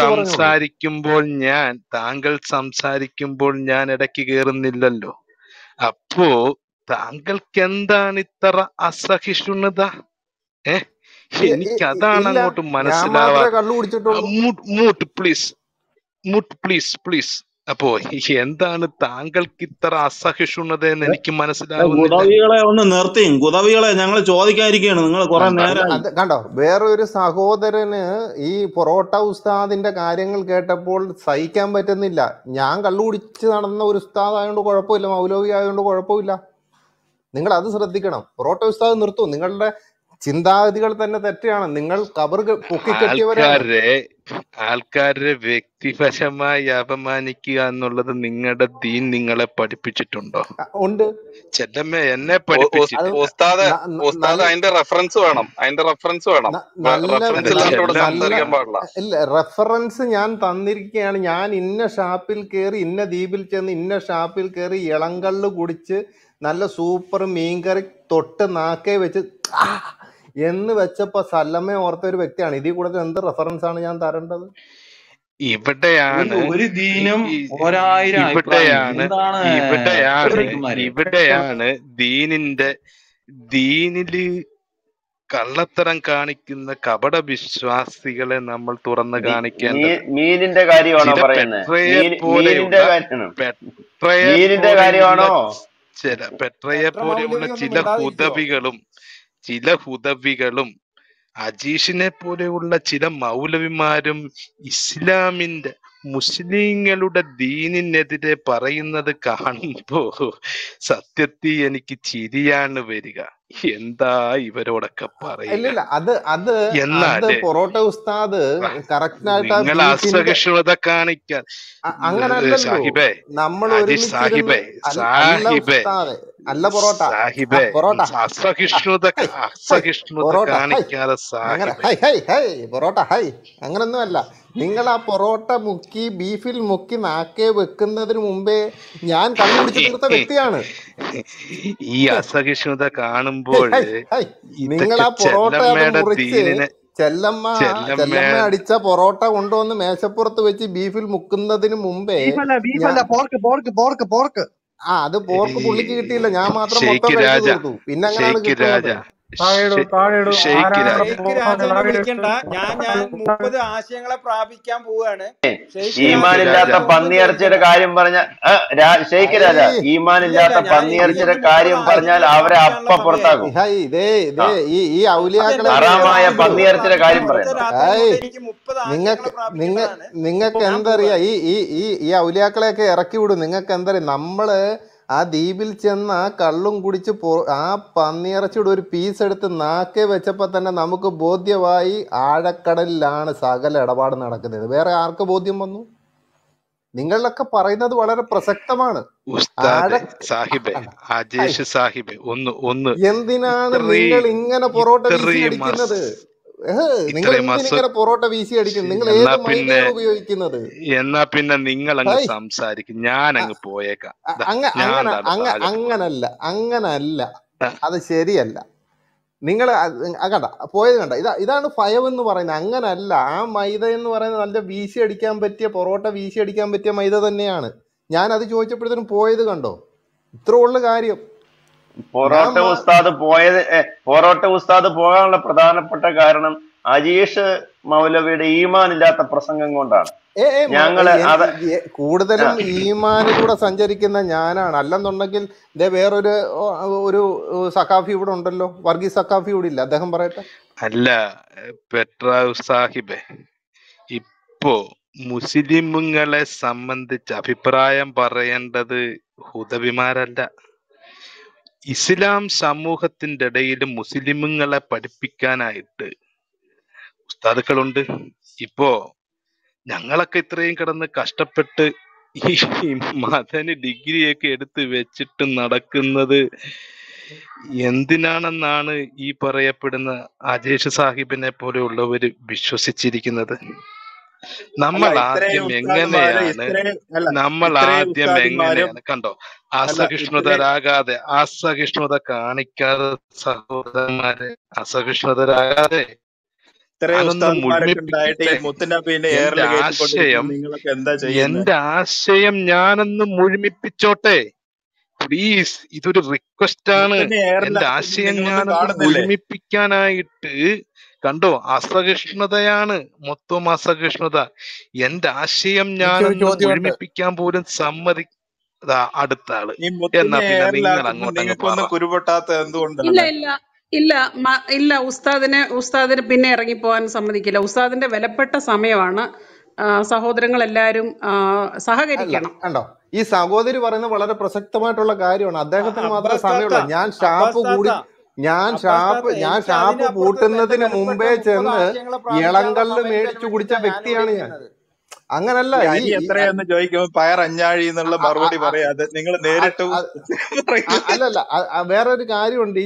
സംസാരിക്കുമ്പോൾ ഞാൻ താങ്കൾ സംസാരിക്കുമ്പോൾ ഞാൻ ഇടയ്ക്ക് കേറുന്നില്ലല്ലോ. അപ്പോ താങ്കൾക്ക് എന്താണ് ഇത്ര അസഹിഷ്ണുത? ഏ? ഇ- എനിക്ക് അതാണ് അങ്ങോട്ട് ഞാൻ മനസ്സിലാവാ മാത്രമേ കള്ളു പ്ലീസ്. Mute please please. അപ്പോ എന്താണ് താങ്കൾക്ക് ഇത്ര അസഹിഷ്ണുത എന്ന് എനിക്ക് മനസ്സിലാവുന്നില്ല? ഗുദവികളെ ഒന്ന് നിർത്തിയും. ഗുദവികളെ ഞങ്ങൾ ചോദിക്കാതിരിക്കുകയാണ്. നിങ്ങൾ കുറെ നേരം കണ്ടോ വേറൊരു സഹോദരന് ഈ പൊറോട്ട ഉസ്താദിന്റെ കാര്യങ്ങൾ കേട്ടപ്പോൾ സഹിക്കാൻ പറ്റുന്നില്ല. ഞാൻ കള്ളുപിടിച്ച് നടന്ന ഒരു ഉസ്താദ് ആയതുകൊണ്ട് കുഴപ്പമില്ല മൗലവി ആയതുകൊണ്ട് കുഴപ്പമില്ല. നിങ്ങൾ അത് ശ്രദ്ധിക്കണം. പൊറോട്ട ഉസ്താദ് നിർത്തൂ. നിങ്ങളുടെ ചിന്താഗതികൾ തന്നെ തെറ്റാണ്. നിങ്ങൾ കബർ പൊക്കിക്കെട്ടിയവരെ ആൾക്കാരെ ആൾക്കാരെ വ്യക്തിപരമായി അപമാനിക്കുക എന്നുള്ളത് നിങ്ങളുടെ ദീൻ നിങ്ങളെ പഠിപ്പിച്ചിട്ടുണ്ടോ? ഉണ്ട്. ചെല്ലമ്മ എന്നെ ഉസ്താദ് ഉസ്താദ് അതിന്റെ റെഫറൻസ് വേണം. അതിന്റെ റെഫറൻസ് വേണം. ഇല്ല റെഫറൻസ് ഞാൻ തന്നിരിക്കുകയാണ്. ഞാൻ ഇന്ന ഷാപ്പിൽ കയറി ഇന്ന ദ്വീപിൽ ചെന്ന് ഇന്ന ഷാപ്പിൽ കയറി ഇളങ്കള്ളു കുടിച്ച് നല്ല സൂപ്പർ മീൻകറി തൊട്ട് നാക്കേ വെച്ച് എന്ന് വെച്ചപ്പോ സല്ലമ്മ ഓർത്ത ഒരു വ്യക്തിയാണ്. ഇതിൽ കൂടുതൽ എന്ത് റെഫറൻസ് ആണ് ഞാൻ തരേണ്ടത്? ഇവിടെയാണ് ഒരു ദീനും ഒരായിരം ഇവിടെയാണ് ഇവിടെയാണ് ഇവിടെയാണ് ദീനിന്റെ ദീനിൽ കള്ളത്തരം കാണിക്കുന്ന കപട വിശ്വാസികളെ നമ്മൾ തുറന്ന് കാണിക്കേണ്ടത്. കാര്യമാണോ പെട്രയെ പോലെയുള്ള മീനിന്റെ പെട്രയെ ചില പെട്രയെ പെട്ര പോലെയുള്ള ചില ഹുദവികളും ചില ഹുദവികളും അജീഷിനെ പോലെയുള്ള ചില മൗലവിമാരും ഇസ്ലാമിന്റെ മുസ്ലിങ്ങളുടെ ദീനിനെതിരെ പറയുന്നത് കാണുമ്പോ സത്യത്തിൽ എനിക്ക് ചിരിയാണ് വരിക. എന്താ ഇവരോടൊക്കെ പറയുക? അത് അത് അത് പൊറോട്ട ഉസ്താദ് നിങ്ങൾ അസഹിഷ്ണുത കാണിക്കാൻ. അങ്ങനെ സാഹിബേ നമ്മൾ സാഹിബേ സാഹിബേ. അല്ല പൊറോട്ട. പൊറോട്ട. അങ്ങനെ hi hi hi parotta hi. അങ്ങനൊന്നും അല്ല. നിങ്ങൾ ആ പൊറോട്ട മുക്കി ബീഫിൽ മുക്കി നാക്കെ വെക്കുന്നതിന് മുമ്പേ ഞാൻ കണ്ടുപിടിച്ചു തീർത്ത വ്യക്തിയാണ്. ഈ അസഹിഷ്ണുത കാണുമ്പോൾ നിങ്ങൾ ആ പൊറോട്ട മുറിച്ച് ചെല്ലമ്മ ചെല്ലമ്മ അടിച്ച പൊറോട്ട കൊണ്ടുവന്ന് മേശപ്പുറത്ത് വെച്ച് ബീഫിൽ മുക്കുന്നതിന് മുമ്പേ പോർക്ക് പോർക്ക് പോർക്ക് പോർക്ക്. ആ അത് പോർക്ക് പുള്ളിക്ക് കിട്ടിയില്ല. ഞാൻ മാത്രം മൊത്തം പിന്നെ അങ്ങനെയാണ് രാജ. കിട്ടുന്നത് ഞാൻ ഞാൻ മുപ്പത് ആശയങ്ങളെ പ്രാപിക്കാൻ പോവുകയാണ്. ഈമാനില്ലാത്ത പന്നിയിറച്ചിയുടെ കാര്യം പറഞ്ഞ ഷെയ്ക്ക് രാജ ഈമാനില്ലാത്ത പന്നിയിറച്ചിയുടെ കാര്യം പറഞ്ഞാൽ അവരെ അപ്പ പുറത്താക്കും. ഹറാമായ പന്നിയിറച്ചിയുടെ കാര്യം പറയാം നിങ്ങൾക്ക് എന്തറിയാ? ഈ ഈ ഈ ഈ ഔലിയാക്കളെയൊക്കെ ഇറക്കി വിടും. നിങ്ങൾക്ക് എന്തറിയാം? നമ്മൾ ആ ദ്വീപിൽ ചെന്ന് ആ കള്ളും കുടിച്ച് പോ ആ പന്നിയിറച്ചിയുടെ ഒരു പീസ് എടുത്ത് നാക്കെ വെച്ചപ്പോൾ തന്നെ നമുക്ക് ബോധ്യമായി ആഴക്കടലിലാണ് സകല ഇടപാട് നടക്കുന്നത്. വേറെ ആർക്ക് ബോധ്യം വന്നു? നിങ്ങളിലൊക്കെ പറയുന്നത് വളരെ പ്രസക്തമാണ്. സാഹിബേ അജേഷ് സാഹിബെ ഒന്ന് ഒന്ന്. എന്തിനാണ് നിങ്ങൾ ഇങ്ങനെ പൊറോട്ട നിങ്ങൾ പൊറോട്ട വീശി അടിക്കും നിങ്ങൾ ഏത് പിന്നെ ഉപയോഗിക്കുന്നത്? എന്നാ പിന്നെ നിങ്ങൾ അങ്ങ് സംസാരിക്കും. ഞാൻ അങ്ങ് പോയേക്കാം അങ്ങനല്ല അങ്ങനല്ല. അത് ശരിയല്ല. നിങ്ങൾ കണ്ട പോയത് കണ്ട. ഇതാ ഇതാണ് ഭയം എന്ന് പറയുന്നത്. അങ്ങനല്ല. ആ മൈദ എന്ന് പറയുന്നത് നല്ല വീശി അടിക്കാൻ പറ്റിയ പൊറോട്ട വീശി അടിക്കാൻ പറ്റിയ മൈദ തന്നെയാണ്. ഞാൻ അത് ചോദിച്ചപ്പോഴത്തേനും പോയത് കണ്ടോ? ഇത്ര ഉള്ള കാര്യം. പൊറോട്ട ഉസ്താദ് പോയത് പൊറോട്ട ഉസ്താദ് പോകാനുള്ള പ്രധാനപ്പെട്ട കാരണം അജീഷ് മൗലവിയുടെ ഈമാനില്ലാത്ത പ്രസംഗം കൊണ്ടാണ്. ഞങ്ങൾ കൂടുതലും ഈമാനിലൂടെ സഞ്ചരിക്കുന്ന ഞാനാണ്. അല്ലെന്നുണ്ടെങ്കിൽ ഇതേ വേറൊരു ഒരു സഖാഫി ഇവിടെ ഉണ്ടല്ലോ. വർഗീസ് സഖാഫി ഇവിടെ ഇല്ല. അദ്ദേഹം പറയട്ടെ. അല്ല പെട്ര സാഹിബെ ഇപ്പോ മുസ്ലിമുകളെ സംബന്ധിച്ച് അഭിപ്രായം പറയേണ്ടത് ഹുദവിമാരല്ല. ഇസ്ലാം സമൂഹത്തിന്റെ ഇടയിൽ മുസ്ലിമുകളെ പഠിപ്പിക്കാനായിട്ട് ഉസ്താദുക്കളുണ്ട്. ഇപ്പോ ഞങ്ങളൊക്കെ ഇത്രയും കിടന്ന് കഷ്ടപ്പെട്ട് ഈ മതന് ഡിഗ്രിയൊക്കെ എടുത്ത് വെച്ചിട്ട് നടക്കുന്നത് എന്തിനാണെന്നാണ് ഈ പറയപ്പെടുന്ന അജേഷ് സാഹിബിനെ പോലെയുള്ളവർ വിശ്വസിച്ചിരിക്കുന്നത്? നമ്മൾ ആദ്യം എങ്ങനെയാണ് നമ്മൾ ആദ്യം എങ്ങനെയാണ് കണ്ടോ അസഹിഷ്ണുതരാകാതെ അസഹിഷ്ണുത കാണിക്കാതെ സഹോദരന്മാരെ അസഹിഷ്ണുതരാകാതെ എന്റെ ആശയം എന്റെ ഞാനൊന്ന് മുഴുമിപ്പിച്ചോട്ടെ. പ്ലീസ് ഇതൊരു റിക്വസ്റ്റ് ആണ്. എന്റെ ആശയം ഞാൻ മുഴുമിപ്പിക്കാനായിട്ട് കണ്ടോ അസഹിഷ്ണുതയാണ് മൊത്തം അസഹിഷ്ണുത എന്റെ ആശയം ഞാൻ മുഴുമിപ്പിക്കാൻ പോലും സമ്മതി അടുത്ത ആൾ എന്നാ പിന്നെ നിങ്ങൾ അങ്ങോട്ട് കുരുപൊട്ടാത്ത ഇല്ല എന്തുകൊണ്ടാണ് ഇല്ല ഇല്ല മ- ഇല്ല ഉസ്താദിനെ ഉസ്താദിന് പിന്നെ ഇറങ്ങിപ്പോവാൻ സമ്മതിക്കില്ല. ഉസ്താദിന്റെ വിലപ്പെട്ട സമയമാണ് സഹോദരങ്ങൾ എല്ലാവരും സഹകരിക്കണം. കണ്ടോ? ഈ സഹോദരി പറയുന്നത് വളരെ പ്രസക്തമായിട്ടുള്ള കാര്യമാണ്. അദ്ദേഹത്തിന് മാത്രമേ സമയമുള്ള. ഞാൻ ഷാപ്പ് കൂടി ഞാൻ ഷാപ്പ് ഞാൻ ഷാപ്പ് കൂട്ടുന്നതിന് പൂട്ടുന്നതിന് മുമ്പേ ചെന്ന് ഇളങ്കല്ല് മേടിച്ചു കുടിച്ച വ്യക്തിയാണ് ഞാൻ. അങ്ങനല്ല എത്രയെന്ന് ഈ അരി ഈ- എത്രയാന്ന് ചോദിക്കുമ്പോ പയർ അഞ്ഞാഴി എന്നുള്ള മറുപടി പറയാതെ നിങ്ങൾ നേരിട്ട് അല്ലല്ല വേറെ ഒരു വേറൊരു കാര്യമുണ്ട്.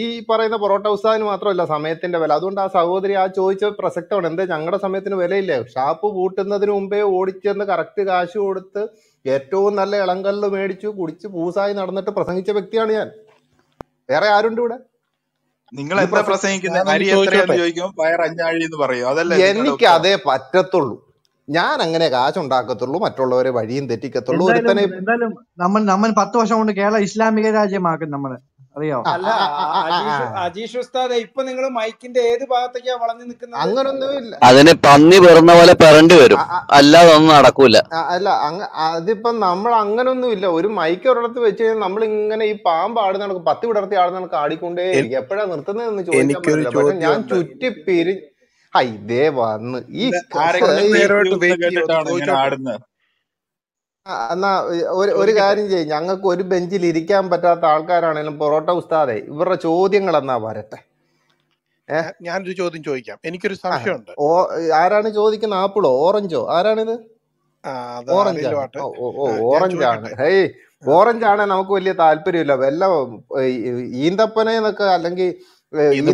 ഈ പറയുന്ന പൊറോട്ട ഉസ്താദിന് മാത്രമല്ല സമയത്തിന്റെ വില. അതുകൊണ്ട് ആ സഹോദരി ആ ചോദിച്ച പ്രസക്തമാണ്. എന്താ ഞങ്ങളുടെ സമയത്തിന് വിലയില്ലേ? ഷാപ്പ് പൂട്ടുന്നതിന് മുമ്പേ ഓടിച്ചെന്ന് കറക്റ്റ് കാശ് കൊടുത്ത് ഏറ്റവും നല്ല ഇളങ്കല്ല് മേടിച്ചു കുടിച്ച് പൂസായി നടന്നിട്ട് പ്രസംഗിച്ച വ്യക്തിയാണ് ഞാൻ. വേറെ ആരുണ്ട് ഇവിടെ? നിങ്ങൾ എന്താ പ്രസ പ്രസംഗിക്കുന്നത് എനിക്ക് അതേ പറ്റത്തുള്ളൂ. ഞാൻ അങ്ങനെ കാശുണ്ടാക്കത്തുള്ളൂ മറ്റുള്ളവരെ വഴിയും തെറ്റിക്കത്തുള്ളൂ. ഒരുത്തനെ എന്തായാലും നമ്മൾ നമ്മൾ പത്ത് വർഷം കൊണ്ട് കേരള ഇസ്ലാമിക രാജ്യമാക്കും നമ്മൾ. അറിയോ? അല്ല അജീഷ് ഉസ്താദെ ഇപ്പൊ നിങ്ങൾ മൈക്കിന്റെ ഏത് ഭാഗത്തേക്കാ വളഞ്ഞു നിൽക്കുന്നത്? അങ്ങനൊന്നുമില്ല. അതിന് പന്നി പിറന്ന പോലെ പെറണ്ടി വരും. അല്ലാതെ ഒന്നും നടക്കൂല. അല്ല അതിപ്പം നമ്മൾ അങ്ങനൊന്നും ഇല്ല ഒരു മൈക്ക് ഒരിടത്ത് വെച്ച് കഴിഞ്ഞാൽ നമ്മൾ ഇങ്ങനെ ഈ പാമ്പ് ആടുന്ന കണക്ക് പത്തി വിടർത്തി ആടുന്ന കണക്ക് ആടിക്കൊണ്ടേ എപ്പോഴാ നിർത്തുന്നതെന്ന് ചോദിക്കാൻ പറ്റില്ല പക്ഷെ ഞാൻ ചുറ്റിപ്പിരി ചുറ്റി പിരി ആ ഇതേ വന്ന്. ഈ എന്നാ ഒരു ഒരു കാര്യം ചെയ്യും. ഞങ്ങൾക്ക് ഒരു ബെഞ്ചിൽ ഇരിക്കാൻ പറ്റാത്ത ആൾക്കാരാണെങ്കിലും പൊറോട്ട ഉസ്താദേ ഇവരുടെ ചോദ്യങ്ങൾ എന്നാ വരട്ടെ ഞാൻ- ഞാനൊരു ചോദ്യം ചോദിക്കാം. എനിക്കൊരു സംശയമുണ്ട്. ഓ ആരാണ് ചോദിക്കുന്ന ആപ്പിളോ? ഓറഞ്ചോ? ആരാണിത്? ആ അത് ഓറഞ്ച് ആണ് ഓറഞ്ച് ഹേയ് ഓറഞ്ച് ആണ് നമുക്ക് വലിയ താല്പര്യമില്ല. വല്ല ഈ- ഈന്തപ്പന എന്നൊക്കെ അല്ലെങ്കിൽ ഇത്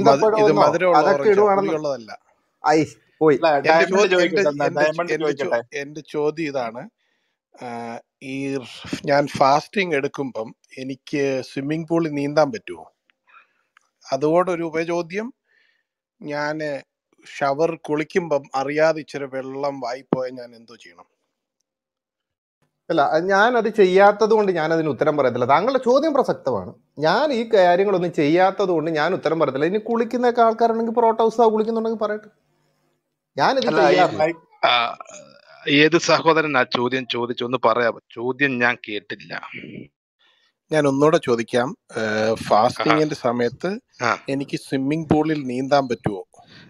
അതൊക്കെ ഓറഞ്ചാ ഇടുവാണെന്ന് പുളിയുള്ളതല്ല. ഐ പോയി. എന്റെ ഡയമണ്ട് ചോദ്യം ഇതാണ്. ഈ ഞാൻ ഫാസ്റ്റിംഗ് എടുക്കുമ്പം എനിക്ക് സ്വിമ്മിംഗ് പൂളിൽ നീന്താൻ പറ്റുമോ? അതുകൊണ്ടൊരു ഉപചോദ്യം. ഞാൻ ഷവർ കുളിക്കുമ്പം അറിയാതെ ഇച്ചിരി വെള്ളം വായിപ്പോയാൽ ഞാൻ എന്തോ ചെയ്യണം. അല്ല ഞാൻ അത് ചെയ്യാത്തത് കൊണ്ട് ഞാൻ അതിന് ഉത്തരം പറയത്തില്ല. താങ്കളുടെ ചോദ്യം പ്രസക്തമാണ്. ഞാൻ ഈ കാര്യങ്ങളൊന്നും ചെയ്യാത്തത് കൊണ്ട് ഞാൻ ഉത്തരം പറയത്തില്ല. ഇനി കുളിക്കുന്നൊക്കെ ആൾക്കാരുണ്ടെങ്കിൽ പൊറോട്ട ആ കുളിക്കുന്നുണ്ടെങ്കിൽ പറയട്ടെ. ഞാനിത് ഏത് സഹോദരൻ ആ ചോദ്യം ചോദിച്ചു ഒന്ന് പറയാമോ? ചോദ്യം ഞാൻ കേട്ടില്ല. ഞാൻ ഒന്നുകൂടെ ചോദിക്കാം. ഫാസ്റ്റിംഗിന്റെ ഫാസ്റ്റിങ്ങിന്റെ സമയത്ത് എനിക്ക് സ്വിമ്മിംഗ് പൂളിൽ നീന്താൻ പറ്റുമോ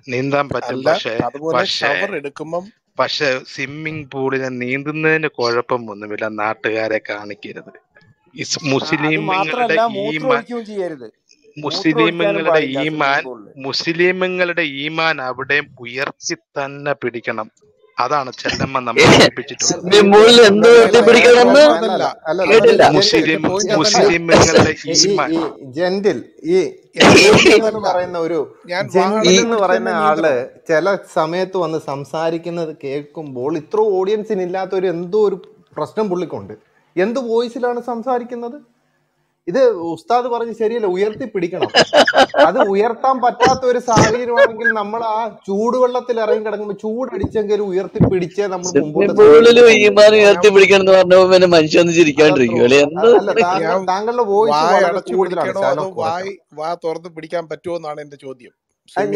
നീന്താൻ പറ്റില്ല പക്ഷേ അതുപോലെ ഷവർ എടുക്കുമ്പം പക്ഷെ സ്വിമ്മിംഗ് പൂളിൽ നീന്തുന്നതിന് കുഴപ്പമൊന്നുമില്ല നാട്ടുകാരെ കാണിക്കരുത്. മുസ്ലിം മുസ്ലിമുകളുടെ ഈമാൻ മുസ്ലിമുകളുടെ ഈമാൻ അവിടെ ഉയർത്തി തന്നെ പിടിക്കണം. അതാണ് ചെല്ലമ്മ മുസ്ലിമുകളുടെ ഈമാൻ. ജെന്റിൽ ഈ എന്ന് പറയുന്ന ഒരു എന്ന് പറയുന്ന ആൾ ചില സമയത്ത് വന്ന് സംസാരിക്കുന്നത് കേൾക്കുമ്പോൾ ഇത്ര ഓഡിയൻസിന് ഇല്ലാത്ത ഒരു എന്തോ ഒരു പ്രശ്നം പുള്ളിക്കുണ്ട്. എന്ത് വോയിസിലാണ് സംസാരിക്കുന്നത്? ഇത് ഉസ്താദ് പറഞ്ഞ് ശരിയല്ല ഉയർത്തി പിടിക്കണം അത് ഉയർത്താൻ പറ്റാത്ത ഒരു സാഹചര്യമാണെങ്കിൽ നമ്മൾ ആ ചൂടുവെള്ളത്തിൽ ഇറങ്ങി കിടക്കുമ്പോൾ ചൂടടിച്ചെങ്കിലും ഉയർത്തി പിടിച്ചേ നമ്മൾ മുമ്പോട്ട് ഉയർത്തി പിടിക്കണം എന്ന് പറഞ്ഞപ്പോ പിന്നെ ചിരിക്കാണ്ടിരിക്കും താങ്കളുടെ വോയിസ് വായ തുറന്ന് പിടിക്കാൻ പറ്റുമോ എന്നാണ് എന്റെ ചോദ്യം.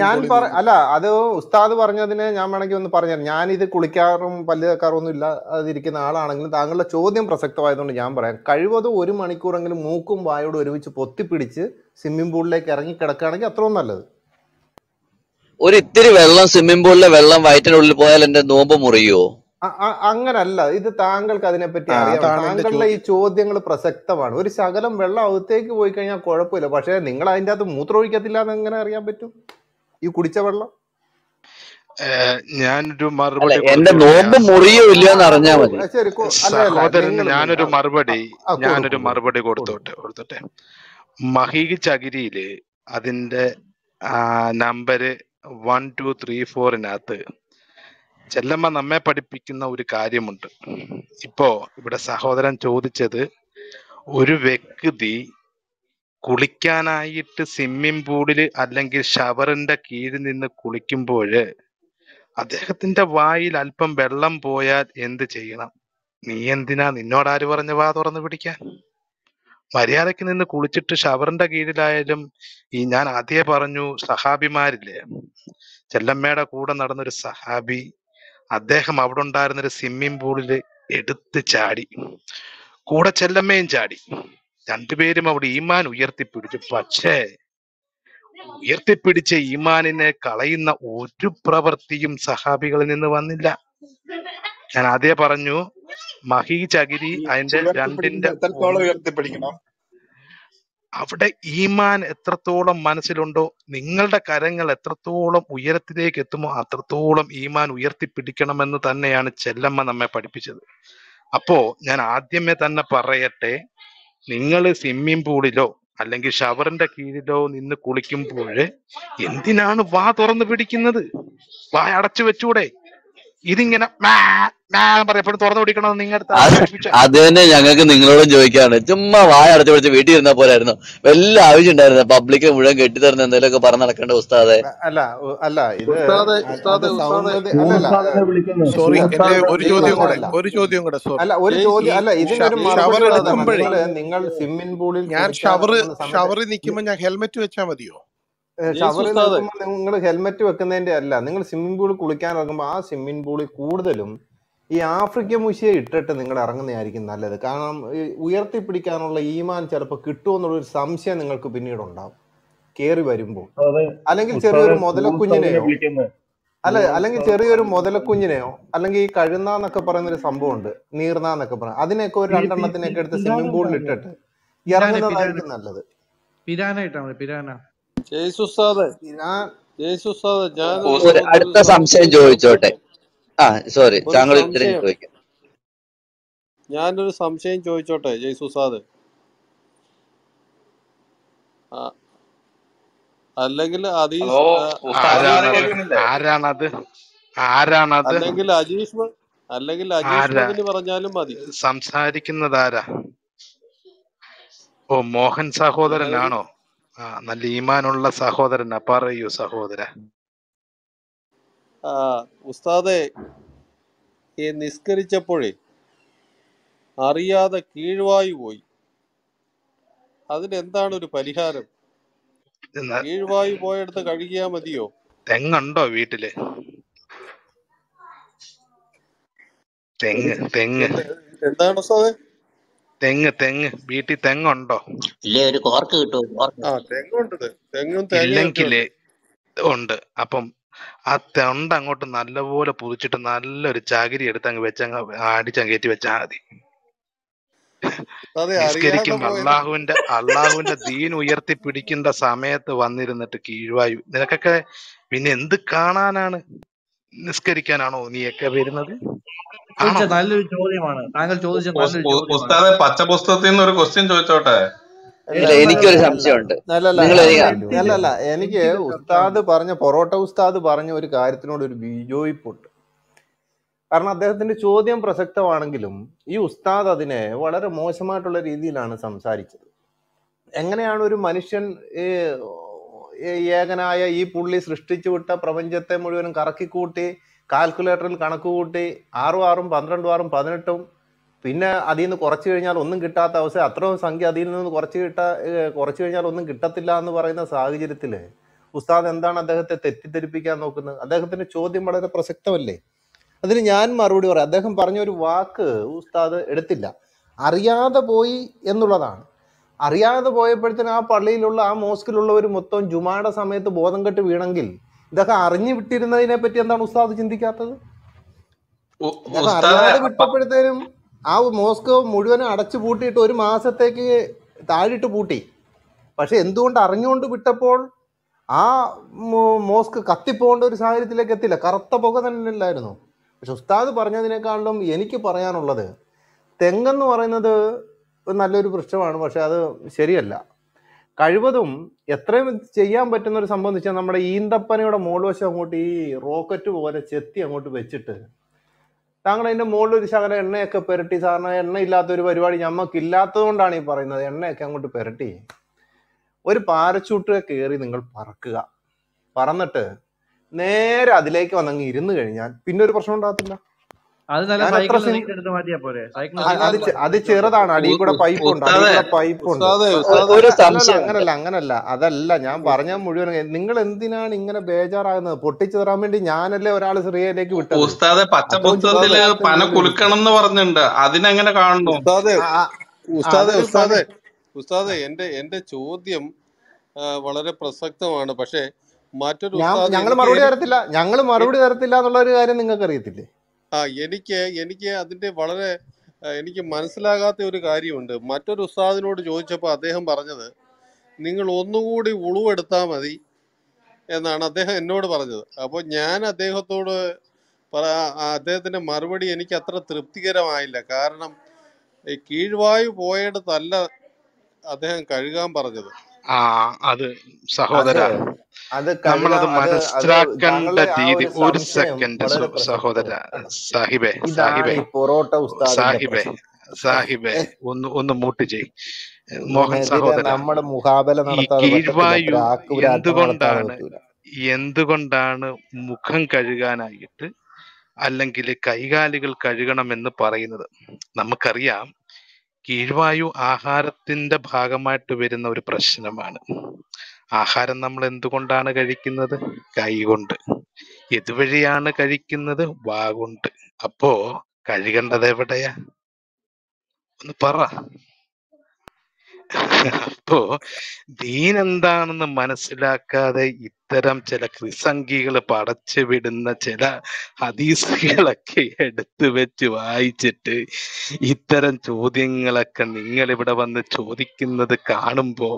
ഞാൻ അല്ല അത് ഉസ്താദ് പറഞ്ഞതിന് ഞാൻ വേണമെങ്കിൽ ഒന്ന് പറഞ്ഞു ഞാൻ ഇത് കുളിക്കാറും പല്ല് തേക്കാറും ഒന്നും ഇല്ലാതിരിക്കുന്ന ആളാണെങ്കിലും താങ്കളുടെ ചോദ്യം പ്രസക്തമായതുകൊണ്ട് ഞാൻ പറയാം. കഴിവതും ഒരു മണിക്കൂറെങ്കിലും മൂക്കും വായോട് ഒരുമിച്ച് പൊത്തിപ്പിടിച്ച് സ്വിമ്മിംഗ് പൂളിലേക്ക് ഇറങ്ങി കിടക്കുകയാണെങ്കിൽ അത്രയും നല്ലത്. ഒരു ഇത്തിരി വെള്ളം സ്വിമ്മിംഗ് പൂളിലെ വെള്ളം വയറ്റിനുള്ളിൽ പോയാൽ എന്റെ നോമ്പ് മുറിയോ അങ്ങനല്ല. ഇത് താങ്കൾക്ക് അതിനെപ്പറ്റി അറിയാം. താങ്കളുടെ ഈ ചോദ്യങ്ങൾ പ്രസക്തമാണ്. ഒരു ശകലം വെള്ളം അകത്തേക്ക് പോയി കഴിഞ്ഞാൽ കുഴപ്പമില്ല. പക്ഷെ നിങ്ങൾ അതിന്റെ അകത്ത് മൂത്രമൊഴിക്കത്തില്ല എന്ന് എങ്ങനെ അറിയാൻ പറ്റും? ഈ കുടിച്ച വെള്ളം? ഞാനൊരു മറുപടി എന്റെ നോമ്പ് മുറിയില്ല അറിഞ്ഞാ മതി. സഹോദരൻ ഞാനൊരു മറുപടി ഞാനൊരു മറുപടി കൊടുത്തോട്ടെ കൊടുത്തോട്ടെ. മഹീഗ് ചകിരിയിൽ അതിന്റെ നമ്പര് വൺ ടു ത്രീ ഫോറിനകത്ത് ചെല്ലമ്മ നമ്മെ പഠിപ്പിക്കുന്ന ഒരു കാര്യമുണ്ട്. ഇപ്പോ ഇവിടെ സഹോദരൻ ചോദിച്ചത് ഒരു വ്യക്തി കുളിക്കാനായിട്ട് സ്വിമ്മിംഗ് പൂളിൽ അല്ലെങ്കിൽ ഷവറിന്റെ കീഴിൽ നിന്ന് കുളിക്കുമ്പോൾ അദ്ദേഹത്തിന്റെ വായിൽ അല്പം വെള്ളം പോയാൽ എന്ത് ചെയ്യണം? നീ എന്തിനാ നിന്നോട് ആര് പറഞ്ഞ വാ തുറന്നു പിടിക്കാൻ? മര്യാദയ്ക്ക് നിന്ന് കുളിച്ചിട്ട് ഷവറിന്റെ കീഴിലായാലും ഈ ഞാൻ ആദ്യേ പറഞ്ഞു സഹാബിമാരില്ലേ? ചെല്ലമ്മയുടെ കൂടെ നടന്നൊരു സഹാബി അദ്ദേഹം അവിടെ ഉണ്ടായിരുന്ന ഒരു സ്വിമ്മിംഗ് പൂളിൽ എടുത്ത് ചാടി. കൂടെ ചെല്ലമ്മയും ചാടി. രണ്ടുപേരും അവിടെ ഈമാൻ ഉയർത്തിപ്പിടിച്ചു. പക്ഷേ ഉയർത്തിപ്പിടിച്ച ഈമാനിനെ കളയുന്ന ഒരു പ്രവൃത്തിയും സഹാബികളിൽ നിന്ന് വന്നില്ല. ഞാൻ ആദ്യം പറഞ്ഞു മഹി ചകിരി അതിന്റെ രണ്ടിന്റെ ഉയർത്തിപ്പിടിക്കണം? അവിടെ ഈമാൻ എത്രത്തോളം മനസ്സിലുണ്ടോ നിങ്ങളുടെ കരങ്ങൾ എത്രത്തോളം ഉയരത്തിലേക്ക് എത്തുമോ അത്രത്തോളം ഈമാൻ ഉയർത്തിപ്പിടിക്കണമെന്ന് തന്നെയാണ് ചെല്ലമ്മ നമ്മെ പഠിപ്പിച്ചത്. അപ്പോ ഞാൻ ആദ്യമേ തന്നെ പറയട്ടെ നിങ്ങൾ സ്വിമ്മിംഗ് പൂളിലോ അല്ലെങ്കിൽ ഷവറിന്റെ കീഴിലോ നിന്ന് കുളിക്കുമ്പോൾ എന്തിനാണ് വാ തുറന്നു പിടിക്കുന്നത്? വാ അടച്ചു വെച്ചൂടെ? ഇതിങ്ങനെ മാ മാ പറയപ്പോഴും തുറന്നു പിടിക്കണമെന്ന് നിങ്ങളുടെ അത് തന്നെ ഞങ്ങൾക്ക് നിങ്ങളോടും ചോദിക്കാണ് ചുമ്മാ വായ അടച്ചു പിടിച്ച് വീട്ടിൽ ഇരുന്നാ പോരായിരുന്നു. വല്ല ആവശ്യം ഉണ്ടായിരുന്നു? പബ്ലിക് മുഴുവൻ കെട്ടിത്തരുന്ന എന്തെങ്കിലുമൊക്കെ പറഞ്ഞു നടക്കേണ്ട ഉസ്താദെ. അല്ല അല്ല ഇത് ഉസ്താദെ അ- അത് ഉസ്താദെ. ഉസ്താദെ സൗമ്യത അല്ലല്ല സോറി എന്റെ ഒരു നിങ്ങൾ ചോദ്യം കൂടെ ഒരു ചോദ്യം കൂടെ അല്ല ഒരു ചോദ്യം അല്ല ഇതിനൊരു ഷവർ എടുക്കുമ്പോഴേ നിങ്ങൾ സ്വിമ്മിംഗ് പൂളിൽ ഞാൻ ഷവർ ഷവറിൽ നിൽക്കുമ്പോൾ ഞാൻ ഹെൽമെറ്റ് വെച്ചാ മതിയോ? ഷവറിൽ നിൽക്കുമ്പോൾ നിങ്ങൾ ഹെൽമെറ്റ് വെക്കുന്നതിന്റെ അല്ല. നിങ്ങൾ സ്വിമ്മിംഗ് പൂളിൽ കുളിക്കാൻ ഇറങ്ങുമ്പോൾ ആ സ്വിമ്മിംഗ് പൂളിൽ കൂടുതലും ഈ ആഫ്രിക്കൻ മുഷിയെ ഇട്ടിട്ട് നിങ്ങൾ ഇറങ്ങുന്നതായിരിക്കും നല്ലത്. കാരണം ഈ ഉയർത്തിപ്പിടിക്കാനുള്ള ഈമാൻ ചിലപ്പോൾ കിട്ടുമെന്നുള്ള ഒരു സംശയം നിങ്ങൾക്ക് പിന്നീട് ഉണ്ടാവും കേറി വരുമ്പോൾ അല്ലെങ്കിൽ ചെറിയൊരു മുതലക്കുഞ്ഞിനെയോ അല്ല അല്ലെങ്കിൽ ചെറിയൊരു മുതലക്കുഞ്ഞിനെയോ അല്ലെങ്കിൽ ഈ കഴുന്നാന്നൊക്കെ പറയുന്ന ഒരു സംഭവം ഉണ്ട് പറയാം അതിനൊക്കെ ഒരു രണ്ടെണ്ണത്തിനൊക്കെ എടുത്ത് സ്വിമ്മിംഗ് പൂളിൽ ഇട്ടിട്ട് ഇറങ്ങുന്നതായിരിക്കും നല്ലത് പിരാന. ഇട്ടാ മതി പിരാന. അടുത്ത സംശയം ചോദിച്ചോട്ടെ. ആ സോറി താങ്കൾ ചോദിക്കാം. ഞാനൊരു സംശയം ചോദിച്ചോട്ടെ ജയ്സുസാദ് അല്ലെങ്കിൽ ആരാണത്? ആരാണത്? അല്ലെങ്കിൽ അജീഷ് അല്ലെങ്കിൽ അജീഷ് പറഞ്ഞാലും മതി. സംസാരിക്കുന്നത് ആരാ? ഓ മോഹൻ സഹോദരനാണോ? നല്ല ഈമാനുള്ള സഹോദരനാ പറയൂ സഹോദര. ഉസ്താദെ ഈ നിസ്കരിച്ചപ്പോഴേ അറിയാതെ കീഴ്വായി പോയി. അതിനെന്താണ് ഒരു പരിഹാരം കീഴ്വായി പോയെടുത്ത് കഴുകിയാ മതിയോ? തെങ്ങുണ്ടോ വീട്ടിൽ? തെങ്ങ് തെങ്ങ്. എന്ത് എന്താണ് ഉസ്താദെ? തെങ്ങ് തെങ്ങ്. വീട്ടിൽ തെങ്ങുണ്ടോ? ഇല്ലേ ഒരു കോർക്ക് കിട്ടുമോ? തെങ്ങുണ്ട്. തെങ്ങും ഇല്ലെങ്കിൽ ഉണ്ട്. അപ്പം ആ തൊണ്ട അങ്ങോട്ട് നല്ലപോലെ പുതിച്ചിട്ട് നല്ലൊരു ചകിരി എടുത്ത് അങ്ങ് വെച്ചങ്ങ് അടിച്ചങ്ങ് കയറ്റി വെച്ചാൽ മതി. അറിയാതെ അള്ളാഹുവിന്റെ അള്ളാഹുവിന്റെ ദീൻ ഉയർത്തി പിടിക്കേണ്ട സമയത്ത് വന്നിരുന്നിട്ട് കീഴ്വായു. നിനക്കൊക്കെ പിന്നെ എന്ത് കാണാനാണ് നിസ്കരിക്കാനാണോ നീയൊക്കെ വരുന്നത്? ചോദിച്ച നല്ലൊരു ചോദ്യമാണ്. താങ്കൾ ചോദിച്ച നല്ലൊരു പച്ച ചോദ്യമാണ്. നിന്ന് ഒരു ക്വസ്റ്റ്യൻ ചോദിച്ചോട്ടെ? എനിക്കൊരു അല്ല സംശയമുണ്ട് അല്ലല്ല എനിക്ക് അല്ലല്ല എനിക്ക് ഉസ്താദ് പറഞ്ഞ പൊറോട്ട ഉസ്താദ് പറഞ്ഞ ഒരു കാര്യത്തിനോട് ഒരു വിയോജിപ്പുണ്ട്. കാരണം അദ്ദേഹത്തിന്റെ ചോദ്യം പ്രസക്തമാണെങ്കിലും ഈ ഉസ്താദ് അതിനെ വളരെ മോശമായിട്ടുള്ള രീതിയിലാണ് സംസാരിച്ചത്. എങ്ങനെയാണ് ഒരു മനുഷ്യൻ ഈ ഈ ഏകനായ ഈ പുള്ളി സൃഷ്ടിച്ചു വിട്ട പ്രപഞ്ചത്തെ മുഴുവനും കറക്കിക്കൂട്ടി കാൽക്കുലേറ്ററിൽ കണക്ക് കൂട്ടി ആറും ആറും പന്ത്രണ്ടും ആറും പതിനെട്ടും പിന്നെ അതിൽ നിന്ന് കുറച്ച് കഴിഞ്ഞാൽ ഒന്നും കിട്ടാത്ത അവസ്ഥ. അത്രയും സംഖ്യ അതിൽ നിന്ന് കുറച്ച് കിട്ടാ കുറച്ച് കഴിഞ്ഞാൽ ഒന്നും കിട്ടത്തില്ല എന്ന് പറയുന്ന സാഹചര്യത്തിൽ ഉസ്താദ് എന്താണ് അദ്ദേഹത്തെ തെറ്റിദ്ധരിപ്പിക്കാൻ നോക്കുന്നത്? അദ്ദേഹത്തിന്റെ ചോദ്യം വളരെ പ്രസക്തമല്ലേ? അതിന് ഞാൻ മറുപടി പറയാം. അദ്ദേഹം പറഞ്ഞ ഒരു വാക്ക് ഉസ്താദ് എടുത്തില്ല. അറിയാതെ പോയി എന്നുള്ളതാണ്. അറിയാതെ പോയപ്പോഴത്തേന് ആ പള്ളിയിലുള്ള ആ മോസ്കിലുള്ളവർ മൊത്തം ജുമാടെ സമയത്ത് ബോധം കെട്ട് വീണെങ്കിൽ ഇതൊക്കെ അറിഞ്ഞു വിട്ടിരുന്നതിനെ പറ്റി എന്താണ് ഉസ്താദ് ചിന്തിക്കാത്തത്? അറിയാതെ വിട്ടപ്പോഴത്തേനും ആ മോസ്കോ മുഴുവനും അടച്ചു പൂട്ടിയിട്ട് ഒരു മാസത്തേക്ക് താഴിട്ട് പൂട്ടി. പക്ഷെ എന്തുകൊണ്ട് അറിഞ്ഞുകൊണ്ട് വിട്ടപ്പോൾ ആ മോസ്ക് കത്തിപ്പോകേണ്ട ഒരു സാഹചര്യത്തിലേക്ക് എത്തില്ല കറുത്ത പുക തന്നെ ഇല്ലായിരുന്നു. പക്ഷെ ഉസ്താദ് പറഞ്ഞതിനേക്കാളും എനിക്ക് പറയാനുള്ളത് തെങ്ങെന്ന് പറയുന്നത് നല്ലൊരു വൃക്ഷമാണ് പക്ഷെ അത് ശരിയല്ല. കഴിവതും എത്രയും ചെയ്യാൻ പറ്റുന്ന ഒരു സംഭവം എന്ന് വെച്ചാൽ നമ്മുടെ ഈന്തപ്പനയുടെ മുകൾ വശം അങ്ങോട്ട് ഈ റോക്കറ്റ് പോലെ ചെത്തി അങ്ങോട്ട് വെച്ചിട്ട് താങ്കൾ അതിന്റെ മുകളിൽ ഒരു ശകലം എണ്ണയൊക്കെ പുരട്ടി സാറിന് എണ്ണ ഇല്ലാത്ത ഒരു പരിപാടി ഞമ്മക്കില്ലാത്തത് കൊണ്ടാണ് ഈ പറയുന്നത്. എണ്ണയൊക്കെ അങ്ങോട്ട് പുരട്ടി. ഒരു പാരച്ചൂട്ട് കയറി നിങ്ങൾ പറക്കുക. പറന്നിട്ട് നേരെ അതിലേക്ക് വന്നങ്ങ് ഇരുന്ന് കഴിഞ്ഞാൽ പിന്നെ ഒരു പ്രശ്നം ഉണ്ടാകത്തില്ല. അത് നല്ല സൈക്കിൾ എടുത്ത് മാറ്റിയാ പോരെ. സൈക്കിൾ അത് അത് ചെ- അത് ചെറുതാണ്. അടിയിൽ കൂടെ പൈപ്പ് ഉണ്ട് അടിയിൽ കൂടെ പൈപ്പ് ഉണ്ട്. അങ്ങനല്ല അങ്ങനല്ല. അതല്ല ഞാൻ പറഞ്ഞ മുഴുവൻ നിങ്ങൾ എന്തിനാണ് ഇങ്ങനെ ബേജാറാകുന്നത്? പൊട്ടിച്ചു തരാൻ വേണ്ടി ഞാനല്ലേ ഒരാൾ സിറിയയിലേക്ക് വിട്ടത്? ഉസ്താദെ പച്ച പച്ചപുസ്തകത്തിൽ പന കുലുക്കണം എന്ന് പറഞ്ഞിട്ടുണ്ട്. അതിനെങ്ങനെ കാണുന്നു? ഉസ്താദെ ഉസ്താദെ ഉസ്താദെ. ഉസ്താദെ എന്റെ എന്റെ ചോദ്യം വളരെ പ്രസക്തമാണ്. പക്ഷേ മറ്റൊരു ഉസ്താദ് ഞങ്ങൾ മറുപടി തരത്തില്ല. ഞങ്ങൾ മറുപടി തരത്തില്ല എന്നുള്ള ഒരു കാര്യം നിങ്ങൾക്ക് അറിയത്തില്ലേ ആ എനിക്ക് എനിക്ക് അതിന്റെ വളരെ എനിക്ക് മനസ്സിലാകാത്ത ഒരു കാര്യമുണ്ട്. മറ്റൊരു ഉസ്താദിനോട് ചോദിച്ചപ്പോൾ അദ്ദേഹം പറഞ്ഞത് നിങ്ങൾ ഒന്നുകൂടി ഉളുവെടുത്താൽ മതി എന്നാണ് അദ്ദേഹം എന്നോട് പറഞ്ഞത്. അപ്പോൾ ഞാൻ അദ്ദേഹത്തോട് അദ്ദേഹത്തിന്റെ മറുപടി എനിക്ക് അത്ര തൃപ്തികരമായില്ല. കാരണം കീഴ്വായു പോയിടത്തല്ല അദ്ദേഹം കഴുകാൻ പറഞ്ഞത്. ആ അത് സഹോദര അത് നമ്മളത് മനസ്സിലാക്കേണ്ട രീതി ഒരു സെക്കൻഡ് സഹോദര സാഹിബേ സാഹിബെ സാഹിബെ പൊറോട്ട സാഹിബെ സാഹിബെ ഒന്ന് ഒന്ന് മൂട്ട് ചെയ് മോഹൻ സഹോദര നമ്മുടെ മുഖാബല കീഴ്വായു എന്തുകൊണ്ടാണ് എന്തുകൊണ്ടാണ് മുഖം കഴുകാനായിട്ട് അല്ലെങ്കിൽ കൈകാലുകൾ കഴുകണം എന്ന് പറയുന്നത്? നമുക്കറിയാം കീഴ്വായു ആഹാരത്തിന്റെ ഭാഗമായിട്ട് വരുന്ന ഒരു പ്രശ്നമാണ്. ആഹാരം നമ്മൾ എന്തുകൊണ്ടാണ് കഴിക്കുന്നത്? കൈകൊണ്ട് ഇതുവഴിയാണ് കഴിക്കുന്നത്? വാഗുണ്ട് അപ്പോ കഴുകേണ്ടത് എവിടെയാ? ഒന്ന് പറ. അപ്പോ ദീൻ എന്താണെന്ന് മനസ്സിലാക്കാതെ ഇത്തരം ചില ക്രിസംഗികൾ പടച്ചു വിടുന്ന ചില ഹദീസുകളൊക്കെ എടുത്തു വെച്ച് വായിച്ചിട്ട് ഇത്തരം ചോദ്യങ്ങളൊക്കെ നിങ്ങൾ ഇവിടെ വന്ന് ചോദിക്കുന്നത് കാണുമ്പോ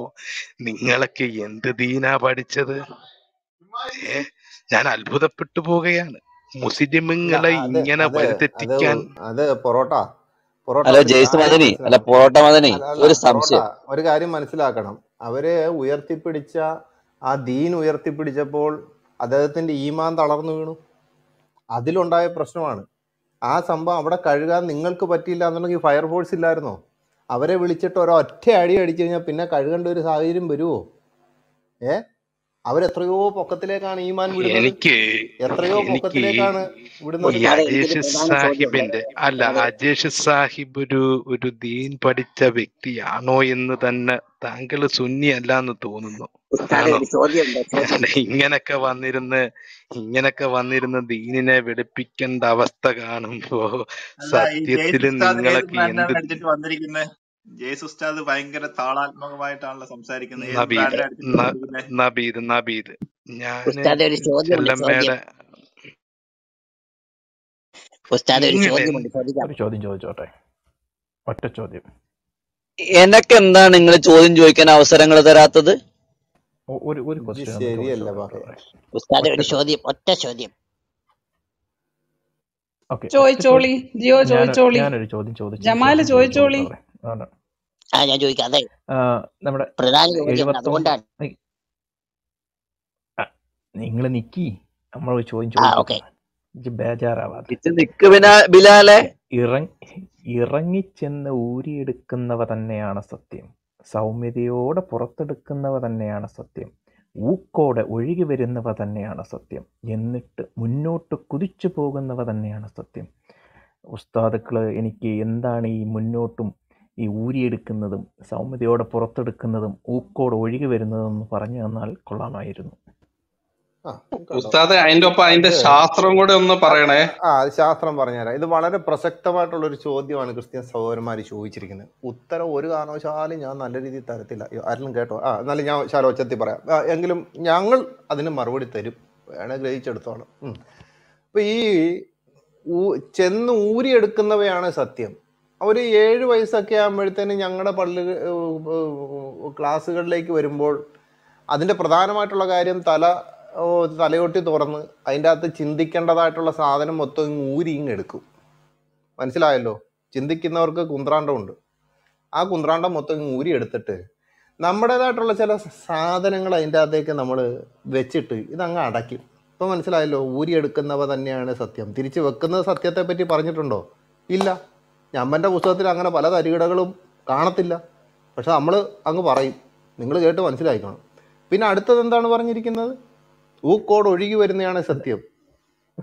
നിങ്ങളൊക്കെ എന്ത് ദീനാ പഠിച്ചത്? ഏ? ഞാൻ അത്ഭുതപ്പെട്ടു പോവുകയാണ് മുസ്ലിമുകളെ ഇങ്ങനെ വഴിതെറ്റിക്കാൻ അത് പൊറോട്ട. ഹലോ ജെയ്സ് മദനി. അല്ല പൊറോട്ട മദനി. ഒരു സംശയം. ഒരു കാര്യം മനസ്സിലാക്കണം. അവരെ ഉയർത്തിപ്പിടിച്ച ആ ദീൻ ഉയർത്തിപ്പിടിച്ചപ്പോൾ അദ്ദേഹത്തിന്റെ ഈമാൻ തളർന്നു വീണു. അതിലുണ്ടായ പ്രശ്നമാണ്. ആ സംഭവം അവിടെ കഴുകാൻ നിങ്ങൾക്ക് പറ്റിയില്ല എന്നുണ്ടെങ്കിൽ ഫയർഫോഴ്സ് ഇല്ലായിരുന്നോ? അവരെ വിളിച്ചിട്ട് ഒരൊറ്റ അടി അടിച്ചു കഴിഞ്ഞാൽ പിന്നെ കഴുകേണ്ട ഒരു സാഹചര്യം വരുമോ ഏ? അവരെത്രയോ പൊക്കത്തിലേക്കാണ് ഈമാൻ വിടുന്നത്. എനിക്ക് എത്രയോ പൊക്കത്തിലേക്കാണ് വിടുന്നത്. ഈ അജേഷ് സാഹിബിന്റെ അല്ല അജേഷ് സാഹിബ് ഒരു ഒരു ദീൻ പഠിച്ച വ്യക്തിയാണോ എന്ന് തന്നെ താങ്കൾ സുന്നി അല്ല എന്ന് തോന്നുന്നു. ഇങ്ങനൊക്കെ വന്നിരുന്ന് ഇങ്ങനൊക്കെ വന്നിരുന്ന് ദീനിനെ വെളുപ്പിക്കേണ്ട അവസ്ഥ കാണുമ്പോ സത്യത്തിൽ നിങ്ങളൊക്കെ എന്ത് ജെയ്സ് ഉസ്താദ് ഭയങ്കര താളാത്മകമായിട്ടാണല്ലോ സംസാരിക്കുന്നത്. നബീദ് നബീദ് ഞാൻ ഒരു ചോദ്യം ചെല്ലമ്മയുടെ ഉസ്താദെ ഒരു നിങ്ങൾ ചോദ്യമുണ്ട് ഒരു ചോദ്യം ചോദിച്ചോട്ടെ? ഒറ്റ ചോദ്യം. എനക്ക് എന്താണ് നിങ്ങൾ ചോദ്യം ചോദിക്കാൻ അവസരങ്ങൾ തരാത്തത്? ഒരു ഒരു ഉസ്താദെ ഒറ്റ ഒരു ചോദ്യം ഒറ്റ ചോദ്യം. ചോദിച്ചോളി ജിയോ ഞാൻ ചോദിച്ചോളി. ജമാൽ ചോദിച്ചോളൂ ആ ഞാൻ ചോദിക്കാം. അതെ. നമ്മുടെ പ്രധാന ചോദ്യമാണ് അതുകൊണ്ടാണ്. നിങ്ങൾ നിക്കി. നമ്മൾ ചോദ്യം ബേജാറാവാതെ. ഇറങ്ങി ഇറങ്ങിച്ചെന്ന് ഊരിയെടുക്കുന്നവ തന്നെയാണ് സത്യം. സൗമ്യതയോടെ പുറത്തെടുക്കുന്നവ തന്നെയാണ് സത്യം. ഊക്കോടെ ഒഴുകി വരുന്നവ തന്നെയാണ് സത്യം. എന്നിട്ട് മുന്നോട്ട് കുതിച്ചു പോകുന്നവ തന്നെയാണ് സത്യം. ഉസ്താദുക്കൾ എനിക്ക് എന്താണ് ഈ മുന്നോട്ടും ഈ ഊരിയെടുക്കുന്നതും സൗമ്യതയോടെ പുറത്തെടുക്കുന്നതും ഊക്കോടെ ഒഴുകി വരുന്നതും എന്ന് പറഞ്ഞു തന്നാൽ കൊള്ളാമായിരുന്നു. ഉസ്താദെ അതിന്റെ ഒപ്പം അതിന്റെ അത് ശാസ്ത്രം കൂടെ ഒന്ന് പറയണേ. ആ അത് ശാസ്ത്രം പറഞ്ഞുതരാം. ഇത് വളരെ പ്രസക്തമായിട്ടുള്ള ഒരു ചോദ്യമാണ് ക്രിസ്ത്യൻ സഹോദരന്മാർ ചോദിച്ചിരിക്കുന്നത്. ഉത്തരം ഒരു കാരണവശാലും ഞാൻ നല്ല രീതിയിൽ തരത്തില്ല. ആരെങ്കിലും കേട്ടോ? ആ എന്നാലും ഞാൻ ശാലോച്ചത്തിൽ പറയാം. എങ്കിലും ഞങ്ങൾ അതിന് മറുപടി തരും. വേണേ ഗ്രഹിച്ചെടുത്തോളാം. ഉം. അപ്പൊ ഈ ചെന്ന് ഊരിയെടുക്കുന്നവയാണ് സത്യം. ഒരു ഏഴ് വയസ്സൊക്കെ ആകുമ്പോഴത്തേന് ഞങ്ങളുടെ പള്ളി ക്ലാസ്സുകളിലേക്ക് വരുമ്പോൾ അതിന്റെ പ്രധാനമായിട്ടുള്ള കാര്യം തല തലയൊട്ടി തുറന്ന് അതിന്റെ അകത്ത് ചിന്തിക്കേണ്ടതായിട്ടുള്ള സാധനം മൊത്തം ഇങ്ങ് ഊരി ഇങ്ങ് എടുക്കും. മനസ്സിലായല്ലോ? ചിന്തിക്കുന്നവർക്ക് കുന്ത്രാണ്ടമുണ്ട്. ആ കുന്ത്രാണ്ടം മൊത്തം ഊരി എടുത്തിട്ട് നമ്മുടേതായിട്ടുള്ള ചില സാധനങ്ങൾ അതിന്റെ അകത്തേക്ക് നമ്മൾ വെച്ചിട്ട് ഇതങ്ങ് അടയ്ക്കും. ഇപ്പം മനസ്സിലായല്ലോ? ഊരി എടുക്കുന്നവ തന്നെയാണ് സത്യം. തിരിച്ച് വെക്കുന്നത് സത്യത്തെ പറ്റി പറഞ്ഞിട്ടുണ്ടോ? ഇല്ല. ഞമ്മന്റെ പുസ്തകത്തിൽ അങ്ങനെ പല തരികിടകളും കാണത്തില്ല. പക്ഷെ നമ്മൾ അങ്ങ് പറയും. നിങ്ങൾ കേട്ട് മനസ്സിലായിക്കണം. പിന്നെ അടുത്തത് എന്താണ് പറഞ്ഞിരിക്കുന്നത്? ഊക്കോട് ഒഴുകി വരുന്നതാണ് സത്യം.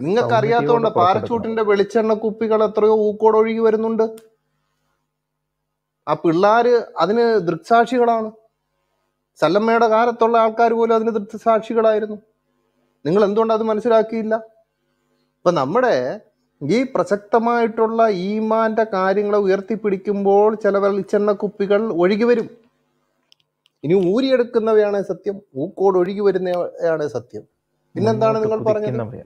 നിങ്ങൾക്ക് സൗമ്യതയോടെ അറിയാത്തതുകൊണ്ട് പുറത്തെടുക്കണം പാരച്ചൂട്ടിന്റെ വെളിച്ചെണ്ണ കുപ്പികൾ എത്രയോ ഊക്കോട് ഒഴുകി വരുന്നുണ്ട്. ആ പിള്ളേര് അതിന് ദൃക്സാക്ഷികളാണ്. സല്ലമ്മയുടെ കാലത്തുള്ള ആൾക്കാർ പോലും അതിന് ദൃക്സാക്ഷികളായിരുന്നു. നിങ്ങൾ എന്തുകൊണ്ട് അത് മനസ്സിലാക്കിയില്ല? ഇപ്പൊ നമ്മുടെ ഈ പ്രസക്തമായിട്ടുള്ള ഈമാന്റെ കാര്യങ്ങളെ ഉയർത്തിപ്പിടിക്കുമ്പോൾ ചില വെളിച്ചെണ്ണ കുപ്പികൾ ഒഴുകി വരും. ഇനി ഊരിയെടുക്കുന്നവയാണ് സത്യം ഊക്കോട് ഒഴുകി വരുന്നവയാണ് സത്യം. പിന്നെന്താണ് നിങ്ങൾ പറഞ്ഞത്?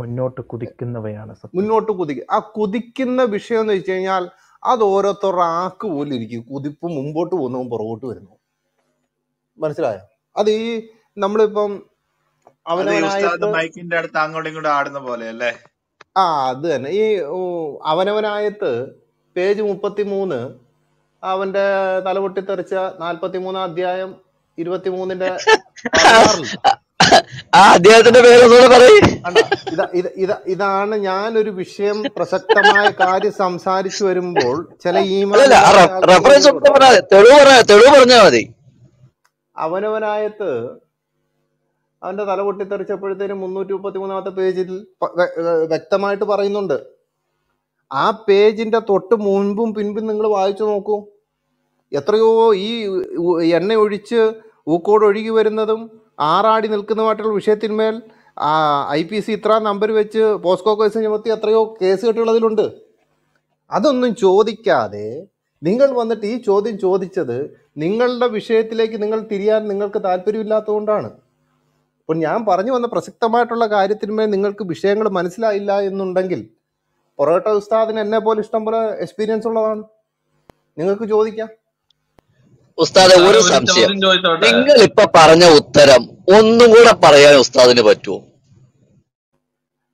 മുന്നോട്ട് കുതിക്കുന്നവയാണ് സത്യം. മുന്നോട്ട് കുതിക്കുക ആ കുതിക്കുന്ന വിഷയം എന്ന് വെച്ച് കഴിഞ്ഞാൽ അത് ഓരോരുത്തരുടെ ആക്ക് പോലും ഇരിക്കും. കുതിപ്പ് മുമ്പോട്ട് പോകുന്നതും പുറകോട്ട് വരുന്നു. മനസ്സിലായോ? അത് ഈ നമ്മളിപ്പം മൈക്കിന്റെ അടുത്ത് അങ്ങോട്ടും ഇങ്ങോട്ടും ആടുന്ന പോലെ അല്ലേ? ആ അത് തന്നെ. ഈ അവനവനായത്ത് പേജ് മുപ്പത്തി മൂന്ന് അവന്റെ തലപൊട്ടിത്തെറിച്ച നാൽപ്പത്തി മൂന്നാം അധ്യായം ഇരുപത്തി മൂന്നിന്റെ അദ്ദേഹത്തിന്റെ പേര് ഇതാണ് ഞാനൊരു വിഷയം പ്രസക്തമായ കാര്യം സംസാരിച്ചു വരുമ്പോൾ ചില റെഫറൻസ് ഇടപെടും പറഞ്ഞാൽ തെളിവ് പറഞ്ഞ മതി. അവനവനായത്ത് അവന്റെ തല പൊട്ടിത്തെറിച്ചപ്പോഴത്തേനും മുന്നൂറ്റി മുപ്പത്തി മൂന്നാമത്തെ പേജിൽ വ്യക്തമായിട്ട് പറയുന്നുണ്ട്. ആ പേജിന്റെ തൊട്ട് മുൻപും പിൻപും നിങ്ങൾ വായിച്ചു നോക്കൂ. എത്രയോ ഈ എണ്ണ ഒഴിച്ച് ഊക്കോട് ഒഴുകി വരുന്നതും ആറാടി നിൽക്കുന്നതുമായിട്ടുള്ള വിഷയത്തിന്മേൽ ഐ പി സി ഇത്ര നമ്പർ വെച്ച് പോസ്കോ കേസ് ചുമത്തി എത്രയോ കേസ് കെട്ടുള്ളതിലുണ്ട്. അതൊന്നും ചോദിക്കാതെ നിങ്ങൾ വന്നിട്ട് ഈ ചോദ്യം ചോദിച്ചത് നിങ്ങളുടെ വിഷയത്തിലേക്ക് നിങ്ങൾ തിരിയാൻ നിങ്ങൾക്ക് താല്പര്യമില്ലാത്തതുകൊണ്ടാണ്. അപ്പോൾ ഞാൻ പറഞ്ഞു വന്ന പ്രസക്തമായിട്ടുള്ള കാര്യത്തിന്മേൽ നിങ്ങൾക്ക് വിഷയങ്ങൾ മനസ്സിലായില്ല എന്നുണ്ടെങ്കിൽ പൊറോട്ട ഉസ്താദിന് എന്നെ പോലെ ഇഷ്ടം പോലെ എക്സ്പീരിയൻസ് ഉള്ളതാണ്. നിങ്ങൾക്ക് ചോദിക്കാം. ഉസ്താദെ ഒരു സംശയം. നിങ്ങൾ ഇപ്പൊ പറഞ്ഞ ഉത്തരം ഒന്നും കൂടെ പറയാൻ ഉസ്താദിന് പറ്റുമോ?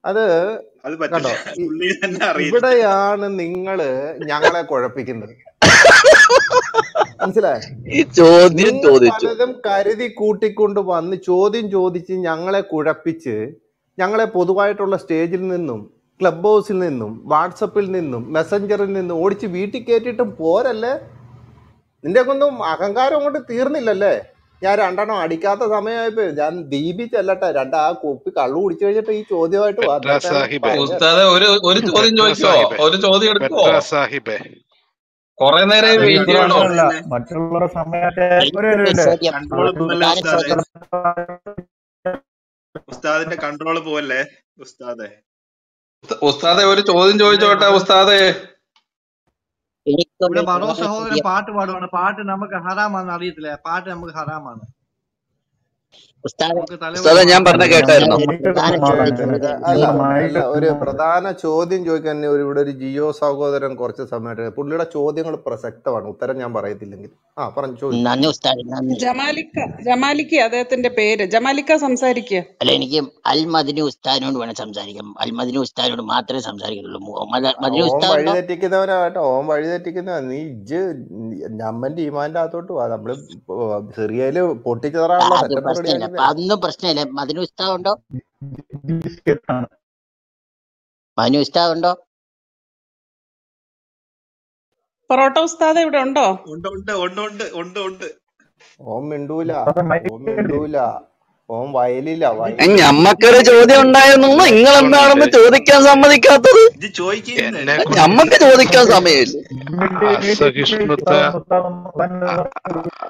അത് അത് പറ്റില്ല. ഇ- തന്നെ ഇ- ഇവിടെയാണ് നിങ്ങൾ ഞങ്ങളെ കുഴപ്പിക്കുന്നത്. മനസ്സിലായോ? ഈ ചോദ്യം നിങ്ങൾ ചോദിച്ചു. പലതും കരുതി കൂട്ടിക്കൊണ്ട് വന്ന് ചോദ്യം ചോദിച്ച് ഞങ്ങളെ കുഴപ്പിച്ച് ഞങ്ങളെ പൊതുവായിട്ടുള്ള സ്റ്റേജിൽ നിന്നും ക്ലബ് ഹൗസിൽ നിന്നും വാട്സപ്പിൽ നിന്നും മെസ്സഞ്ചറിൽ നിന്നും ഓടിച്ച് വീട്ടിൽ കയറ്റിയിട്ടും പോരല്ലേ? നിന്റെ ഒന്നും അഹങ്കാരം കൊണ്ട് തീർന്നില്ലല്ലേ? ഞാൻ രണ്ടെണ്ണം അടിക്കാത്ത സമയമായപ്പോ ഞാൻ ദീപി ചെല്ലട്ടെ രണ്ട് ആ കുപ്പി കള്ളു കുടിച്ചു കഴിഞ്ഞിട്ട് ഈ ചോദ്യമായിട്ട് ഒരു ഒരു ചോദ്യം ചോദിച്ചോ ചോദിക്കോ ഒരു ചോദ്യം എടുക്കോ സാഹിബെ കൊറേ നേരം മറ്റുള്ള വെയിറ്റ് ചെയ്യണോ ഉസ്താദെ ഉസ്താദിന്റെ കൺട്രോൾ പോവല്ലേ? ഉസ്താദെ. ഉസ്താദെ ഒരു ചോദ്യം ചോദിച്ചോട്ടെ ഉസ്താദെ. ഇവിടെ ബറോ സഹോദരൻ പാട്ട് പാടുവാണ്. പാട്ട് നമുക്ക് ഹറാമാണെന്ന് അറിയത്തില്ല. പാട്ട് നമുക്ക് ഹറാമാണ്. ഉസ്താദെ ഞാൻ പറഞ്ഞ കേട്ടായിരുന്നു? ഒരു പ്രധാന ചോദ്യം ചോദിക്കാൻ ഒരു ഇവിടെ ഒരു ജിയോ സഹോദരൻ കുറച്ച് സമയമായിട്ട് പുള്ളിയുടെ ചോദ്യങ്ങൾ പ്രസക്തമാണ്. ഉത്തരം ഞാൻ പറയത്തില്ലെങ്കിൽ. ആ പറഞ്ഞു ചോദ്യം നന്ദി ഉസ്താദ് ജമാലിക്ക ജമാലിക്ക അദ്ദേഹത്തിന്റെ പേര്. ജമാലിക്ക സംസാരിക്കുക അല്ല എനിക്ക് അൽ മദിനി ഉസ്താദിനോട് വേണം സംസാരിക്കാം അൽ മദിനി ഉസ്താദിനോട് മാത്രമേ സംസാരിക്കുന്നുള്ളൂ. മുഹമ്മദ് ഓം ഓൻ ഉസ്താദ് വഴി ഉണ്ടോ? തെറ്റിക്കുന്നവനാ ഓൻ വഴി തെറ്റിക്കുന്നവൻ. നീ ഇജ് ഞമ്മന്റെ ഈമാന്റെ അകത്തോട്ട് വാ. നമ്മൾ സിറിയയിൽ പൊട്ടിച്ചതറാനുള്ള അതൊന്നും പ്രശ്നമില്ല. മതിന് ഉസ്താവുണ്ടോ ഉണ്ടോ ഉസ്താവുണ്ടോ പൊറോട്ട ഉസ്താദ് ഇവിടെ ഉണ്ടോ? ഉണ്ട് ഉണ്ട് ഉണ്ട് ഉണ്ട് ഉണ്ട് ഓം ഓൻ മിണ്ടൂല. ഓം ഓൻ മിണ്ടൂല. ഓൻ വയലില്ല ഞമ്മക്കൊരു ചോദ്യം ഉണ്ടായിരുന്നു. നിങ്ങൾ എന്താണെന്ന് ചോദിക്കാൻ സമ്മതിക്കാത്തത്? ഞമ്മക്ക് ചോദിക്കാൻ സമയമില്ല.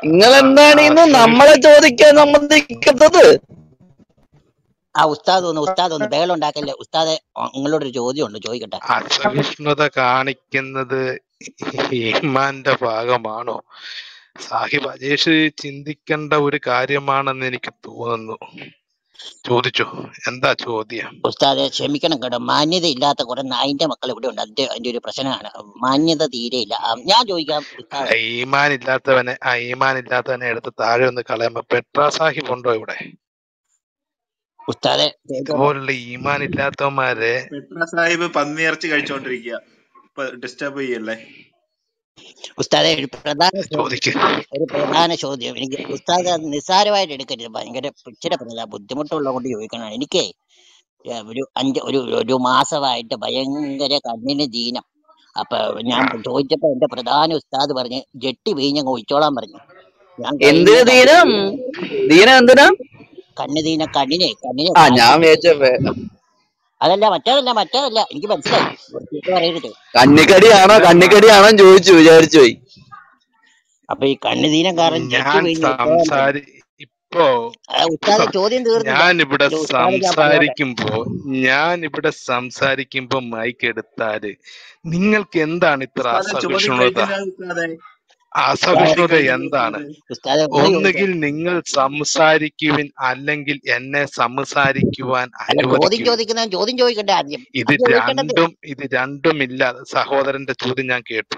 നിങ്ങൾ എന്താണ് ഇന്ന് നമ്മളെ ചോദിക്കാൻ സമ്മതിക്കാത്തത്? ആ ഉസ്താദ് ഒന്ന് ഉസ്താദ് ഒന്ന് ബഹളം ഉണ്ടാക്കല്ലേ? ഉസ്താദ് നിങ്ങളോടൊരു ചോദ്യമുണ്ട് ചോദിക്കട്ടെ. അസഹിഷ്ണുത കാണിക്കുന്നത് ഈമാന്റെ ഭാഗമാണോ? സാഹിബ് അജേഷ് ചിന്തിക്കേണ്ട ഒരു കാര്യമാണെന്ന് എനിക്ക് തോന്നുന്നു. ചോദിച്ചു? എന്താ ചോദ്യം? ഉസ്താദെ ക്ഷമിക്കണം കേട്ടോ. മാന്യത ഇല്ലാത്ത കുറെ നായിന്റെ മക്കൾ ഇവിടെ ഉണ്ട്. അതിന്റെ അതിന്റെ ഒരു പ്രശ്നമാണ്. മാന്യത തീരെയില്ല ഞാൻ ചോദിക്കാം ഐമാൻ ഈമാൻ ഇല്ലാത്തവനെ ആ ഈമാൻ ഇല്ലാത്തവനെ എടുത്ത് താഴെ ഒന്ന് കളയുമ്പോ പെട്രാ സാഹിബ് ഉണ്ടോ ഇവിടെ? ഉസ്താദെ ഇതുപോലുള്ള ഈമാൻ ഇല്ലാത്തവന്മാരെ പെട്ര സാഹിബ് പന്നിയിറച്ചി കഴിച്ചോണ്ടിരിക്കുക ഇപ്പൊ ഡിസ്റ്റർബ് ചെയ്യല്ലേ? ഉസ്താദെ ഒരു പ്രധാന ചോദ്യം. ഒരു പ്രധാന ചോദ്യം. എനിക്ക് ഉസ്താദ് അത് നിസ്സാരമായിട്ട് എടുക്കരുത്. ഭയങ്കര ഇച്ചിരി പ്രധാന ബുദ്ധിമുട്ടുള്ളത് കൊണ്ട് ചോദിക്കണം. എനിക്ക് ഒരു അഞ്ച് ഒരു ഒരു മാസമായിട്ട് ഭയങ്കര കണ്ണിന് ദീനം. അപ്പൊ ഞാൻ ചോദിച്ചപ്പോ എന്റെ പ്രധാന ഉസ്താദ് പറഞ്ഞ് ജെട്ടി വീഞ്ഞങ്ങ് ഒഴിച്ചോളാൻ പറഞ്ഞു. ഞാൻ എന്തിനു കഴിഞ്ഞ ദീനം? ദീനം എന്തിനാ? കണ്ണ് ദീന കണ്ണിനെ കണ്ണിനെ ഞാൻ അതല്ല മറ്റേതല്ല മറ്റേതല്ല. എനിക്ക് മനസ്സിലായി. പറയരുത്. കണ്ണിക്കടിയാണോ കണ്ണിക്കടിയാണോ ചോദിച്ചു വിചാരിച്ചു പോയി. അപ്പൊ ഈ കണ്ണ് ദീനം കാരണം ഇപ്പോ ചോദ്യം ഞാൻ ഇവിടെ സംസാരിക്കുമ്പോ ഞാൻ ഇവിടെ സംസാരിക്കുമ്പോ മൈക്ക് എടുത്താൽ നിങ്ങൾക്ക് എന്താണ് ഇത്ര അസഹിഷ്ണുത? അസഹിഷ്ണുത എന്താണ്? ഒന്നുകിൽ നിങ്ങൾ സംസാരിക്കുവിൻ അല്ലെങ്കിൽ എന്നെ സംസാരിക്കുവാൻ ഇത് രണ്ടും ഇത് രണ്ടും ഇല്ല സഹോദരന്റെ ചോദ്യം ഞാൻ കേട്ടു.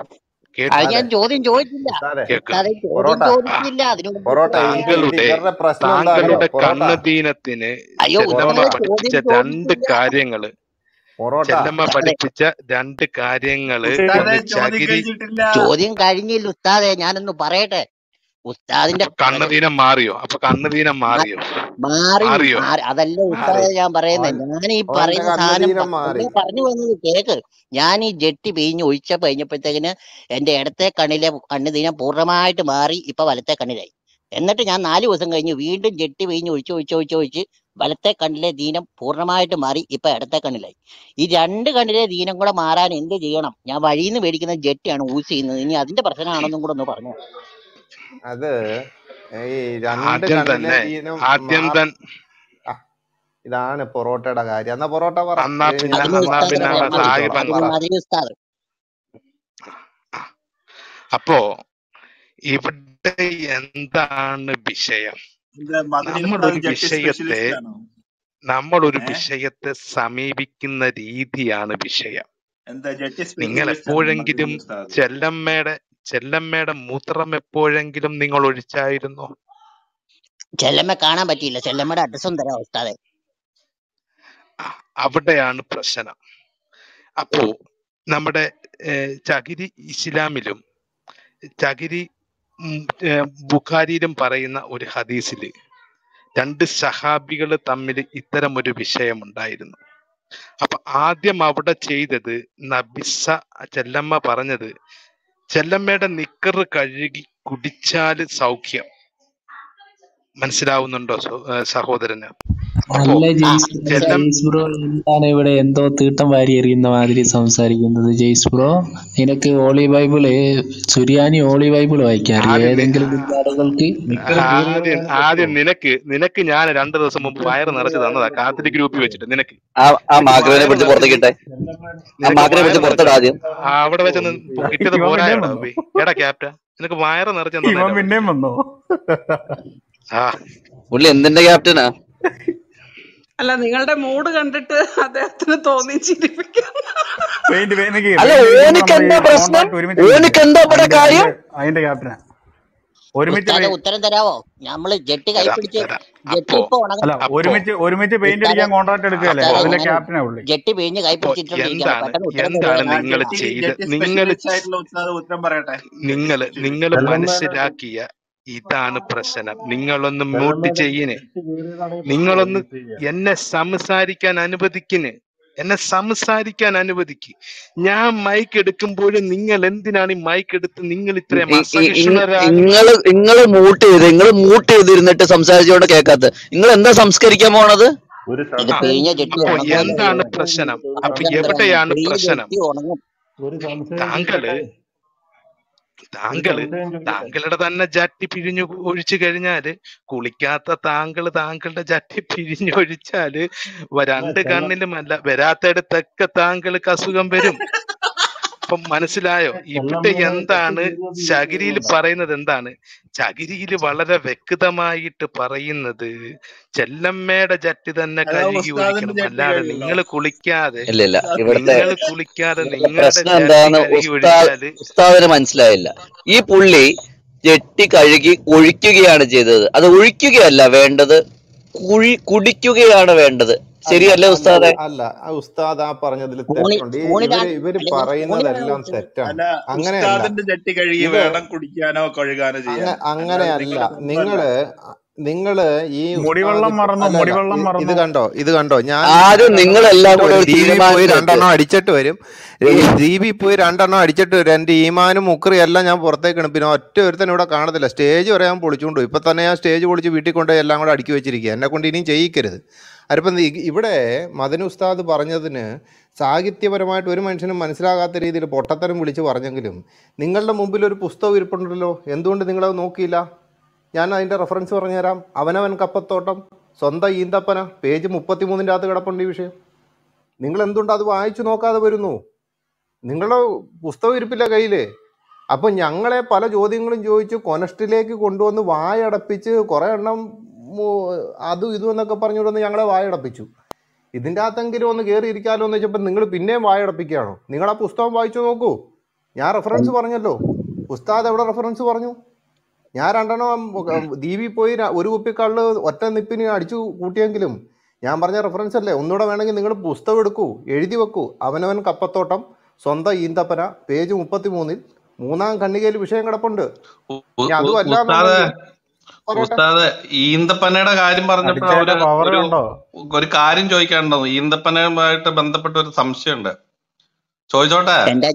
താങ്കളുടെ പഠിപ്പിച്ച രണ്ട് കാര്യങ്ങൾ ചെല്ലമ്മ പഠിപ്പിച്ച രണ്ട് കാര്യങ്ങൾ ചോദ്യം കഴിഞ്ഞിട്ടില്ല ചോദ്യം കഴിഞ്ഞില്ല ഉസ്താദെ ഞാനൊന്ന് പറയട്ടെ. ഉസ്താദിന്റെ കണ്ണുദീനം മാറിയോ? അപ്പൊ കണ്ണുദീനം മാറിയോ? മാറിയോ? മാറി. അതല്ല ഉസ്താദെ ഞാൻ പറയുന്നത് ഞാൻ ഈ പറയുന്ന സാധനം പറഞ്ഞു വന്നത് കേക്ക്. ഞാൻ ഈ ജെട്ടി പിഴിഞ്ഞ് ഒഴിച്ചപ്പോ കഴിഞ്ഞപ്പോഴത്തേക്കിന് എന്റെ ഇടത്തെ കണ്ണിലെ കണ്ണുദീനം പൂർണമായിട്ട് മാറി ഇപ്പൊ വലത്തെ കണ്ണിലായി. എന്നിട്ട് ഞാൻ നാല് ദിവസം കഴിഞ്ഞ് വീണ്ടും ജെട്ടി പിഴിഞ്ഞ് ഒഴിച്ച് ഒഴിച്ച് ഒഴിച്ച് ഒഴിച്ച് വലത്തെ കണ്ണിലെ ദീനം പൂർണമായിട്ട് മാറി ഇപ്പൊ ഇടത്തെ കണ്ണിലായി. ഈ രണ്ട് കണ്ണിലെ ദീനം കൂടെ മാറാൻ എന്ത് ചെയ്യണം? ഞാൻ വഴിയിൽ നിന്ന് മേടിക്കുന്ന ജെറ്റിയാണ് യൂസ് ചെയ്യുന്നത്. ഇനി അതിന്റെ പ്രശ്നമാണെന്നും കൂടെ ഒന്ന് പറഞ്ഞു. അത് ഈ രണ്ട് കണ്ണിലെ ദീനം ആദ്യം തന്നെ. ഇതാണ് പൊറോട്ടയുടെ കാര്യം. എന്നാ പൊറോട്ട അപ്പോ ഇവിടെ എന്താണ് വിഷയം? നമ്മളൊരു വിഷയത്തെ നമ്മൾ ഒരു നമ്മളൊരു വിഷയത്തെ സമീപിക്കുന്ന രീതിയാണ് വിഷയം. നിങ്ങൾ എപ്പോഴെങ്കിലും ചെല്ലമ്മയുടെ ചെല്ലമ്മയുടെ മൂത്രം എപ്പോഴെങ്കിലും നിങ്ങൾ ഒഴിച്ചായിരുന്നോ ചെല്ലമ്മ കാണാൻ പറ്റിയില്ല. ചെല്ലമ്മയുടെ അഡ്രസ്സും തരാം ഉസ്താദെ. അവിടെയാണ് പ്രശ്നം. അപ്പോ നമ്മുടെ ചകിരി ഇസ്ലാമിലും ചകിരി ബുഖാരിയിലും പറയുന്ന ഒരു ഹദീസിൽ രണ്ട് സഹാബികൾ തമ്മിൽ ഇത്തരം ഒരു വിഷയമുണ്ടായിരുന്നു. അപ്പൊ ആദ്യം അവിടെ ചെയ്തത് നബിസ ചെല്ലമ്മ പറഞ്ഞത് ചെല്ലമ്മയുടെ നിക്കറ് കഴുകി കുടിച്ചാൽ സൗഖ്യം. മനസ്സിലാവുന്നുണ്ടോ സഹോ- സഹോദരന്? അല്ല ജെയ്സ് ബ്രോ എന്താണ് ഇവിടെ എന്തോ തീട്ടം വാരി എറിയുന്ന മാതിരി സംസാരിക്കുന്നത്? ജെയ്സ് ബ്രോ നിനക്ക് Holy Bible Suriyani Holy Bible നി- ഏതെങ്കിലും വിദ്യാർത്ഥികൾക്ക് ആദ്യം നിനക്ക് നിനക്ക് ഞാൻ രണ്ടു ദിവസം മുമ്പ് വയറ് നിറച്ച് തന്നതാ കാത്തിരി ഗ്രൂപ്പിൽ വെച്ചിട്ട് നിനക്ക്. അവിടെ വെച്ച് കിട്ടിയത് പോരായോടാ എടാ ക്യാപ്റ്റ നിനക്ക് വയറ് നിറച്ച് പിന്നെയും വന്നോ? പുള്ളി എന്തിന്റെ ക്യാപ്റ്റനാ അല്ല നിങ്ങളുടെ മൂഡ് കണ്ടിട്ട് അദ്ദേഹത്തിന് തോന്നി അതിന്റെ കാര്യം? അതിന്റെ അതിന്റെ ക്യാപ്റ്റനാ ഒരുമിച്ച് ഉത്തരം തരാവോ? നമ്മൾ ജെട്ടി കൈ തരാം. ജെട്ടി ഇപ്പൊ ഒരുമിച്ച് ഒരുമിച്ച് പെയിന്റ് അടിക്കാൻ കോൺട്രാക്ട് എടുക്കുകയല്ലേ? അതിലെ ഞാൻ ക്യാപ്റ്റനാ പുള്ളി. ജെട്ടി പെയിന്റ് കൈ അപ്പോ പെട്ടെന്ന് ഉത്തരം എന്താണ് നിങ്ങൾ നിങ്ങൾ മനസ്സിലാക്കിയ ഇതാണ് പ്രശ്നം. നിങ്ങളൊന്ന് മ്യൂട്ട് ചെയ്യന് നിങ്ങളൊന്ന് എന്നെ സംസാരിക്കാൻ അനുവദിക്കിന്. എന്നെ സംസാരിക്കാൻ അനുവദിക്ക്. ഞാൻ മൈക്ക് എടുക്കുമ്പോഴും നിങ്ങൾ എന്തിനാണ് ഈ മൈക്ക് എടുത്ത് നിങ്ങൾ ഇത്രയും നിങ്ങൾ നിങ്ങൾ ചെയ്ത് നിങ്ങൾ മൂട്ട് ചെയ്തിരുന്നിട്ട് സംസാരിച്ചുകൊണ്ട് കേൾക്കാത്ത നിങ്ങൾ എന്താ സംസ്കരിക്കാൻ പോണത്? അപ്പോ എന്താണ് പ്രശ്നം? അപ്പൊ എവിടെയാണ് പ്രശ്നം? താങ്കൾ താങ്കൾ താങ്കളുടെ തന്നെ ജട്ടി പിഴിഞ്ഞു ഒഴിച്ചു കഴിഞ്ഞാൽ കുളിക്കാത്ത താങ്കൾ താങ്കളുടെ ജട്ടി പിഴിഞ്ഞു ഒഴിച്ചാൽ രണ്ട് കണ്ണിലുമല്ല വരാത്തയിടത്തൊക്കെ താങ്കൾക്ക് അസുഖം വരും. അപ്പം മനസ്സിലായോ? ഇവിടെ എന്താണ്? ചകിരിയിൽ പറയുന്നത് എന്താണ്? ചകിരിയിൽ വളരെ വ്യക്തമായിട്ട് പറയുന്നത് ചെല്ലമ്മയുടെ ജട്ടി തന്നെ കഴുകി ഒഴിക്കണം. അല്ലാതെ നിങ്ങൾ കുളിക്കാതെ ഇല്ല ഇല്ല. ഉസ്താദ് നിങ്ങൾ കുളിക്കാതെ നിങ്ങളുടെ മനസ്സിലായില്ല. ഈ പുള്ളി ജെട്ടി കഴുകി ഒഴിക്കുകയാണ് ചെയ്തത്. അത് ഒഴിക്കുകയല്ല വേണ്ടത്. കുഴി കുടിക്കുകയാണ് വേണ്ടത്. ശരിയല്ലേ അല്ല ഉസ്താദെ? അല്ല ആ ഉസ്താദ് ആ പറഞ്ഞതിൽ തെറ്റുണ്ട്. ഇവർ പറയുന്നതെല്ലാം തെറ്റാണ്. അങ്ങനെ കഴുകി വേണം കുടിക്കാനോ കഴുകാനോ ചെയ്യാൻ. അങ്ങനെയല്ല. നിങ്ങൾ നിങ്ങൾ ഈ മുടിവെള്ളം മറന്നു മുടിവെള്ളം ഇത് ഇത് കണ്ടോ? ഇത് കണ്ടോ? ഞാൻ ആരും നിങ്ങളെല്ലാം കൂടി പോയി രണ്ടെണ്ണം അടിച്ചിട്ട് വരും. ദീപി പോയി രണ്ടെണ്ണം അടിച്ചിട്ട് വരും. എന്റെ ഈമാനും മുക്കറി എല്ലാം ഞാൻ പുറത്തേക്കാണ് പിന്നെ ഒറ്റ ഒരുത്തനും ഇവിടെ കാണത്തില്ല. സ്റ്റേജ് വരെ ഞാൻ പൊളിച്ചുകൊണ്ടു ഇപ്പൊ തന്നെ ഞാൻ സ്റ്റേജ് പൊളിച്ച് വീട്ടിൽ കൊണ്ടുപോയി എല്ലാം കൂടെ അടുക്കി വെച്ചിരിക്കുക എന്നെ കൊണ്ട് ഇനിയും ചെയ്യിക്കരുത്. അതിപ്പം ഇവിടെ മദൻ ഉസ്താദ് പറഞ്ഞതിന് സാഹിത്യപരമായിട്ട് ഒരു മനുഷ്യനും മനസ്സിലാകാത്ത രീതിയിൽ പൊട്ടത്തരം വിളിച്ച് പറഞ്ഞെങ്കിലും നിങ്ങളുടെ മുമ്പിൽ ഒരു പുസ്തകം ഇരിപ്പുണ്ടല്ലോ എന്തുകൊണ്ട് നിങ്ങളത് നോക്കിയില്ല? ഞാൻ അതിന്റെ റെഫറൻസ് പറഞ്ഞുതരാം. അവനവൻ കപ്പത്തോട്ടം സ്വന്തം ഈന്തപ്പന പേജ് മുപ്പത്തിമൂന്നിന്റെ അകത്ത് കിടപ്പുണ്ട് ഈ വിഷയം. നിങ്ങൾ എന്തുകൊണ്ട് അത് വായിച്ചു നോക്കാതെ വരുന്നു? നിങ്ങളുടെ പുസ്തകം ഇരിപ്പില്ല കയ്യിൽ അപ്പം ഞങ്ങളെ പല ചോദ്യങ്ങളും ചോദിച്ച് കൊനസ്റ്റിലേക്ക് കൊണ്ടുവന്ന് വായടപ്പിച്ച് കുറേ എണ്ണം അതും ഇതും എന്നൊക്കെ പറഞ്ഞുകൊണ്ടൊന്ന് ഞങ്ങളെ വായടപ്പിച്ചു. ഇതിന്റെ അകത്തെങ്കിലും ഒന്ന് കയറി ഇരിക്കാമല്ലോ എന്ന് വെച്ചപ്പോൾ നിങ്ങൾ പിന്നെയും വായടപ്പിക്കുകയാണോ? നിങ്ങൾ ആ പുസ്തകം വായിച്ചു നോക്കൂ. ഞാൻ റെഫറൻസ് പറഞ്ഞല്ലോ. ഉസ്താദ് എവിടെ റെഫറൻസ് പറഞ്ഞു? ഞാൻ രണ്ടെണ്ണം ദീപി പോയി ഒരു കുപ്പി കള്ള് ഒറ്റ നിപ്പിന് അടിച്ചു കൂട്ടിയെങ്കിലും ഞാൻ പറഞ്ഞ റെഫറൻസ് അല്ലേ? ഒന്നുകൂടെ വേണമെങ്കിൽ നിങ്ങൾ പുസ്തകം എടുക്കൂ എഴുതി വെക്കൂ. അവനവൻ കപ്പത്തോട്ടം സ്വന്തം ഈന്തപ്പന പേജ് മുപ്പത്തി മൂന്നിൽ മൂന്നാം കണ്ണികയിൽ വിഷയം കിടപ്പുണ്ട്. ഉ- ഇനി അതും ഉ- ഉസ്താദെ ഈന്തപ്പനയുടെ കാര്യം പറഞ്ഞപ്പോൾ ഒരു കാര്യം ചോദിക്കാനുണ്ടോ ഈന്തപ്പനയുമായിട്ട് ബന്ധപ്പെട്ട ഒരു സംശയമുണ്ട്. ചോദിച്ചോട്ടെ? എന്റെ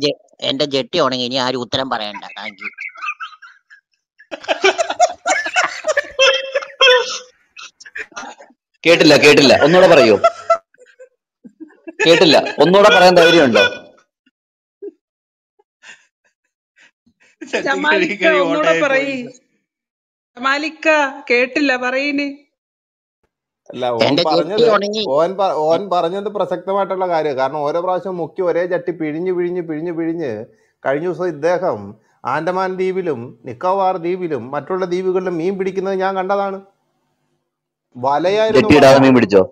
എന്റെ ജെട്ടി ഉണങ്ങി. ഇനി ആരും ഉത്തരം പറയണ്ട. താങ്ക് യു കേട്ടില്ല കേട്ടില്ല. ഒന്നുകൂടെ പറയൂ. കേട്ടില്ല. ഒന്നുകൂടെ പറയാൻ ധൈര്യമുണ്ടോ? ഒന്നുകൂടെ പറയ്. പോയി ജമാലിക്ക കേട്ടില്ല പറയിന്. അല്ല ഓൻ പറഞ്ഞത് ഓൻ ഓൻ പറഞ്ഞത് പ്രസക്തമായിട്ടുള്ള കാര്യം. കാരണം ഓരോ പ്രാവശ്യം മുക്കി ഒരേ ചട്ടി പിഴിഞ്ഞ് പിഴിഞ്ഞ് പിഴിഞ്ഞ് പിഴിഞ്ഞ് കഴിഞ്ഞ ദിവസം ഇദ്ദേഹം ആൻഡമാൻ ദ്വീപിലും നിക്കോബാർ ദ്വീപിലും മറ്റുള്ള ദ്വീപുകളിലും മീൻ പിടിക്കുന്നത് ഞാൻ കണ്ടതാണ്. വലയായിരുന്നു ജെട്ടി വല. മീൻ പിടിച്ചോ?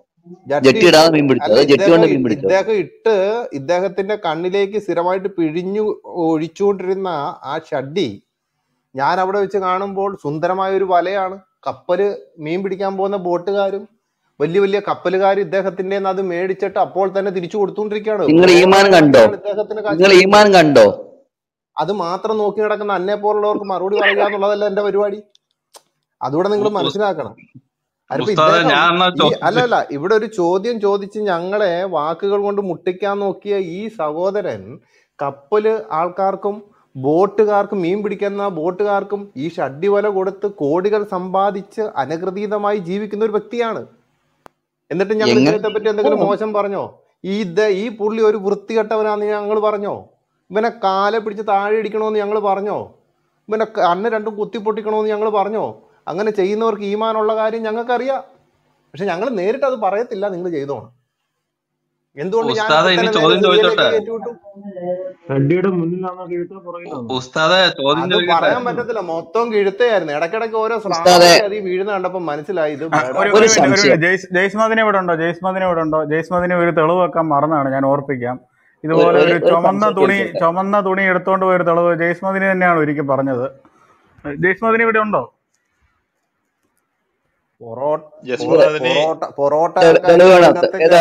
ജട്ടി ജെട്ടി മീൻ പിടിച്ചോ? അല്ല അതോ ഇദ്ദേഹം മീൻ പിടിച്ചോ? ഇദ്ദേഹം ഇട്ട് ഇദ്ദേഹത്തിന്റെ കണ്ണിലേക്ക് സ്ഥിരമായിട്ട് പിഴിഞ്ഞു ഒഴിച്ചുകൊണ്ടിരുന്ന ആ ഷഡ്ഡി ഞാൻ അവിടെ വെച്ച് കാണുമ്പോൾ സുന്ദരമായ ഒരു വലയാണ്. കപ്പൽ മീൻ പിടിക്കാൻ പോകുന്ന ബോട്ടുകാരും വലിയ വലിയ കപ്പലുകാർ ഇദ്ദേഹത്തിന്റെ അത് മേടിച്ചിട്ട് അപ്പോൾ തന്നെ തിരിച്ചു കൊടുത്തുകൊണ്ടിരിക്കുകയാണ്. നിങ്ങൾ ഈമാൻ കണ്ടോ? നിങ്ങൾ ഈമാൻ കണ്ടോ? അത് മാത്രം നോക്കി നടക്കുന്ന അന്നെ പോലുള്ളവർക്ക് മറുപടി പറയുക എന്നുള്ളതല്ല എന്റെ പരിപാടി. അതുകൂടെ നിങ്ങൾ മനസ്സിലാക്കണം. അല്ല അല്ല ഇവിടെ ഒരു ചോദ്യം ചോദിച്ച് ഞങ്ങളെ വാക്കുകൾ കൊണ്ട് മുട്ടിക്കാൻ നോക്കിയ ഈ സഹോദരൻ കപ്പൽ ആൾക്കാർക്കും ബോട്ടുകാർക്കും മീൻ പിടിക്കുന്ന ബോട്ടുകാർക്കും ഈ ഷഡ്ഡി വല കൊടുത്ത് കോടികൾ സമ്പാദിച്ച് അനധികൃതമായി ജീവിക്കുന്ന ഒരു വ്യക്തിയാണ്. എന്നിട്ട് ഞങ്ങൾ ഇദ്ദേഹത്തെ പറ്റി എന്തെങ്കിലും മോശം പറഞ്ഞോ? ഈ ഇത് ഈ പുള്ളി ഒരു വൃത്തികെട്ടവനാന്ന് ഞങ്ങൾ പറഞ്ഞോ? ഇവനെ കാലെ പിടിച്ച് താഴെ ഇടിക്കണമെന്ന് ഞങ്ങൾ പറഞ്ഞോ? ഇവനെ അന്ന് രണ്ടും കുത്തി പൊട്ടിക്കണമെന്ന് ഞങ്ങൾ പറഞ്ഞോ? അങ്ങനെ ചെയ്യുന്നവർക്ക് ഈമാനുള്ള കാര്യം ഞങ്ങൾക്കറിയാം. പക്ഷെ ഞങ്ങൾ നേരിട്ട് അത് പറയത്തില്ല നിങ്ങൾ ചെയ്തോണം. എന്തുകൊണ്ട് ഞാൻ ഷഡ്ഡിയുടെ മുന്നിലാണോ കീഴ്ത്തോ പുറകിലാണോ പറയാൻ പറ്റത്തില്ല. മൊത്തം കിഴുത്തയായിരുന്നു. ഇടക്കിടക്ക് ഓരോ വീഴുന്ന കണ്ടപ്പോ മനസ്സിലായി. ഇത് ജയ്സ്മദിനെ ഇവിടെ ഉണ്ടോ? ജയ്സ്മദിനെ ഇവിടെ ഉണ്ടോ? ജയ്സ്മദിനെ ഒരു തെളിവ് വെക്കാൻ മറന്നാണ്. ഞാൻ ഓർപ്പിക്കാം. ഇതുപോലെ ഒരു ചുമന്ന തുണി ചുമന്ന തുണി എടുത്തോണ്ട് പോയൊരു തെളിവ് ജയ്സ്മദിനെ തന്നെയാണ് ഒരിക്കൽ പറഞ്ഞത്. ജയ്സ്മദിനെ ഇവിടെ ഉണ്ടോ? പൊറോട്ട പൊറോട്ട പൊറോട്ട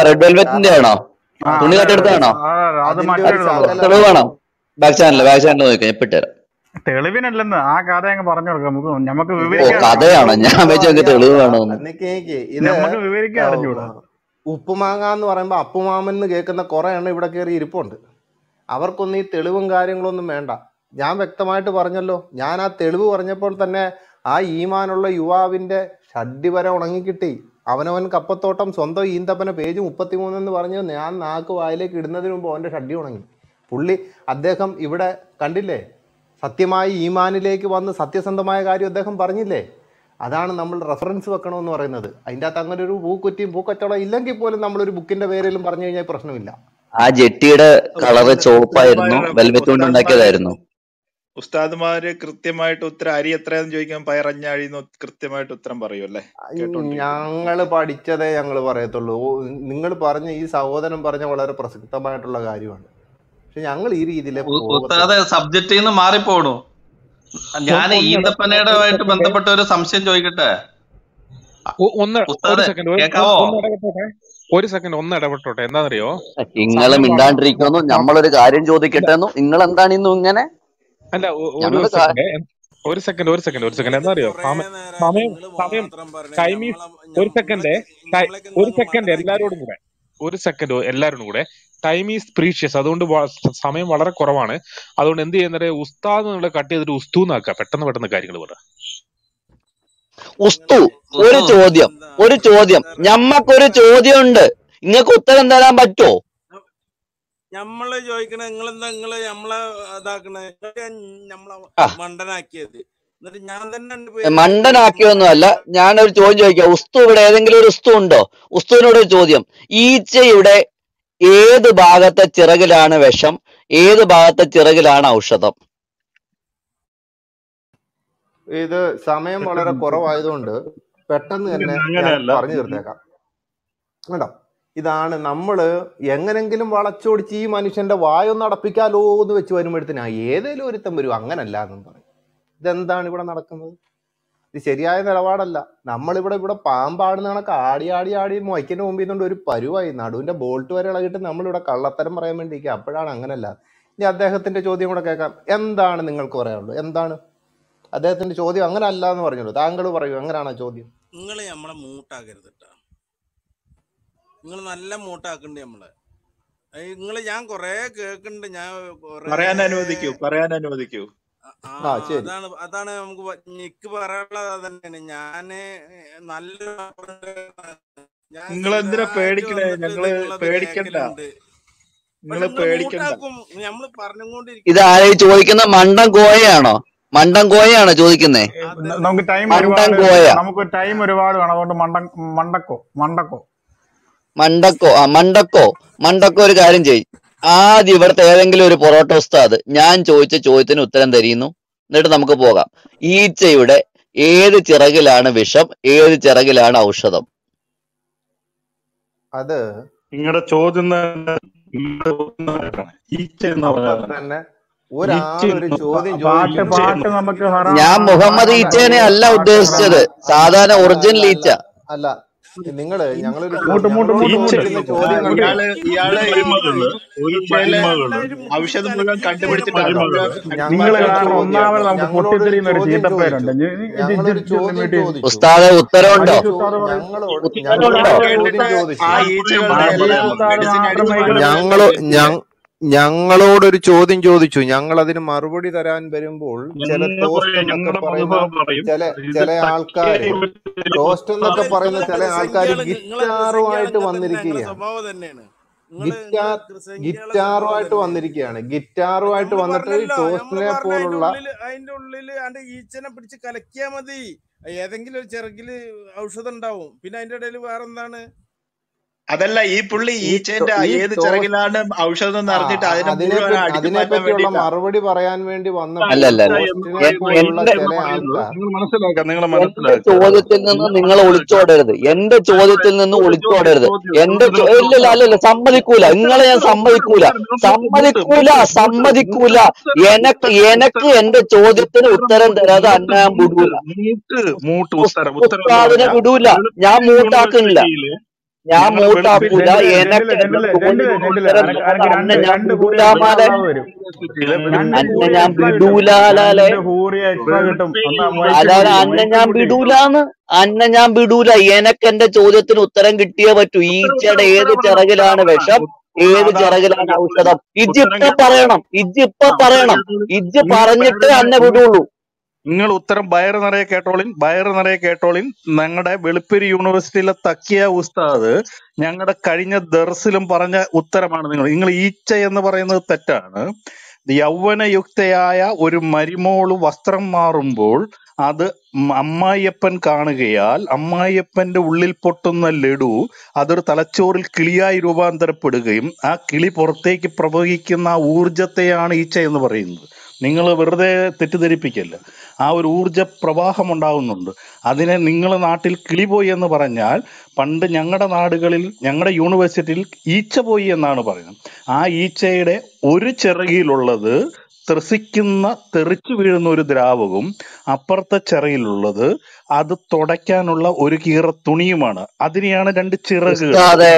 റെഡ് വെൽവെറ്റിന്റെ ആണോ? തുണി കട്ടെടുത്താണോ ആ, അത് അതിന്റെ മറ്റൊരു ഒരു തെളിവ് ശകലം തെളിവ് വേണോ. ബാക്ക് ചാനൽ ബാക്ക് ചാനൽ നോക്കാം ഞാൻ ഇട്ടുതരാം തെളിവിനല്ലെന്ന് ആ കഥ അങ്ങ് പറഞ്ഞു കൊടുക്കാം. നമുക്ക് നമുക്ക് കഥയാണോ? ഞാൻ തെളിവ് വേണോ നമുക്ക് വിവരിക്കാൻ അറിഞ്ഞൂടാ. ഉപ്പുമാങ്ങ എന്ന് പറയുമ്പോൾ അപ്പുമാമൻ എന്ന് കേൾക്കുന്ന കുറെ എണ്ണം ഇവിടെ കയറി ഇരിപ്പുണ്ട്. അവർക്കൊന്നും ഈ തെളിവും കാര്യങ്ങളൊന്നും വേണ്ട. ഞാൻ വ്യക്തമായിട്ട് പറഞ്ഞല്ലോ ഞാൻ ആ തെളിവ് പറഞ്ഞപ്പോൾ തന്നെ ആ ഈമാനുള്ള യുവാവിന്റെ ഷഡ്ഡി വരെ ഉണങ്ങിക്കിട്ടി. അവനവൻ കപ്പത്തോട്ടം സ്വന്തം ഈന്തപ്പന പേജ് മുപ്പത്തിമൂന്ന് എന്ന് പറഞ്ഞ് ഞാൻ നാക്ക് വായിലേക്ക് ഇടുന്നതിന് മുമ്പ് അവന്റെ ഷഡ്ഡി ഉണങ്ങി. പുള്ളി അദ്ദേഹം ഇവിടെ കണ്ടില്ലേ? സത്യമായി ഈമാനിലേക്ക് വന്ന് സത്യസന്ധമായ കാര്യം അദ്ദേഹം പറഞ്ഞില്ലേ? അതാണ് നമ്മൾ റെഫറൻസ് വെക്കണമെന്ന് പറയുന്നത്. അതിന്റെ അകത്ത് അങ്ങനെ ഒരു പൂക്കുറ്റിയും പൂക്കച്ചവടം ഇല്ലെങ്കിൽ പോലും നമ്മളൊരു ബുക്കിന്റെ പേരിലും പറഞ്ഞു കഴിഞ്ഞാൽ പ്രശ്നമില്ല. ആ ജെട്ടിയുടെ കളറ് ചോപ്പായിരുന്നു ചുവപ്പായിരുന്നു. വെൽവെറ്റ് കൊണ്ട് ഉണ്ടാക്കിയതായിരുന്നു. ഉസ്താദ്മാര് കൃത്യമായിട്ട് ഉത്തരം അരി എത്രയെന്ന് ചോദിക്കാൻ പയറഞ്ഞാഴി കൃത്യമായിട്ട് ഉത്തരം പറയൂല്ലേ കേട്ടോണ്ടിരിക്കുമ്പോ ഞങ്ങൾ പഠിച്ചതേ ഞങ്ങൾ പറയത്തുള്ളൂ. നിങ്ങൾ പറഞ്ഞ ഈ സഹോദരൻ പറഞ്ഞ വളരെ പ്രസക്തമായിട്ടുള്ള കാര്യമാണ്. പക്ഷെ ഞങ്ങൾ ഈ രീതിയിലെ സബ്ജക്റ്റിൽ നിന്ന് മാറിപ്പോണു. ഞാൻ സെക്കൻഡ് ബന്ധപ്പെട്ട ഒരു സംശയം ചോദിക്കട്ടെ? ഒന്ന് ഒരു സെക്കൻഡ് കേക്കാവോ? ഒന്ന് ഇടപെട്ടോട്ടെ. ഒരു സെക്കൻഡ് ഒന്ന് ഇടപെട്ടോട്ടെ. എന്താണെന്നറിയോ നിങ്ങൾ മിണ്ടാണ്ടിരിക്കുന്നു. നമ്മളൊരു കാര്യം ചോദിക്കട്ടെ നിങ്ങൾ എന്താണ് ഇന്നും ഇങ്ങനെ? അല്ല ഒരു സെക്കൻഡ് ഒരു സെക്കൻഡ് ഒരു സെക്കൻഡ് ഒരു സെക്കൻഡ് എന്താ അറിയോ? സമയം സമയം സമയം ഒരു സെക്കൻഡ് ഒരു സെക്കൻഡ് എല്ലാരോടും കൂടെ. ഒരു സെക്കൻഡ് എല്ലാരോടും കൂടെ. ടൈം ഈസ് പ്രീഷ്യസ് അതുകൊണ്ട് സമയം വളരെ കുറവാണ്. അതുകൊണ്ട് എന്ത് ചെയ്യുന്നത്? ഉസ്താദ് എന്നുള്ള കട്ട് ചെയ്തിട്ട് ഉസ്തു എന്നാക്കുക. പെട്ടെന്ന് പെട്ടെന്ന് കാര്യങ്ങൾ പറ. ഉസ്തു ഒരു ചോദ്യം. ഒരു ചോദ്യം. ഞമ്മക്കൊരു ചോദ്യം ഉണ്ട് നിങ്ങൾക്ക് ഉത്തരം തരാൻ പറ്റുമോ ഞമ്മൾ ചോദിക്കണ നിങ്ങളെന്താ നിങ്ങൾ നമ്മളെ ഇതാക്കണേ? നമ്മളെ മണ്ടനാക്കിയത്. എന്നിട്ട് ഞാൻ തന്നെ മണ്ടനാക്കിയൊന്നുമല്ല. ഞാനൊരു ചോദ്യം ചോദിക്കാം. ഉസ്തു ഇവിടെ ഏതെങ്കിലും ഒരു ഉസ്തു ഉണ്ടോ? ഉസ്തുവിനോട് ഒരു ചോദ്യം. ഈച്ചയുടെ ഏത് ഭാഗത്തെ ചിറകിലാണ് വിഷം? ഏത് ഭാഗത്തെ ചിറകിലാണ് ഔഷധം? ഇത് സമയം വളരെ കുറവായതുകൊണ്ട് പെട്ടെന്ന് തന്നെ പറഞ്ഞു തീർത്തേക്കാം. കേട്ടോ ഇതാണ് നമ്മൾ എങ്ങനെങ്കിലും വളച്ചൊടിച്ച് ഈ മനുഷ്യന്റെ വായൊന്ന് അടപ്പിക്കാലോ എന്ന് വെച്ച് വരുമ്പോഴത്തേന് ഏതേലും ഒരുത്തം വരും. അങ്ങനല്ല എന്നും പറയും. ഇതെന്താണ് ഇവിടെ നടക്കുന്നത്? ഇത് ശരിയായ നിലപാടല്ല. നമ്മളിവിടെ ഇവിടെ പാമ്പാടുന്ന കണക്ക് ആടി ആടി ആടി മൈക്കിന്റെ മുമ്പിൽ നിന്നുകൊണ്ട് ഒരു പരുവായി. നടുവിന്റെ ബോൾട്ട് വരെ ഇളകിയിട്ട് നമ്മളിവിടെ കള്ളത്തരം പറയാൻ വേണ്ടിയിരിക്കുക. അപ്പോഴാണ് അങ്ങനല്ല ഇനി അദ്ദേഹത്തിന്റെ ചോദ്യം കൂടെ കേൾക്കാം. എന്താണ് നിങ്ങൾക്ക് പറയാനുള്ളത്? എന്താണ്? അദ്ദേഹത്തിന്റെ ചോദ്യം അങ്ങനല്ല എന്ന് പറഞ്ഞുള്ളൂ. താങ്കൾ പറയൂ. എങ്ങനെയാണ് ചോദ്യം? നിങ്ങളെ നമ്മളെ മൂട്ടാക്കരുത് കേട്ടോ നിങ്ങൾ നല്ല മൂട്ടാക്കണ്ട് നമ്മളെ. നിങ്ങൾ ഞാൻ കൊറേ കേക്കുന്നുണ്ട് ഞാൻ കൊറേ പറയാൻ അനുവദിക്കൂ പറയാൻ അനുവദിക്കൂ. അതാണ് അതാണ് നമുക്ക് എനിക്ക് പറയാനുള്ളത് അതന്നെയാണ്. ഞാൻ നല്ല ഞാൻ നിങ്ങൾ എന്തിനാ സ്ഥിരമായിട്ട് പേടിക്കണേ? ഞങ്ങൾ പേടിക്കണ്ട. നിങ്ങൾ പേടിക്കണ്ട. ഇത് ആരെ ചോദിക്കുന്ന മണ്ടം കോയയാണോ? മണ്ടം കോയയാണോ ചോദിക്കുന്നേ? നമുക്ക് ടൈം ഒരുപാട് കോയ. നമുക്ക് ടൈം ഒരുപാട് വേണം. അതുകൊണ്ട് മണ്ട മണ്ടക്കോ മണ്ടക്കോ. മണ്ടക്കോ ആ മണ്ടക്കോ മണ്ടക്കോ ഒരു കാര്യം ചെയ് ആദ്യം ഇവിടുത്തെ ഏതെങ്കിലും ഒരു പൊറോട്ട ഉസ്താദ് ഞാൻ ചോദിച്ച ചോദ്യത്തിന് ഉത്തരം തരുന്നു എന്നിട്ട് നമുക്ക് പോകാം. ഈച്ചയുടെ ഏത് ചിറകിലാണ് വിഷം ഏത് ചിറകിലാണ് ഔഷധം? അത് നിങ്ങളുടെ ചോദ്യം ഞാൻ മുഹമ്മദ് ഈച്ചേനെ അല്ല ഉദ്ദേശിച്ചത്. സാധാരണ ഒറിജിനൽ ഈച്ച. അല്ല. നിങ്ങൾ ഞങ്ങളൊരു ഔഷധം മുഴുവൻ ഉസ്താദെ ഉത്തരവുണ്ടോ? ഞങ്ങളോട് ഞങ്ങളോട് ഞങ്ങളോടൊരു ചോദ്യം ചോദിച്ചു. ഞങ്ങൾ അതിന് മറുപടി തരാൻ വരുമ്പോൾ ചില ടോസ്റ്റ് എന്നൊക്കെ പറയുന്ന ചില ചില ആൾക്കാർ ടോസ്റ്റ് എന്നൊക്കെ പറയുന്ന ചില ആൾക്കാർ ഗിറ്റാറുമായിട്ട് വന്നിരിക്കുകയാണ്. ഗിറ്റാർ ഗിറ്റാറുമായിട്ട് വന്നിരിക്കുകയാണ്. ഗിറ്റാറുമായിട്ട് വന്നിട്ട് ടോസ്റ്റിനെ പോലുള്ള അതിന്റെ ഉള്ളിൽ അതിന്റെ ഈച്ചനെ പിടിച്ച് കലക്കിയാ മതി. ഏതെങ്കിലും ഒരു ചിറകിൽ ഔഷധം ഉണ്ടാവും. പിന്നെ അതിന്റെ ഇടയിൽ വേറെ എന്താണ് അതല്ല ഈ പുള്ളി ഈ ഈച്ചേന്റെ ഏത് ചിറകിലാണ് ഔഷധം എന്ന് അതിനെപ്പറ്റിയുള്ള മറുപടി പറയാൻ വേണ്ടി ചോദ്യത്തിൽ നിന്ന് നിങ്ങൾ ഒളിച്ചോടരുത്. എന്റെ ചോദ്യത്തിൽ നിന്ന് ഒളിച്ചോടരുത്. എന്റെ ഇല്ല അല്ല അല്ലല്ല സമ്മതിക്കൂല. നിങ്ങളെ ഞാൻ സമ്മതിക്കൂല. സമ്മതിക്കൂല സമ്മതിക്കൂല. എനക്ക് എനക്ക് എന്റെ ചോദ്യത്തിന് ഉത്തരം തരാതെ അന്ന ഞാൻ മൂട്ട് വിടൂല. ഉസ്താദിനെ വിടൂല. ഞാൻ മൂട്ടാക്കുന്നില്ല ഞാൻ മൂട്ടാക്കൂല അന്ന ഞാൻ കിട്ടും. ഒന്ന് അല്ലാതെ അന്ന ഞാൻ വിടൂലാന്ന്. അന്ന ഞാൻ വിടൂല. എനക്ക് എന്റെ ചോദ്യത്തിന് ഉത്തരം കിട്ടിയേ പറ്റൂ. ഈച്ചയുടെ ഏത് ചിറകിലാണ് വിഷം? ഏത് ചിറകിലാണ് ഔഷധം? ഇജ്ജ് ഉത്തരം ഇപ്പൊ കേട്ടോളി പറയണം. ഇജ്ജ് ഇപ്പൊ ആ ഉത്തരം പറയണം. ഇജ്ജ് പറഞ്ഞിട്ട് അന്നെ വിടുള്ളൂ. നിങ്ങൾ ഉത്തരം ബയർ നിറയെ കേട്ടോളിൻ ബയർ നിറയെ കേട്ടോളിൻ. ഞങ്ങളുടെ വെളുപ്പിരി യൂണിവേഴ്സിറ്റിയിലെ തക്കിയ ഉസ്താദ് ഞങ്ങളുടെ കഴിഞ്ഞ ദർസിലും പറഞ്ഞ ഉത്തരമാണ് നിങ്ങൾ. നിങ്ങൾ ഈച്ച എന്ന് പറയുന്നത് തെറ്റാണ്. യൗവനയുക്തയായ ഒരു മരിമോൾ വസ്ത്രം മാറുമ്പോൾ അത് അമ്മായിയപ്പൻ കാണുകയാൽ അമ്മായിയപ്പന്റെ ഉള്ളിൽ പൊട്ടുന്ന ലഡു അതൊരു തലച്ചോറിൽ കിളിയായി രൂപാന്തരപ്പെടുകയും ആ കിളി പുറത്തേക്ക് പ്രവഹിക്കുന്ന ആ ഊർജത്തെയാണ് ഈച്ച എന്ന് പറയുന്നത്. നിങ്ങൾ വെറുതെ തെറ്റിദ്ധരിപ്പിക്കല്ല. ആ ഒരു ഊർജ പ്രവാഹം ഉണ്ടാകുന്നുണ്ട് അതിനെ നിങ്ങളെ നാട്ടിൽ കിളി പോയി എന്ന് പറഞ്ഞാൽ പണ്ട് ഞങ്ങളുടെ നാടുകളിൽ ഞങ്ങളുടെ യൂണിവേഴ്സിറ്റിയിൽ ഈച്ച പോയി എന്നാണ് പറയുന്നത്. ആ ഈച്ചയുടെ ഒരു ചിറകിലുള്ളത് ത്രസിക്കുന്ന തെറിച്ചു വീഴുന്ന ഒരു ദ്രാവകവും അപ്പുറത്തെ ചിറയിലുള്ളത് അത് തുടയ്ക്കാനുള്ള ഒരു കീറ തുണിയുമാണ്. അതിനെയാണ് രണ്ട് ചിറകുകൾ.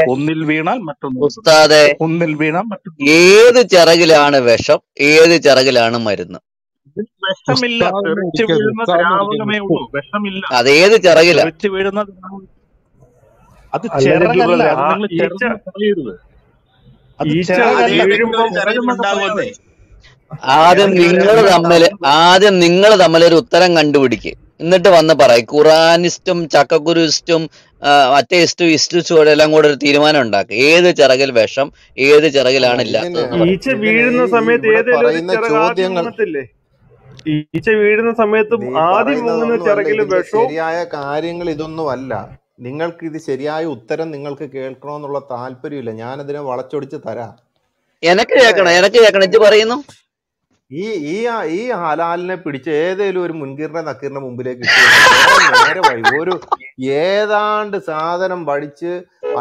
ഒന്നിൽ വീണാൽ മറ്റൊന്ന് ഉസ്താദെ. ഒന്നിൽ വീണാൽ മറ്റൊന്ന് ഏത് ചിറകിലാണ് വിഷം? ഏത് ചിറകിലാണ് മരുന്ന്? വിഷമില്ല. തെറിച്ചു വീഴുന്ന ദ്രാവകമേ ഉള്ളൂ. വിഷമില്ല. അതേത് ഏത് ചിറകിലാ? തെറിച്ചു വീഴുന്ന ദ്രാവകം. അത് ചിറകല്ല. അത് നിങ്ങൾ പറയരുത് അത് ചിറകല്ല. വീഴുമ്പോ ചിറകെന്നൊക്കെ ചിറകിലുണ്ടാകുമെന്നേ പറയാതെ ആദ്യം നിങ്ങൾ തമ്മിൽ ആദ്യം നിങ്ങൾ തമ്മിൽ ഒരു ഉത്തരം കണ്ടുപിടിക്ക്. എന്നിട്ട് വന്ന് പറയും. ഖുറാനിസ്റ്റും ചക്കക്കുരുസ്റ്റും അറ്റയിസ്റ്റും ഇസ്റ്റും എല്ലാം കൂടെ ഒരു തീരുമാനം ഉണ്ടാക്കുക ഏത് ചിറകിൽ വിഷം ഏത് ചിറകിലാണില്ല ചിറകിലാണ് ഈച്ച വീഴുന്ന സമയത്ത് ഈച്ച വീഴുന്ന സമയത്ത് ആദ്യം ചിറകിൽ വിഷവും ശരിയായ കാര്യങ്ങൾ ഇതൊന്നുമല്ല നിങ്ങൾക്ക് ഇത് ശരിയായ ഉത്തരം നിങ്ങൾക്ക് കേൾക്കണമെന്നുള്ള താല്പര്യമില്ല. ഞാനതിനെ വളച്ചൊടിച്ച് തരാം. എനക്ക് കേൾക്കണം എനക്ക് കേൾക്കണം. ഇത് പറയുന്നു. ഈ ഈ ഈ ഹലാലിനെ പിടിച്ച് ഏതേലും ഒരു മുൻകീറിന്റെ നക്കീറിന്റെ മുമ്പിലേക്ക് നേരെ ഒരു ഏതാണ്ട് സാധനം പഠിച്ച്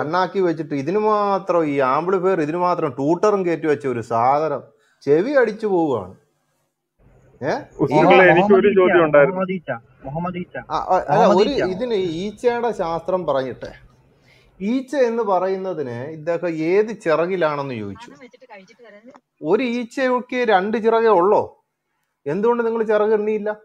അണ്ണാക്കി വെച്ചിട്ട് ഇതിന് മാത്രം ഈ ആംപ്ലിഫയർ ഇതിന് മാത്രം ടൂട്ടറും കയറ്റി വെച്ച ഒരു സാധനം ചെവി അടിച്ചു പോവുകയാണ്. ഒരു ഇതിന് ഈച്ചയുടെ ശാസ്ത്രം പറഞ്ഞിട്ടെ. ഈച്ച എന്ന് പറയുന്നതിന് ഇദ്ദേഹം ഏത് ചിറകിലാണെന്ന് ചോദിച്ചു. ഒരു ഈച്ചയൊക്കെ രണ്ട് ചിറകേ ഉള്ളോ? എന്തുകൊണ്ട് നിങ്ങൾ ചിറക് എണ്ണിയില്ല?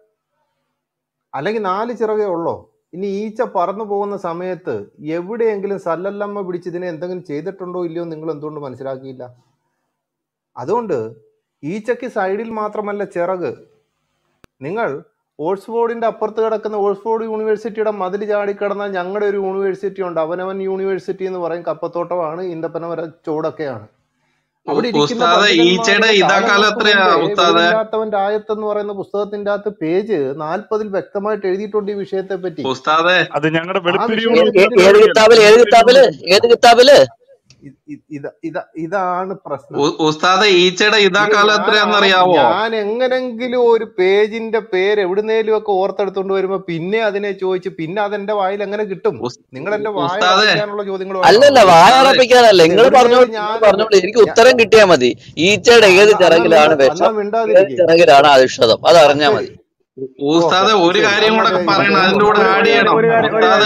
അല്ലെങ്കിൽ നാല് ചിറകേ ഉള്ളോ? ഇനി ഈച്ച പറന്നു പോകുന്ന സമയത്ത് എവിടെയെങ്കിലും സല്ലല്ലമ്മ പിടിച്ച് ഇതിനെ എന്തെങ്കിലും ചെയ്തിട്ടുണ്ടോ ഇല്ലയോ നിങ്ങൾ എന്തുകൊണ്ട് മനസ്സിലാക്കിയില്ല? അതുകൊണ്ട് ഈച്ചയ്ക്ക് സൈഡിൽ മാത്രമല്ല ചിറക്. നിങ്ങൾ ഓക്സ്ഫോർഡിന്റെ അപ്പുറത്ത് കിടക്കുന്ന ഓക്സ്ഫോർഡ് യൂണിവേഴ്സിറ്റിയുടെ മതിൽ ചാടിക്കിടന്നാൽ ഞങ്ങളുടെ ഒരു യൂണിവേഴ്സിറ്റി ഉണ്ട്. അവനവൻ യൂണിവേഴ്സിറ്റി എന്ന് പറയും. കപ്പത്തോട്ടമാണ് ഈന്തപ്പനമര ചോടൊക്കെയാണ് അവിടെ ഇരിക്കുന്ന ഉസ്താദെ ഈച്ചയുടെ പണ്ഡിതന്മാരുടെ ഇതാക്കാലം എത്രയാ കാലങ്ങൾക്ക് മുമ്പേ ഉസ്താദെ? വെളിവില്ലാത്തവന്റെ ആയത്ത് എന്ന് പറയുന്ന പുസ്തകത്തിന്റെ അകത്ത് പേജ് നാൽപ്പതിൽ വ്യക്തമായിട്ട് എഴുതിയിട്ടുണ്ട് ഈ വിഷയത്തെ പറ്റി അത് ഞങ്ങളുടെ ഏത് കിതാബിൽ? ഏത് കിതാബിൽ? ഏത് കിതാബിൽ? ഇതാണ് പ്രശ്നം. ഈച്ചയുടെ ഇത് ഞാൻ എത്രയാന്ന് അറിയാവോ ഞാൻ എങ്ങനെങ്കിലും ഒരു പേജിന്റെ പേര് എവിടുന്നേലും ഒക്കെ ഓർത്തെടുത്തോണ്ട് വരുമ്പോ പിന്നെ അതിനെ ചോദിച്ച് പിന്നെ അതെന്റെ വായിൽ എങ്ങനെ കിട്ടും നിങ്ങൾ എന്റെ വായിക്കാനുള്ള ചോദ്യങ്ങൾ അല്ലല്ല വേണോ. വായ ഉസ്താദെ അടപ്പിക്കാനല്ല. ഇത് നിങ്ങൾ പറഞ്ഞോളൂ പറഞ്ഞോളൂ. എനിക്ക് ഉത്തരം കിട്ടിയാ മതി. ഈച്ചയുടെ ഏത് ചിറകിലാണ് ചിറകിലാണ് അധിഷ്ഠിതം അതറിഞ്ഞാൽ മതി. ഒരു കാര്യം കൂടെ പറയണം അതിന്റെ കൂടെ ആഡ് ചെയ്യണം.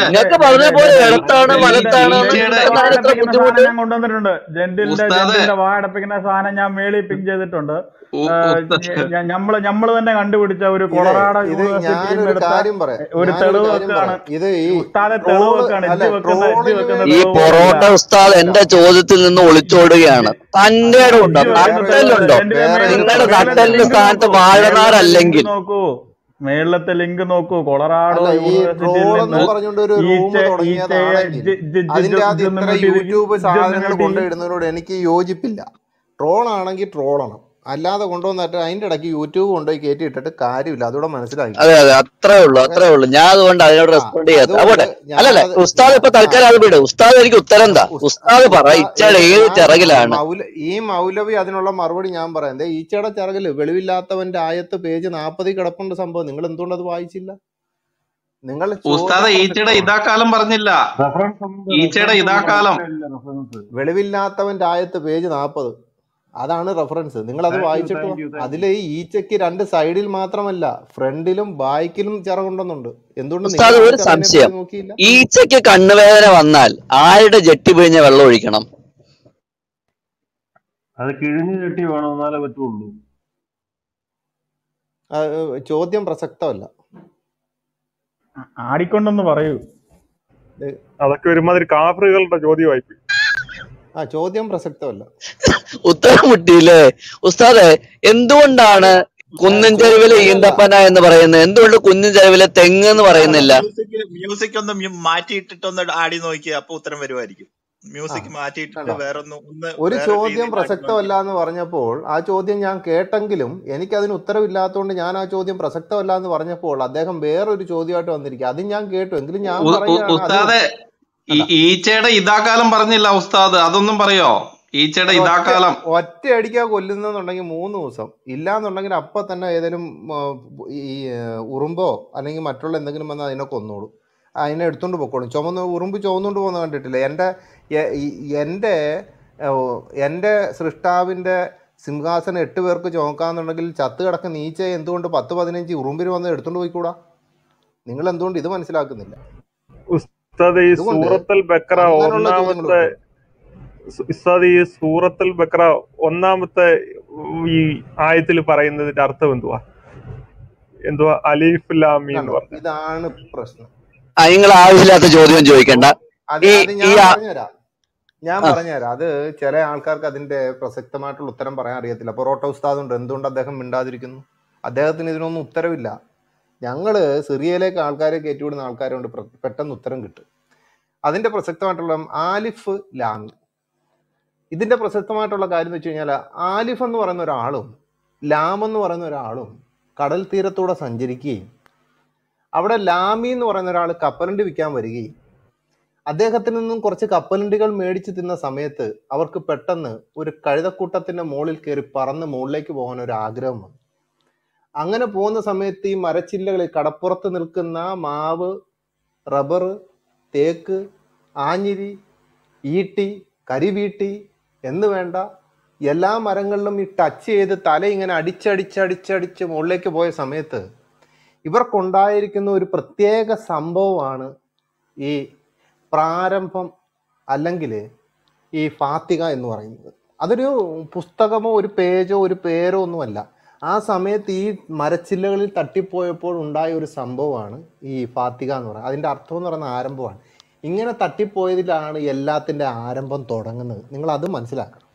നിങ്ങൾക്ക് പറഞ്ഞ പോലെ ഇടത്താണ് വലത്താണ് കൊണ്ടുവന്നിട്ടുണ്ട് ജെന്റിലിന്റെ വാടപ്പിക്കുന്ന സാധനം ഞാൻ മേളിൽ പിൻ ചെയ്തിട്ടുണ്ട്. ഞമ്മൾ ഞമ്മൾ തന്നെ കണ്ടുപിടിച്ച ഒരു കൊളറാട ഒരു ഞാനൊരു തെളിവ് കാര്യം വെക്കാണ് ഇത് ഈ ഉസ്താദെ തെളിവ് ട്രോൾ വെക്കാണ് അല്ല ഇജ്ജ് വെക്കുന്ന ഇജ്ജ് ട്രോളിങ് വെക്കുന്ന ഈ പൊറോട്ട ഉസ്താദ് എന്റെ ചോദ്യത്തിൽ നിന്ന് ഒളിച്ചോടുകയാണ്. തന്റെ ഉണ്ടോ ഒരു നിങ്ങളുടെ തട്ടലിന്റെ സ്ഥാനത്ത് വാഴനാരല്ലെങ്കിൽ. നോക്കൂ. മേളത്തെ ലിങ്ക് നോക്കൂ. കൊളറാഡോ യൂട്യൂബ് സാധനങ്ങൾ കൊണ്ടുവരുന്നതിനോട് എനിക്ക് യോജിപ്പില്ല. ട്രോൾ ആണെങ്കിൽ ട്രോളണം. അല്ലാതെ കൊണ്ടുവന്നിട്ട് അതിന്റെ ഇടയ്ക്ക് യൂട്യൂബ് കൊണ്ടുപോയി കയറ്റി ഇട്ടിട്ട് കാര്യമില്ല. അതുകൂടെ മനസ്സിലായി. അതെ അതെ. അത്രേ ഉള്ളൂ അത്രേ ഉള്ളൂ. ഞാൻ അതുകൊണ്ട് അതിനോട് റെസ്പോണ്ട് അല്ലല്ല ഉസ്താദ് ഇപ്പൊ തൽക്കാലം അത് വിട്. ഉസ്താദ് എനിക്ക് ഉത്തരം എന്താ ഉസ്താദ് പറ ഇച്ചയുടെ ഏത് ചിറകിലാണ്? മൗല ഈ മൗലവി അതിനുള്ള മറുപടി ഞാൻ പറയാം. ഈച്ചയുടെ ചിറകിൽ വെളിവില്ലാത്തവന്റെ ആയത്ത് പേജ് നാപ്പതി കിടപ്പുണ്ട് സംഭവം. നിങ്ങൾ എന്തുകൊണ്ട് അത് വായിച്ചില്ല? നിങ്ങൾ ഉസ്താദ് ഈച്ചയുടെ ഇതാക്കാലം പറഞ്ഞില്ല. ഈച്ചയുടെ ഇതാക്കാലം. വെളിവില്ലാത്തവന്റെ ആയത്ത് പേജ് നാൽപ്പത് അതാണ് റെഫറൻസ് നിങ്ങൾ അത് വായിച്ചിട്ട് അതിലെ ഈ ഈച്ചയ്ക്ക് രണ്ട് സൈഡിൽ മാത്രമല്ല ഫ്രണ്ടിലും ബാക്കിലും ചിറകുണ്ടെന്നുണ്ട് എന്തുകൊണ്ട് ഉസ്താദ് ഒരു സംശയം. ഈച്ചയ്ക്ക് കണ്ണുവേദന വന്നാൽ ആരുടെ ജെട്ടി പിഴിഞ്ഞ വെള്ളം ഒഴിക്കണം? അത് കിഴിഞ്ഞ് ജെട്ടി വേണം എന്നാലേ പറ്റുള്ളൂ ചോദ്യം പ്രസക്തമല്ല. ആടിക്കൊണ്ടെന്ന് പറയൂ. അതൊക്കെ ഒരുമാതിരി കാഫറുകളുടെ ചോദ്യമായി ആ ചോദ്യം പ്രസക്തമല്ല. ഉത്തരം മുട്ടിയില്ലേ? ഉസ്താദെ എന്തുകൊണ്ടാണ് കുന്നിൻ ചെരുവിൽ ഈന്തപ്പന എന്ന് പറയുന്നത്? എന്തുകൊണ്ട് കുന്നിൻ ചെരുവിലെ തെങ്ങ് എന്ന് പറയുന്നില്ല? മ്യൂസിക് ഒന്ന് മാറ്റിയിട്ടിട്ടൊന്ന് ഒന്ന് ആടി നോക്കി അപ്പൊ ഉത്തരം വരുമായിരിക്കും. മ്യൂസിക് മാറ്റിയിട്ടുണ്ട് വേറൊന്നും ഒരു ചോദ്യം പ്രസക്തമല്ല എന്ന് പറഞ്ഞപ്പോൾ ആ ചോദ്യം ഞാൻ കേട്ടെങ്കിലും എനിക്ക് അതിന് ഉത്തരവില്ലാത്തതുകൊണ്ട് ഞാൻ ആ ചോദ്യം പ്രസക്തമല്ല എന്ന് പറഞ്ഞപ്പോൾ അദ്ദേഹം വേറൊരു ചോദ്യമായിട്ട് വന്നിരിക്കുക. അത് ഞാൻ കേട്ടു. എങ്കിലും ഞാൻ ഈച്ചയുടെ ഇതാക്കാലം പറഞ്ഞില്ല ഉസ്താദ്. അതൊന്നും പറയോ? ഈച്ചയുടെ ഇതാക്കാലം. ഒറ്റയടിക്കാ കൊല്ലുന്നുണ്ടെങ്കിൽ കൊല്ലുന്നെന്നുണ്ടെങ്കിൽ മൂന്ന് ദിവസം. ഇല്ലാന്നുണ്ടെങ്കിൽ അപ്പൊ തന്നെ ഏതെങ്കിലും ഈ ഉറുമ്പോ അല്ലെങ്കിൽ മറ്റുള്ള എന്തെങ്കിലും വന്നാൽ അതിനെ കൊന്നോളൂ അതിനെ എടുത്തോണ്ട് പൊക്കോളും. ചുമന്ന് ഉറുമ്പ് ചുമന്നുകൊണ്ട് പോകുന്ന കണ്ടിട്ടില്ല? എന്റെ എന്റെ എന്റെ സൃഷ്ടാവിന്റെ സിംഹാസനം എട്ട് പേർക്ക് ചുമക്കാന്നുണ്ടെങ്കിൽ ചത്ത് കിടക്കുന്ന നീച്ച എന്തുകൊണ്ട് പത്ത് പതിനഞ്ച് ഉറുമ്പിന് വന്ന് എടുത്തോണ്ട് പോയിക്കൂടാ? നിങ്ങൾ എന്തുകൊണ്ട് ഇത് മനസ്സിലാക്കുന്നില്ല? ഉസ്താദ് ഈ സൂറത്തുൽ ബക്കറ ഒന്നാമത്തെ ഈ സൂറത്തുൽ ബക്ര ഒന്നാമത്തെ ഈ ആയത്തിൽ പറയുന്നതിന്റെ അർത്ഥം എന്തുവാ? എന്തുവാ? അലീഫ് ലാമി എന്ന് പറഞ്ഞു ഇതാണ് പ്രശ്നം. നിങ്ങൾ ആവശ്യമില്ലാത്ത ചോദ്യം ചോദിക്കണ്ട. ഈ ഞാൻ പറഞ്ഞുതരാം. പറഞ്ഞുതരാം. അത് ചില ആൾക്കാർക്ക് അതിന്റെ പ്രസക്തമായിട്ടുള്ള ഉത്തരം പറയാൻ അറിയത്തില്ല. പൊറോട്ട ഉസ്താദ് ഉണ്ട് എന്തുകൊണ്ട് അദ്ദേഹം മിണ്ടാതിരിക്കുന്നു? അദ്ദേഹത്തിന് ഇതിനൊന്നും ഉത്തരവില്ല. ഞങ്ങൾ സിറിയയിലേക്ക് ആൾക്കാരെ കയറ്റിവിടുന്ന ആൾക്കാരുണ്ട്. പ്ര- പെട്ടെന്ന് ഉത്തരം കിട്ടും. അതിന്റെ പ്രസക്തമായിട്ടുള്ള ആലിഫ് ലാങ് ഇതിന്റെ പ്രസക്തമായിട്ടുള്ള കാര്യം എന്ന് വെച്ച് കഴിഞ്ഞാൽ ആലിഫ് എന്ന് പറയുന്ന ഒരാളും ലാം എന്ന് പറയുന്ന ഒരാളും കടൽ തീരത്തൂടെ സഞ്ചരിക്കുകയും അവിടെ ലാമി എന്ന് പറയുന്ന ഒരാൾ കപ്പലണ്ടി വിൽക്കാൻ വരികയും അദ്ദേഹത്തിൽ നിന്നും കുറച്ച് കപ്പലണ്ടികൾ മേടിച്ച് തിന്ന സമയത്ത് അവർക്ക് പെട്ടെന്ന് ഒരു കഴുതക്കൂട്ടത്തിന്റെ മുകളിൽ കയറി പറന്ന് മുകളിലേക്ക് പോകാൻ ഒരു ആഗ്രഹം വന്നു. അങ്ങനെ പോകുന്ന സമയത്ത് ഈ മരച്ചില്ലകളിൽ കടപ്പുറത്ത് നിൽക്കുന്ന മാവ് റബ്ബർ തേക്ക് ആഞ്ഞിരി ഈട്ടി കരിവീട്ടി എന്ന് വേണ്ട എല്ലാ മരങ്ങളിലും ഈ ടച്ച് ചെയ്ത് തല ഇങ്ങനെ അടിച്ചടിച്ചടിച്ചടിച്ച് മുകളിലേക്ക് പോയ സമയത്ത് ഇവർക്കുണ്ടായിരിക്കുന്ന ഒരു പ്രത്യേക സംഭവമാണ് ഈ പ്രാരംഭം അല്ലെങ്കിൽ ഈ ഫാത്തിക എന്ന് പറയുന്നത്. അതൊരു പുസ്തകമോ ഒരു പേജോ ഒരു പേരോ ഒന്നുമല്ല. ആ സമയത്ത് ഈ മരച്ചില്ലകളിൽ തട്ടിപ്പോയപ്പോൾ ഉണ്ടായ ഒരു സംഭവമാണ് ഈ ഫാത്തിക എന്ന് പറയുന്നത്. അതിന്റെ അർത്ഥം എന്ന് പറയുന്ന ആരംഭമാണ്. ഇങ്ങനെ തട്ടിപ്പോയതിലാണ് എല്ലാത്തിന്റെ ആരംഭം തുടങ്ങുന്നത്. നിങ്ങൾ അത് മനസ്സിലാക്കണം.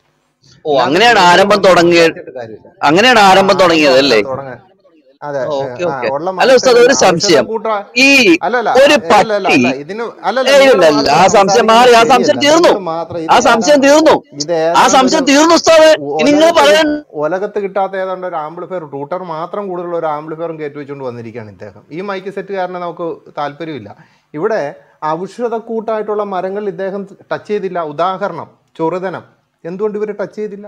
ഓ അങ്ങനെയാണ് ആരംഭം തുടങ്ങിയത് അങ്ങനെയാണ് ആരംഭം ആരംഭം തുടങ്ങിയത് അല്ലേ അല്ല ഉസ്താദ് ഒരു സംശയം. ഈ ഒരു പട്ടി ആ സംശയം മാറി ആ സംശയം തീർന്നു. ആ സംശയം തീർന്നു. ആ സംശയം തീർന്നു ഉസ്താദ്. നിങ്ങൾ ഒലകത്ത് പറയാൻ ഒലകത്ത് കിട്ടാത്ത ഏതാണ്ട് ഒരു ആംപ്ലിഫയർ ടൂട്ടർ മാത്രം കൂടുതലുള്ള ഒരു ആംപ്ലിഫയറും കയറ്റി വെച്ചുകൊണ്ട് വന്നിരിക്കുകയാണ് ഇദ്ദേഹം. ഈ മൈക്ക് സെറ്റ് കാരണം നമുക്ക് താല്പര്യമില്ല. ഇവിടെ ഔഷധക്കൂട്ടായിട്ടുള്ള മരങ്ങൾ ഇദ്ദേഹം ടച്ച് ചെയ്തില്ല. ഉദാഹരണം ചൊറുതനം. എന്തുകൊണ്ട് ഇവർ ടച്ച് ചെയ്തില്ല?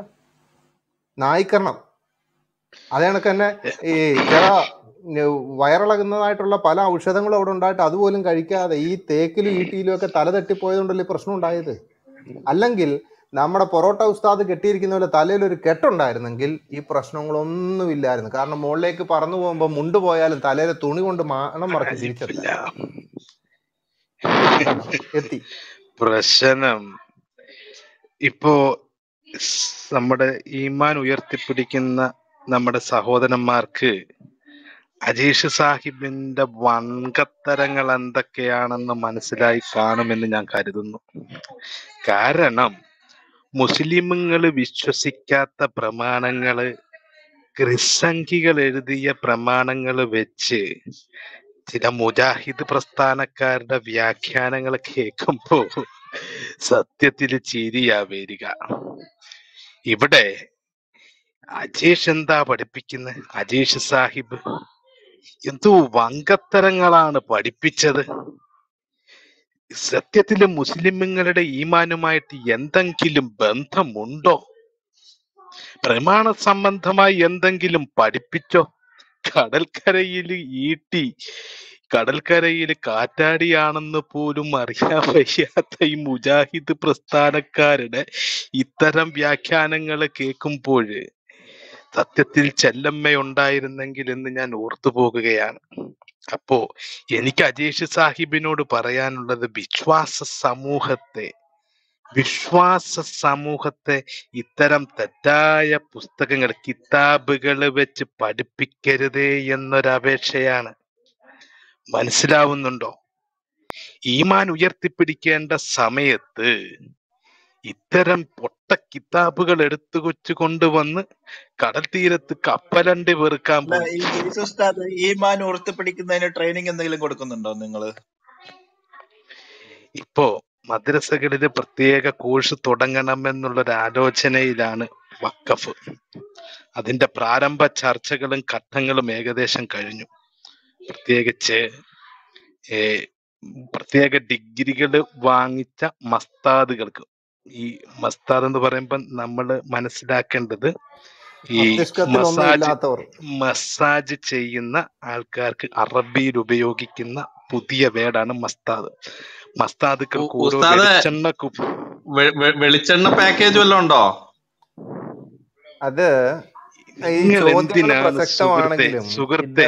നായ്ക്കരണം. അതേ കണക്ക് തന്നെ ഈ ചില വയറിളകുന്നതായിട്ടുള്ള പല ഔഷധങ്ങളും അവിടെ ഉണ്ടായിട്ട് അതുപോലും കഴിക്കാതെ ഈ തേക്കിലും ഈട്ടിയിലും ഒക്കെ തല തട്ടിപ്പോയതുകൊണ്ടല്ലേ പ്രശ്നം ഉണ്ടായത്? അല്ലെങ്കിൽ നമ്മുടെ പൊറോട്ട ഉസ്താദ് കെട്ടിയിരിക്കുന്ന പോലെ തലയിൽ ഒരു കെട്ടുണ്ടായിരുന്നെങ്കിൽ ഈ പ്രശ്നങ്ങളൊന്നും ഇല്ലായിരുന്നു കാരണം മുകളിലേക്ക് പറന്നു പോകുമ്പോൾ മുണ്ട് പോയാലും തലയിലെ തുണി കൊണ്ട് മാണം മറക്കി ജീവിച്ചില്ല എത്തി. പ്രശ്നം. ഇപ്പോ നമ്മുടെ ഈമാൻ ഉയർത്തിപ്പിടിക്കുന്ന നമ്മുടെ സഹോദരന്മാർക്ക് അജീഷ് സാഹിബിന്റെ വൻകത്തരങ്ങൾ എന്തൊക്കെയാണെന്ന് മനസ്സിലായി കാണുമെന്ന് ഞാൻ കരുതുന്നു. കാരണം മുസ്ലിമുകൾ വിശ്വസിക്കാത്ത പ്രമാണങ്ങൾ ക്രിസംഖികൾ എഴുതിയ പ്രമാണങ്ങൾ വെച്ച് ചില മുജാഹിദ് പ്രസ്ഥാനക്കാരുടെ വ്യാഖ്യാനങ്ങൾ കേൾക്കുമ്പോ സത്യത്തിൽ ചിരിയാ വരിക. ഇവിടെ അജേഷ് എന്താ പഠിപ്പിക്കുന്നത് അജേഷ് സാഹിബ്. എന്തോ വങ്കത്തരങ്ങളാണ് പഠിപ്പിച്ചത്. സത്യത്തിൽ മുസ്ലിമുകളുടെ ഈമാനുമായിട്ട് എന്തെങ്കിലും ബന്ധമുണ്ടോ? പ്രമാണ സംബന്ധമായി എന്തെങ്കിലും പഠിപ്പിച്ചോ? കടൽക്കരയിൽ ഈട്ടി കടൽക്കരയിൽ കാറ്റാടിയാണെന്ന് പോലും അറിയാൻ വയ്യാത്ത ഈ മുജാഹിദ് പ്രസ്ഥാനക്കാരുടെ ഇത്തരം വ്യാഖ്യാനങ്ങൾ കേൾക്കുമ്പോൾ സത്യത്തിൽ ചെല്ലമ്മയുണ്ടായിരുന്നെങ്കിൽ എന്ന് ഞാൻ ഓർത്തു പോകുകയാണ്. അപ്പോ എനിക്ക് അജേഷ് സാഹിബിനോട് പറയാനുള്ളത് വിശ്വാസ സമൂഹത്തെ വിശ്വാസ സമൂഹത്തെ ഇത്തരം തെറ്റായ പുസ്തകങ്ങൾ കിതാബുകൾ വെച്ച് പഠിപ്പിക്കരുതേ എന്നൊരപേക്ഷയാണ്. മനസ്സിലാവുന്നുണ്ടോ? ഈമാൻ ഉയർത്തിപ്പിടിക്കേണ്ട സമയത്ത് ഇത്തരം പൊട്ട കിതാബുകൾ എടുത്തു കൊച്ചു കൊണ്ടുവന്ന് കടൽ തീരത്ത് കപ്പലണ്ടി വെറുക്കാൻ ഈമാൻ ട്രെയിനിങ് എന്തെങ്കിലും കൊടുക്കുന്നുണ്ടോ നിങ്ങൾ? ഇപ്പോ മദ്രസകളിൽ പ്രത്യേക കോഴ്സ് തുടങ്ങണമെന്നുള്ളൊരു ആലോചനയിലാണ് വക്കഫ് അതിന്റെ പ്രാരംഭ ചർച്ചകളും ഘട്ടങ്ങളും ഏകദേശം കഴിഞ്ഞു. പ്രത്യേകിച്ച് പ്രത്യേക ഡിഗ്രികൾ വാങ്ങിച്ച മസ്താദുകൾക്ക് ഈ മസ്താദ് എന്ന് പറയുമ്പോൾ നമ്മൾ മനസ്സിലാക്കേണ്ടത് ഈ മസാജ് മസാജ് ചെയ്യുന്ന ആൾക്കാർക്ക് അറബിയിൽ ഉപയോഗിക്കുന്ന പുതിയ വേർഡാണ് മസ്താദ്. മസ്താദുക്കൾക്ക് ഓരോ വെളിച്ചെണ്ണ വെളിച്ചെണ്ണ പാക്കേജ് വല്ലതും ഉണ്ടോ? അത് നിങ്ങൾ എന്തിനാണ് സുഹൃത്തെ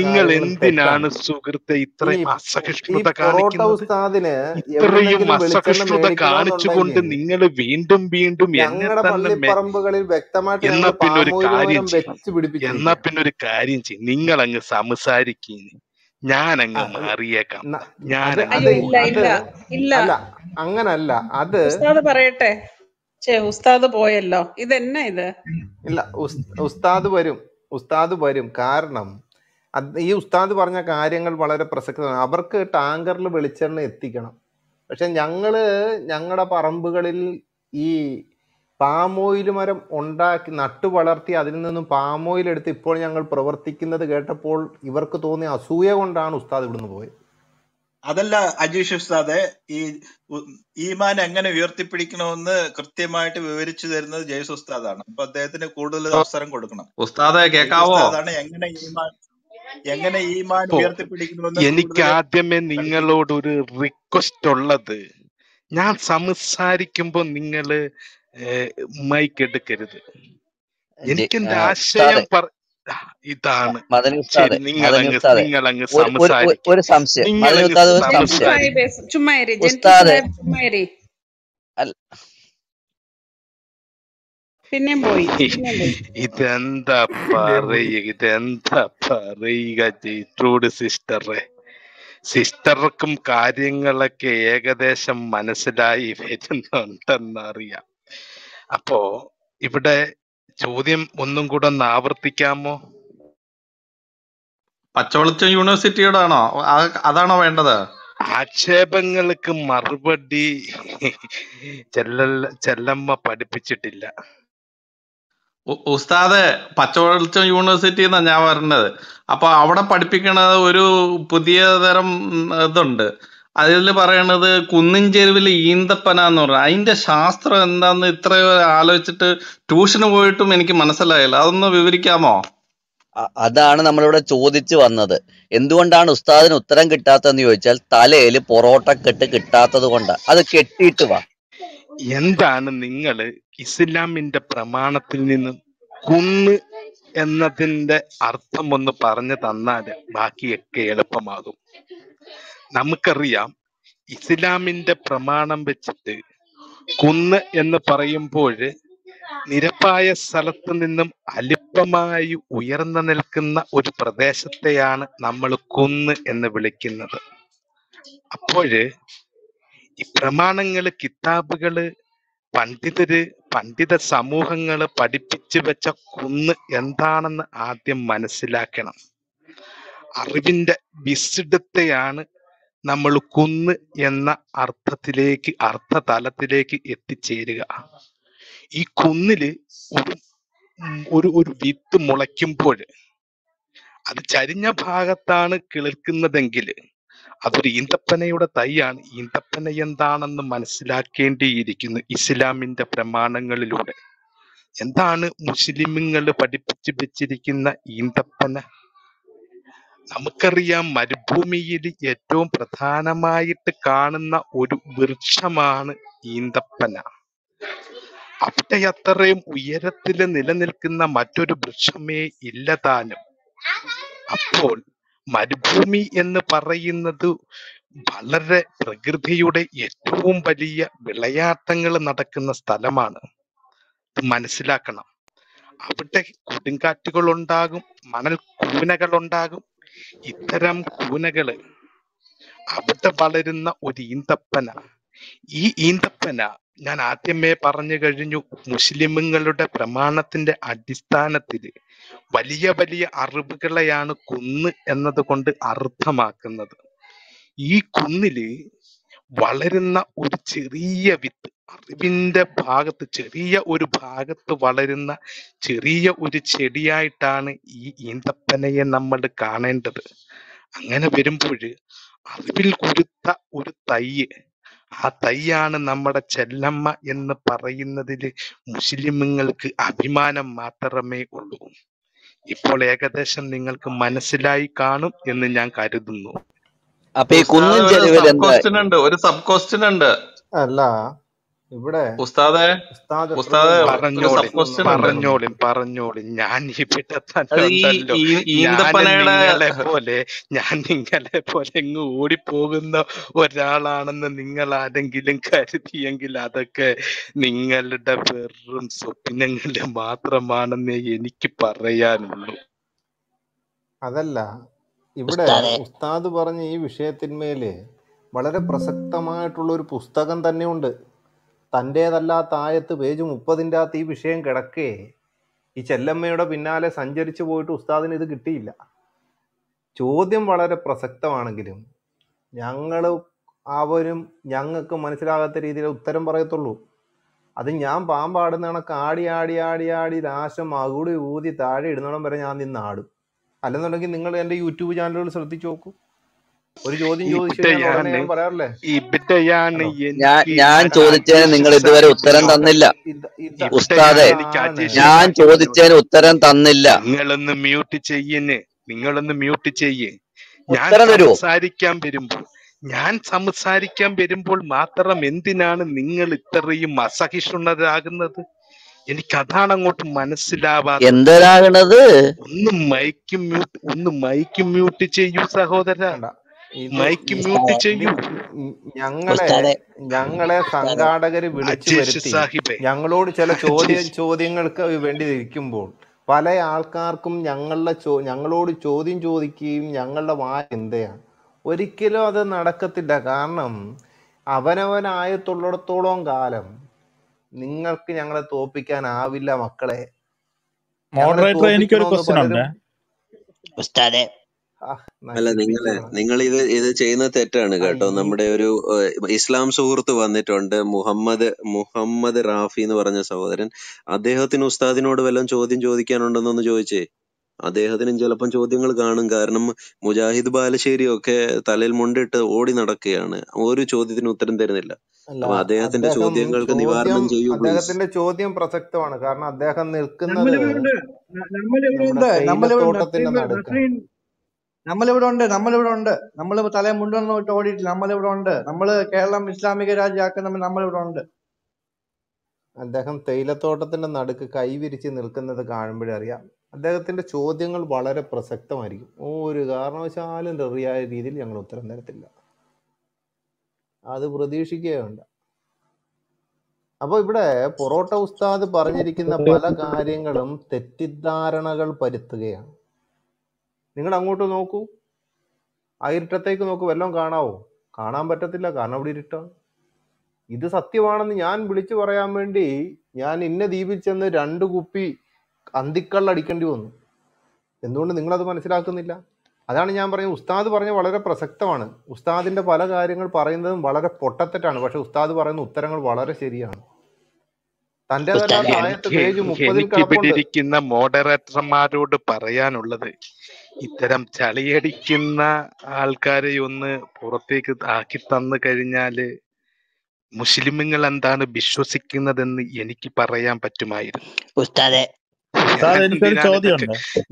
നിങ്ങൾ എന്തിനാണ് സുഹൃത്തെ ഇത്രയും അസഹിഷ്ണുത കാണിക്കുന്നത്? ഉസ്താദിന് ഇത്രയും അസഹിഷ്ണുത കാണിച്ചുകൊണ്ട് നിങ്ങൾ വീണ്ടും വീണ്ടും എന്നെ തന്നെ എന്നാ പിന്നെ ഒരു കാര്യം എന്നാ പിന്നെ ഒരു കാര്യം ചെയ്യും. നിങ്ങൾ അങ്ങ് സംസാരിക്കുന്നു ഞാൻ അങ്ങ് മാറിയേക്കാം. ഞാൻ അങ്ങനല്ല. അത് ഉസ്താദ് പറയട്ടെ. ഉസ്താദ് പോയല്ലോ. ഇതെന്നാ ഇത്? ഇല്ല ഉസ്- ഉസ്താദ് വരും. ഉസ്താദ് വരും. കാരണം ഈ ഉസ്താദ് പറഞ്ഞ കാര്യങ്ങൾ വളരെ പ്രസക്തമാണ്. അവർക്ക് ടാങ്കറിൽ വെളിച്ചെണ്ണ എത്തിക്കണം. പക്ഷെ ഞങ്ങൾ ഞങ്ങളുടെ പറമ്പുകളിൽ ഈ പാമോയിൽ മരം ഉണ്ടാക്കി നട്ടു വളർത്തി അതിൽ നിന്നും പാമോയിൽ എടുത്ത് ഇപ്പോൾ ഞങ്ങൾ പ്രവർത്തിക്കുന്നത് കേട്ടപ്പോൾ ഇവർക്ക് തോന്നിയ അസൂയ കൊണ്ടാണ് ഉസ്താദ് ഇവിടുന്ന് പോയത്. അതല്ല അജീഷ് ഉസ്താദെ ഈ ഈമാൻ എങ്ങനെ ഉയർത്തിപ്പിടിക്കണമെന്ന് കൃത്യമായിട്ട് വിവരിച്ചു തരുന്നത് ജയ്സ് ഉസ്താദാണ്. അപ്പൊ അദ്ദേഹത്തിന് കൂടുതൽ അവസരം കൊടുക്കണം. ഉസ്താദെ കേൾക്കാവോ കേക്കാവോ? ഉസ്താദാണ് എങ്ങനെ ഈമാൻ എങ്ങനെ ഈമാൻ ഉയർത്തിപ്പിടിക്കണമെന്ന് എനിക്ക് ആദ്യമേ നിങ്ങളോട് ഒരു റിക്വസ്റ്റ് ഉള്ളത്. ഞാൻ സംസാരിക്കുമ്പോ നിങ്ങൾ മൈക്ക് എടുക്കരുത്. എനിക്കെന്റെ എനിക്ക് എന്റെ ആശയം പറ ഇതാണ്. ഒരു സംശയം. പിന്നെ പോയി ഇതെന്താ പറയുക? ഇതെന്താ പറയുക ജയിട്രൂഡ് സിസ്റ്ററെ? സിസ്റ്റർക്കും കാര്യങ്ങളൊക്കെ ഏകദേശം മനസ്സിലായി വരുന്നുണ്ടെന്നറിയാം. അപ്പോ ഇവിടെ ചോദ്യം ഒന്നും കൂടെ ഒന്ന് ആവർത്തിക്കാമോ? പച്ചവെളിച്ചം യൂണിവേഴ്സിറ്റിയുടെ ആണോ അതാണോ വേണ്ടത്? ആക്ഷേപങ്ങൾക്ക് മറുപടി ചെല്ല ചെല്ലമ്മ പഠിപ്പിച്ചിട്ടില്ല. ഉസ്താദ് പച്ചവെളിച്ചം യൂണിവേഴ്സിറ്റി എന്നാ ഞാൻ പറഞ്ഞത്. അപ്പൊ അവിടെ പഠിപ്പിക്കണത് ഒരു പുതിയ തരം ഇതുണ്ട്. അതിൽ പറയണത് കുന്നിൻ ചെരുവിൽ ഈന്തപ്പന എന്ന് പറഞ്ഞത് അതിന്റെ ശാസ്ത്രം എന്താന്ന് ഇത്രയോ ആലോചിച്ചിട്ട് ട്യൂഷന് പോയിട്ടും എനിക്ക് മനസ്സിലായില്ല. അതൊന്ന് വിവരിക്കാമോ? അതാണ് നമ്മളിവിടെ ചോദിച്ചു വന്നത്. എന്തുകൊണ്ടാണ് ഉസ്താദിന് ഉത്തരം കിട്ടാത്തതെന്ന് ചോദിച്ചാൽ തലയിൽ പൊറോട്ട കെട്ട് കിട്ടാത്തത് കൊണ്ട്. അത് കെട്ടിയിട്ട് വാ. എന്താണ് നിങ്ങൾ ഇസ്ലാമിന്റെ പ്രമാണത്തിൽ നിന്ന് കുന്ന് എന്നതിന്റെ അർത്ഥം ഒന്ന് പറഞ്ഞു തന്നാൽ ബാക്കിയൊക്കെ എളുപ്പമാകും. നമുക്കറിയാം ഇസ്ലാമിന്റെ പ്രമാണം വെച്ചിട്ട് കുന്ന് എന്ന് പറയുമ്പോൾ നിരപ്പായ സ്ഥലത്ത് നിന്നും അല്പമായി ഉയർന്നു നിൽക്കുന്ന ഒരു പ്രദേശത്തെയാണ് നമ്മൾ കുന്ന് എന്ന് വിളിക്കുന്നത്. അപ്പോഴ് ഈ പ്രമാണങ്ങൾ കിതാബുകൾ പണ്ഡിതര് പണ്ഡിത സമൂഹങ്ങൾ പഠിപ്പിച്ചു വെച്ച കുന്ന് എന്താണെന്ന് ആദ്യം മനസ്സിലാക്കണം. അറിവിന്റെ വിസിടത്തെയാണ് നമ്മൾ കുന്ന് എന്ന അർത്ഥത്തിലേക്ക് അർത്ഥതലത്തിലേക്ക് എത്തിച്ചേരുക. ഈ കുന്നിൽ ഒരു ഒരു ഒരു വിത്ത് മുളയ്ക്കുമ്പോൾ അത് ചരിഞ്ഞ ഭാഗത്താണ് കിളിർക്കുന്നതെങ്കിൽ അതൊരു ഈന്തപ്പനയുടെ തൈയാണ്. ഈന്തപ്പന എന്താണെന്ന് മനസ്സിലാക്കേണ്ടിയിരിക്കുന്നു ഇസ്ലാമിന്റെ പ്രമാണങ്ങളിലൂടെ. എന്താണ് മുസ്ലിമുകൾ പഠിപ്പിച്ചു വെച്ചിരിക്കുന്ന ഈന്തപ്പന? നമുക്കറിയാം മരുഭൂമിയിൽ ഏറ്റവും പ്രധാനമായിട്ട് കാണുന്ന ഒരു വൃക്ഷമാണ് ഈന്തപ്പന. അവിടെ അത്രയും ഉയരത്തിൽ നിലനിൽക്കുന്ന മറ്റൊരു വൃക്ഷമേ ഇല്ലതാനും അപ്പോൾ മരുഭൂമി എന്ന് പറയുന്നത് വളരെ പ്രകൃതിയുടെ ഏറ്റവും വലിയ വിളയാട്ടങ്ങൾ നടക്കുന്ന സ്ഥലമാണ്. ഇത് മനസ്സിലാക്കണം. അവിടെ കൊടുങ്കാറ്റുകൾ ഉണ്ടാകും മണൽ കൂനകൾ ഉണ്ടാകും ഇത്തരം കൂനകൾ അവിടെ വളരുന്ന ഒരു ഈന്തപ്പന. ഈ ഈന്തപ്പന ഞാൻ ആദ്യമേ പറഞ്ഞു കഴിഞ്ഞു മുസ്ലിമുകളുടെ പ്രമാണത്തിന്റെ അടിസ്ഥാനത്തിൽ വലിയ വലിയ അറിവുകളെയാണ് കുന്ന് എന്നതുകൊണ്ട് അർത്ഥമാക്കുന്നത്. ഈ കുന്നിൽ വളരുന്ന ഒരു ചെറിയ വിത്ത് അറിവിന്റെ ഭാഗത്ത് ചെറിയ ഒരു ഭാഗത്ത് വളരുന്ന ചെറിയ ഒരു ചെടിയായിട്ടാണ് ഈ ഈന്തപ്പനയെ നമ്മൾ കാണേണ്ടത്. അങ്ങനെ വരുമ്പോൾ അറിവിൽ കുരുത്ത ഒരു തയ്യ് ആ തൈയാണ് നമ്മുടെ ചെല്ലമ്മ എന്ന് പറയുന്നതിൽ മുസ്ലിമുകൾക്ക് അഭിമാനം മാത്രമേ ഉള്ളൂ. ഇപ്പോൾ ഏകദേശം നിങ്ങൾക്ക് മനസ്സിലായി കാണും എന്ന് ഞാൻ കരുതുന്നു. അപ്പൊ ഈ കുന്നിൻ ഉസ്താദ് ഒരു ചെരുവിൽ സബ് എന്താ ഒരു സബ് ക്വസ്റ്റ്യൻ ഉണ്ട്. അല്ല. ഇവിടെ ഉസ്താദെ ഉസ്താദ് ഉസ്താദെ എത്രയോ ഒരു പറഞ്ഞോളിൻ പറഞ്ഞോളിൻ ഞാൻ ഇവിടെ പോലെ ഞാൻ നിങ്ങളെ പോലെ ഇങ്ങ് ഓടിപ്പോകുന്ന ഒരാളാണെന്ന് നിങ്ങൾ ആരെങ്കിലും കരുതിയെങ്കിൽ അതൊക്കെ നിങ്ങളുടെ വെറും സ്വപ്നങ്ങളിൽ മാത്രമാണെന്നേ എനിക്ക് പറയാനുള്ളൂ. അതല്ല ഇവിടെ ഉസ്താദ്. പറഞ്ഞ ഈ വിഷയത്തിന്മേൽ വളരെ പ്രസക്തമായിട്ടുള്ള ഒരു പുസ്തകം തന്നെയുണ്ട്. തന്റേതല്ലാത്ത ആയത്ത് പേജ് മുപ്പതിന്റെ അകത്ത് ഈ വിഷയം കിടക്കേ. ഈ ചെല്ലമ്മയുടെ പിന്നാലെ സഞ്ചരിച്ചു പോയിട്ട് ഉസ്താദിന് ഇത് കിട്ടിയില്ല. ചോദ്യം വളരെ പ്രസക്തമാണെങ്കിലും ഞങ്ങൾ അവരും ഞങ്ങൾക്ക് മനസ്സിലാകാത്ത രീതിയിൽ ഉത്തരം പറയത്തുള്ളൂ. അത് ഞാൻ പാമ്പാടുന്ന കണക്ക് ആടി ആടി ആടി ആടി രാശം അകൂടി ഊതി താഴെ ഇടുന്നിടം വരെ ഞാൻ നിന്ന് ആടും. അല്ലെന്നുണ്ടെങ്കിൽ നിങ്ങൾ എന്റെ യൂട്യൂബ് ചാനലുകൾ ശ്രദ്ധിച്ചു നോക്കൂ. ഒരു ചോദ്യം ചോദിച്ചു ഞാൻ ചോദിച്ചതിന് നിങ്ങൾ ഇതുവരെ ഉത്തരം തന്നില്ല. ഉസ്താദെ ഞാൻ ചോദിച്ചതിന് ഉത്തരം തന്നില്ല. നിങ്ങളൊന്ന് മ്യൂട്ട് ചെയ്യുന്നേ നിങ്ങളൊന്ന് മ്യൂട്ട് ചെയ്യേ. ഞാൻ സംസാരിക്കാൻ വരുമ്പോൾ ഞാൻ സംസാരിക്കാൻ വരുമ്പോൾ മാത്രം എന്തിനാണ് നിങ്ങൾ ഇത്രയും അസഹിഷ്ണുതരാകുന്നത്? എനിക്ക് അതാണ് അങ്ങോട്ട് മനസ്സിലാവാത്തത്. എന്തരാകണത്? ഒന്ന് മൈക്ക് മ്യൂട്ട് ഒന്ന് മൈക്ക് മ്യൂട്ട് ചെയ്യൂ സഹോദര. മൈക്ക് മ്യൂട്ട് ചെയ്യൂ. ഞങ്ങളെ ഞങ്ങളെ സംഘാടകര് വിളിച്ചു വരുത്തി. ഞങ്ങളോട് ചില ചോദ്യ ചോദ്യങ്ങൾക്ക് വേണ്ടി ഇരിക്കുമ്പോൾ പല ആൾക്കാർക്കും ഞങ്ങളുടെ ചോ ഞങ്ങളോട് ചോദ്യം ചോദിക്കുകയും ഞങ്ങളുടെ വായ എന്തെയാണ്? ഒരിക്കലും അത് നടക്കത്തില്ല. കാരണം അവനവനായത്തുള്ളിടത്തോളം കാലം നിങ്ങൾക്ക് ഞങ്ങളെ തോപ്പിക്കാനാവില്ല മക്കളെ. മോഡറേറ്റർ എനിക്കൊരു ക്വസ്റ്റ്യൻ ഉണ്ട്. ഉസ്താദെ അല്ല നിങ്ങൾ നിങ്ങൾ ഇത് ഇത് ചെയ്യുന്ന തെറ്റാണ് കേട്ടോ. നമ്മുടെ ഒരു ഇസ്ലാം സുഹൃത്ത് വന്നിട്ടുണ്ട് മുഹമ്മദ് മുഹമ്മദ് റാഫി എന്ന് പറഞ്ഞ സഹോദരൻ. അദ്ദേഹത്തിന് ഉസ്താദിനോട് വല്ലതും ചോദ്യം ചോദിക്കാനുണ്ടെന്നൊന്ന് ചോദിച്ചേ? അദ്ദേഹത്തിനും ചിലപ്പം ചോദ്യങ്ങൾ കാണും. കാരണം മുജാഹിദ് ബാലശ്ശേരി ഒക്കെ തലയിൽ മുണ്ടിട്ട് ഓടി നടക്കുകയാണ്. ഒരു ചോദ്യത്തിന് ഉത്തരം തരുന്നില്ല. അപ്പൊ അദ്ദേഹത്തിന്റെ അദ്ദേഹം ചോദ്യങ്ങൾക്ക് ചോദ്യം നിവാരണം ചെയ്യൂ അദ്ദേഹത്തിന്റെ ചോദ്യം പ്രസക്തമാണ്. കാരണം അദ്ദേഹം നിൽക്കുന്നത് നമ്മളിവിടെ ഉണ്ട് നമ്മളിവിടെ ഉണ്ട് നമ്മൾ തലേ മുണ്ടൊന്നും ഇട്ട് ഓടിയിട്ടില്ല നമ്മളിവിടെ ഉണ്ട് നമ്മൾ കേരളം ഇസ്ലാമിക രാജ്യമാക്കുന്ന നമ്മളിവിടെ ഉണ്ട് അദ്ദേഹം തേയിലത്തോട്ടത്തിന്റെ നടുക്ക് കൈവിരിച്ച് നിൽക്കുന്നത് കാണുമ്പോഴറിയാം അദ്ദേഹത്തിന്റെ ചോദ്യങ്ങൾ വളരെ പ്രസക്തമായിരിക്കും. ഒരു കാരണവശാലും റെറിയായ രീതിയിൽ ഞങ്ങൾ ഉത്തരം തരത്തില്ല. അത് പ്രതീക്ഷിക്കുകയുണ്ട്. അപ്പൊ ഇവിടെ പൊറോട്ട ഉസ്താദ് പറഞ്ഞിരിക്കുന്ന പല കാര്യങ്ങളും തെറ്റിദ്ധാരണകൾ പരുത്തുകയാണ്. നിങ്ങൾ അങ്ങോട്ട് നോക്കൂ. ആ ഇരുട്ടത്തേക്ക് നോക്കൂ വല്ലതും കാണാവോ? കാണാൻ പറ്റത്തില്ല കാരണം അവിടെ ഇരുട്ടാണ് ഇത് സത്യമാണെന്ന് ഞാൻ വിളിച്ചു പറയാൻ വേണ്ടി ഞാൻ ഇന്ന ദ്വീപിൽ ചെന്ന് രണ്ട് കുപ്പി അന്തിക്കള്ള അടിക്കേണ്ടി വന്നു. എന്തുകൊണ്ട് നിങ്ങളത് മനസ്സിലാക്കുന്നില്ല? അതാണ് ഞാൻ പറയുന്നത് ഉസ്താദ് പറഞ്ഞ വളരെ പ്രസക്തമാണ്. ഉസ്താദിന്റെ പല കാര്യങ്ങൾ പറയുന്നതും വളരെ പൊട്ടത്തെറ്റാണ്. പക്ഷെ ഉസ്താദ് പറയുന്ന ഉത്തരങ്ങൾ വളരെ ശരിയാണ്. തന്റെ പേജ് മുപ്പതിൽ മോഡറേറ്റർമാരോട് പറയാനുള്ളത് ഇത്തരം ചളിയടിക്കുന്ന ആൾക്കാരെ ഒന്ന് പുറത്തേക്ക് ആക്കി തന്നു കഴിഞ്ഞാൽ മുസ്ലിമുകൾ എന്താണ് വിശ്വസിക്കുന്നതെന്ന് എനിക്ക് പറയാൻ പറ്റുമായിരുന്നു. ഉസ്താദെ.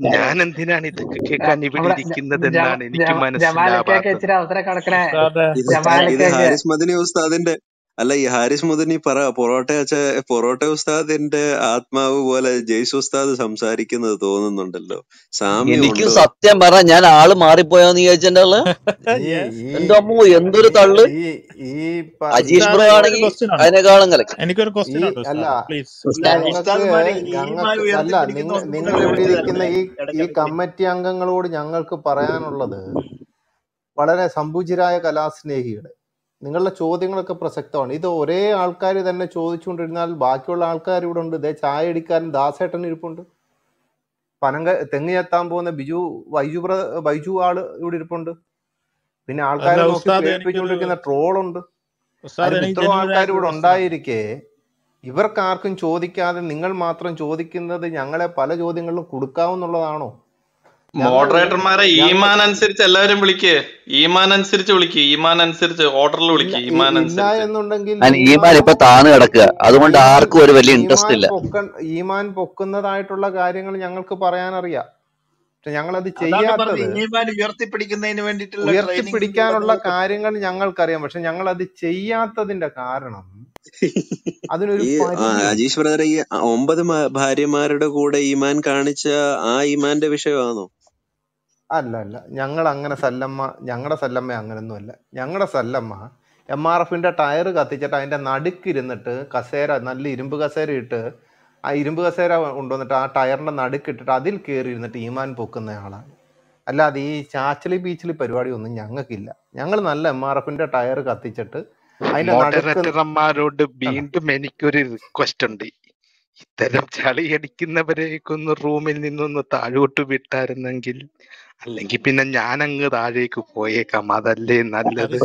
ഞാൻ എന്തിനാണ് ഇത് കേൾക്കാൻ ഇവിടെ ഇരിക്കുന്നത് എന്നാണ് എനിക്ക് മനസ്സിലാവാത്തത്. അല്ല ഈ ഹാരിസ് മുദനി പറ പൊറോട്ട പൊറോട്ട ഉസ്താദിന്റെ ആത്മാവ് പോലെ ജയ്സ് ഉസ്താദ് സംസാരിക്കുന്നത് തോന്നുന്നുണ്ടല്ലോ. എനിക്ക് സത്യം പറ ഞാൻ ആൾ മാറിപ്പോയോന്ന് യെസ് എന്റെ അമ്മ എന്തൊരു തള്ളു? അജീഷ് ബ്രോ ആണെങ്കിൽ അതിനേക്കാളും കലക്കി. എനിക്കൊരു അല്ല നിങ്ങൾ ഇവിടെ ഇരിക്കുന്ന ഈ ഈ കമ്മിറ്റി അംഗങ്ങളോട് ഞങ്ങൾക്ക് പറയാനുള്ളത് വളരെ സമ്പുചിരായ കലാസ്നേഹികളെ. നിങ്ങളുടെ ചോദ്യങ്ങളൊക്കെ പ്രസക്തമാണ്. ഇത് ഒരേ ആൾക്കാർ തന്നെ ചോദിച്ചുകൊണ്ടിരുന്നാൽ ബാക്കിയുള്ള ആൾക്കാർ ഇവിടെ ഉണ്ട്. ഇതേ ചായ അടിക്കാരൻ ദാസേട്ടൻ ഇരിപ്പുണ്ട്. പനങ്ക തെങ്ങ് ചെത്താൻ പോകുന്ന ബിജു വൈജു വൈജു ബൈജു ആൾ ഇവിടെ ഇരിപ്പുണ്ട്. പിന്നെ ആൾക്കാരെ നോക്കി പേടിപ്പിച്ചുകൊണ്ടിരിക്കുന്ന ട്രോളുണ്ട്. ഇത്രയും ആൾക്കാർ ഇവിടെ ഉണ്ടായിരിക്കെ ഇവർക്കാർക്കും ചോദിക്കാതെ നിങ്ങൾ മാത്രം ചോദിക്കുന്നത് ഞങ്ങളെ പല ചോദ്യങ്ങളിലും കൊടുക്കാവുന്നുള്ളതാണോ? മോഡറേറ്റർമാരെ ഞങ്ങൾ ഈമാൻ അനുസരിച്ച് എല്ലാവരും വിളിക്കേ. ഈമാൻ അനുസരിച്ച് വിളിക്കുക ഈമാൻ അനുസരിച്ച് ഓർഡറിൽ വിളിക്കേ. വിളിക്ക് ഇ- ഈമാൻ അനുസരിച്ച്. ഈമാൻ ഇപ്പൊ താന്ന് കിടക്കുക. അതുകൊണ്ട് ആർക്കും ഒരു വലിയ ഇൻട്രസ്റ്റ് ഇല്ല. ഈമാൻ പൊക്കുന്നതായിട്ടുള്ള കാര്യങ്ങൾ ഞങ്ങൾക്ക് പറയാനറിയാം. പക്ഷെ ഞങ്ങളത് അത് ചെയ്യാത്തത് ഉയർത്തിപ്പിടിക്കുന്നതിന് വേണ്ടിയിട്ടുള്ള ട്രെയിനിങ് ഉയർത്തിപ്പിടിക്കാനുള്ള കാര്യങ്ങൾ ഞങ്ങൾക്കറിയാം. പക്ഷെ ഞങ്ങൾ അത് ചെയ്യാത്തതിന്റെ കാരണം അതിനൊരു അജീഷ് ബ്രദർ ഈ ഒമ്പത് ഭാര്യമാരുടെ കൂടെ ഈമാൻ കാണിച്ച ആ ഈമാന്റെ വിഷയമാണോ? അല്ല അല്ല. ഞങ്ങൾ അങ്ങനെ സല്ലമ്മ ഞങ്ങളുടെ സല്ലമ്മ അങ്ങനൊന്നും അല്ല ഞങ്ങളുടെ സല്ലമ്മ എം ആർ എഫിന്റെ ടയർ കത്തിച്ചിട്ട് അതിന്റെ നടുക്കിരുന്നിട്ട് കസേര നല്ല ഇരുമ്പ് കസേര ഇട്ട് ആ ഇരുമ്പ് കസേര കൊണ്ടുവന്നിട്ട് ആ ടയറിന്റെ നടുക്കിട്ടിട്ട് അതിൽ കയറി ഇരുന്നിട്ട് ഈമാൻ പൊക്കുന്ന ആളാണ് അല്ലാതെ ഈ ചാച്ചലി ബീച്ചിലി പരിപാടി ഒന്നും ഞങ്ങൾക്കില്ല. ഞങ്ങൾ നല്ല എം ആർ എഫിന്റെ ടയർ കത്തിച്ചിട്ട് വീണ്ടും എനിക്കൊരു റിക്വസ്റ്റ് ഉണ്ട്. ഇത്തരം ചളിയടിക്കുന്നവരെയൊക്കെ ഒന്ന് റൂമിൽ നിന്നൊന്ന് താഴോട്ട് വിട്ടായിരുന്നെങ്കിൽ അല്ലെങ്കിൽ പിന്നെ ഞാൻ ഞാനങ്ങ് താഴേക്ക് പോയേക്കാം. അതല്ലേ നല്ലത്?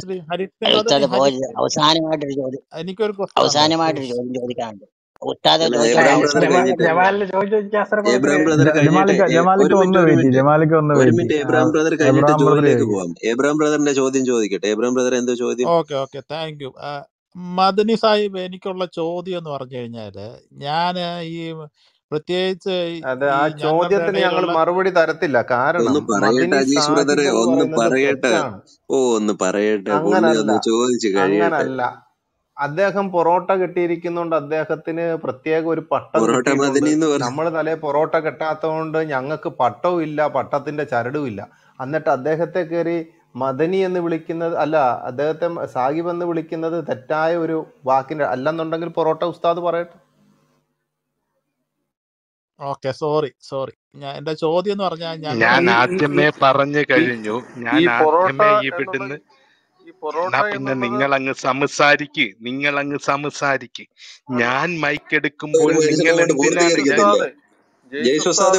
അവസാനമായിട്ടൊരു ചോദ്യം. എനിക്കൊരു അവസാനമായിട്ടൊരു ചോദ്യം ചോദിക്കാനുണ്ട്. ബ്രദറിന്റെ ചോദ്യം ചോദിക്കട്ടെ. ബ്രദർ എന്തോ ചോദ്യം? Okay okay. Thank you Madani Sahib എനിക്കുള്ള ചോദ്യം എന്ന് പറഞ്ഞു കഴിഞ്ഞാൽ ഞാൻ ഈ പ്രത്യേകിച്ച് അതെ ആ ചോദ്യത്തിന് ഞങ്ങൾ മറുപടി തരത്തില്ല. ഒന്ന് കാരണം പറയട്ടെ മദിനി അജീഷ് ബ്രദറെ ഒന്ന് പറയട്ടെ. ഓ ഒന്ന് പറയട്ടെ ഒന്ന് ചോദിച്ചു അങ്ങനല്ല. അദ്ദേഹം പൊറോട്ട കെട്ടിയിരിക്കുന്നോണ്ട് അദ്ദേഹത്തിന് പ്രത്യേക ഒരു പട്ടം പൊറോട്ട കിട്ടിയിട്ടുണ്ട്. എന്ന് നമ്മൾ തലേ പൊറോട്ട കെട്ടാത്തതുകൊണ്ട് ഞങ്ങൾക്ക് പട്ടവും ഇല്ല പട്ടത്തിന്റെ ചരടും ഇല്ല. എന്നിട്ട് അദ്ദേഹത്തെ കയറി മദനി എന്ന് വിളിക്കുന്നത് അല്ല അദ്ദേഹത്തെ സാഹിബ് എന്ന് വിളിക്കുന്നത് തെറ്റായ ഒരു വാക്കിന്റെ അല്ലെന്നുണ്ടെങ്കിൽ പൊറോട്ട ഉസ്താദ് പറയട്ടെ. Okay sorry sorry. ഞാൻ എന്റെ ചോദ്യം എന്ന് പറഞ്ഞാൽ ഞാൻ ഞാൻ ആദ്യമേ പറഞ്ഞു കഴിഞ്ഞു. ഞാൻ ആദ്യമേ ഇവിടുന്ന് പിന്നെ നിങ്ങൾ അങ്ങ് സംസാരിക്ക് നിങ്ങൾ അങ്ങ് സംസാരിക്ക് ഞാൻ മൈക്ക് എടുക്കുമ്പോൾ നിങ്ങൾ എന്തിനാണ്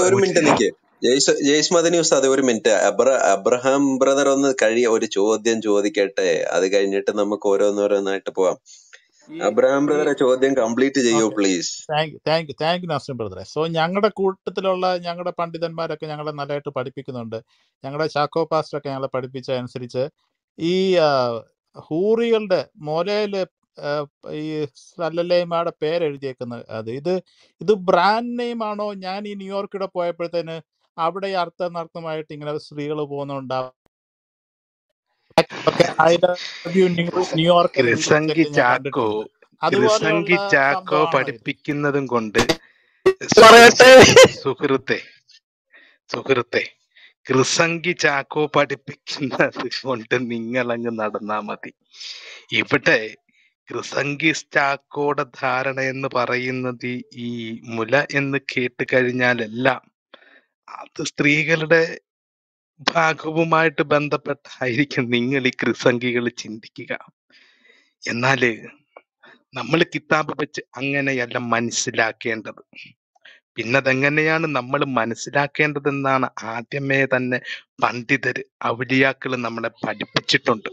ഒരു മിനിറ്റ് നിക്ക്. ജയ്സ് മദനി ഉസ്താദ് ഒരു മിനിറ്റ്. അബ്ര അബ്രഹാം ബ്രദർ ഒന്ന് കഴിയ ഒരു ചോദ്യം ചോദിക്കട്ടെ. അത് കഴിഞ്ഞിട്ട് നമുക്ക് ഓരോന്നോരോന്നായിട്ട് പോവാം. അബ്രഹാം ബ്രദറെ ചോദ്യം കംപ്ലീറ്റ് ചെയ്യൂ please thank you thank you thank you Nasim ബ്രദറെ. സോ ഞങ്ങളുടെ കൂട്ടത്തിലുള്ള ഞങ്ങളുടെ പണ്ഡിതന്മാരൊക്കെ ഞങ്ങളെ നല്ലതായിട്ട് പഠിപ്പിക്കുന്നുണ്ട്. ഞങ്ങളുടെ ചാക്കോ പാസ്റ്ററൊക്കെ ഞങ്ങളെ പഠിപ്പിച്ച അനുസരിച്ച് ഈ ഹൂറികളുടെ മോലയിൽ ആ, ഈ സല്ലല്ലൈമയുടെ പേരെഴുതിയേക്കുന്നത് അത് ഇത് ഇത് ബ്രാൻഡ് നെയിം ആണോ? ഞാൻ ഈ ന്യൂയോർക്കിടെ പോയപ്പോഴത്തേന് അവിടെ അർത്ഥം നർത്ഥമായിട്ട് ഇങ്ങനെ സ്ത്രീകൾ പോകുന്നുണ്ട് ഒക്കെ ഐ ലവ് യു ന്യൂയോർക്ക് ഞാൻ ചാക്കോ അതുപോലെയുള്ള ചാക്കോ പഠിപ്പിക്കുന്നതും കൊണ്ട് സുഹൃത്തെ സുഹൃത്തെ കൃസംഗി ചാക്കോ പഠിപ്പിക്കുന്നത് കൊണ്ട് നിങ്ങൾ അങ്ങ് നടന്നാ മതി. ഇവിടെ കൃസംഗി ചാക്കോടെ ധാരണ എന്ന് പറയുന്നത് ഈ ഈ മുല എന്ന് കേട്ട് കഴിഞ്ഞാലെല്ലാം അത് സ്ത്രീകളുടെ ഭാഗവുമായിട്ട് ബന്ധപ്പെട്ടായിരിക്കും നിങ്ങൾ ഈ കൃസംഗികൾ ചിന്തിക്കുക. എന്നാൽ നമ്മൾ കിതാബ് വെച്ച് അങ്ങനെയല്ല മനസ്സിലാക്കേണ്ടത്. പിന്നെ അതെങ്ങനെയാണ് നമ്മൾ മനസ്സിലാക്കേണ്ടതെന്നാണ് ആദ്യമേ തന്നെ പണ്ഡിതര് ഔലിയാക്കൾ നമ്മളെ പഠിപ്പിച്ചിട്ടുണ്ട്.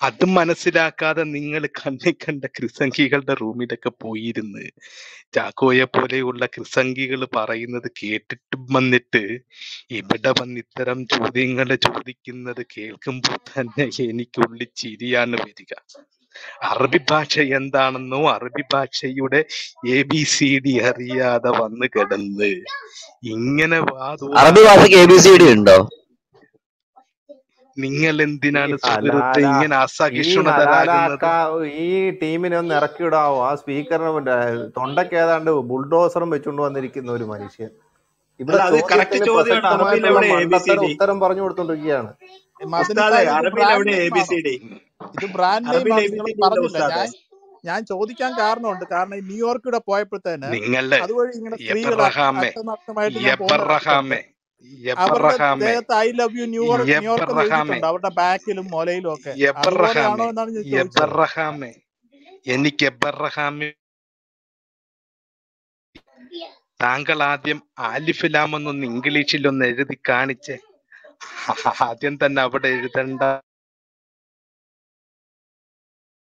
അത് മനസ്സിലാക്കാതെ നിങ്ങൾ കണ്ണി കണ്ട ക്രിസംഗികളുടെ റൂമിലൊക്കെ പോയിരുന്ന് ചാക്കോയെ പോലെയുള്ള ക്രിസംഗികൾ പറയുന്നത് കേട്ടിട്ട് വന്നിട്ട് ഇവിടെ വന്ന് ഇത്തരം ചോദ്യങ്ങൾ ചോദിക്കുന്നത് കേൾക്കുമ്പോൾ തന്നെ എനിക്കുള്ളിൽ ചിരിയാണ് വരിക. അറബി ഭാഷ എന്താണെന്നോ അറബി ഭാഷയുടെ എ ബി സി ഡി അറിയാതെ വന്ന് കിടന്ന് ഇങ്ങനെ അറബി ഭാഷയ്ക്ക് എ ബി സി ഡി ഉണ്ടോ? നിങ്ങൾ എന്തിനാണ് സുഹൃത്ത് ഇങ്ങനെ ഈ ടീമിനെ ഒന്ന് ഇറക്കി വിടാവോ ആ സ്പീക്കറിന് തൊണ്ടക്ക് ഏതാണ്ട് ബുൾഡോസറും വെച്ചുകൊണ്ട് വന്നിരിക്കുന്ന ഒരു മനുഷ്യൻ. ഇവിടെ ഉത്തരം പറഞ്ഞു കൊടുത്തോണ്ടിരിക്കുകയാണ് ഇത് ബ്രാൻഡ് നെയിം പറഞ്ഞില്ല. ഞാൻ ഞാൻ ചോദിക്കാൻ കാരണമുണ്ട്. കാരണം ന്യൂയോർക്കിടെ പോയപ്പോഴത്തേന് അതുവഴി ഇങ്ങനെ സ്ത്രീകൾ അവരുടെ I love you New York New York അവരുടെ ബാക്കിലും മുലയിലും ഒക്കെ. എനിക്ക് എബ്രഹാമെ. താങ്കൾ ആദ്യം ആലിഫിലാമെന്നൊന്ന് ഇംഗ്ലീഷിൽ ഒന്ന് എഴുതി കാണിച്ച്. ആദ്യം തന്നെ അവിടെ എഴുതണ്ട.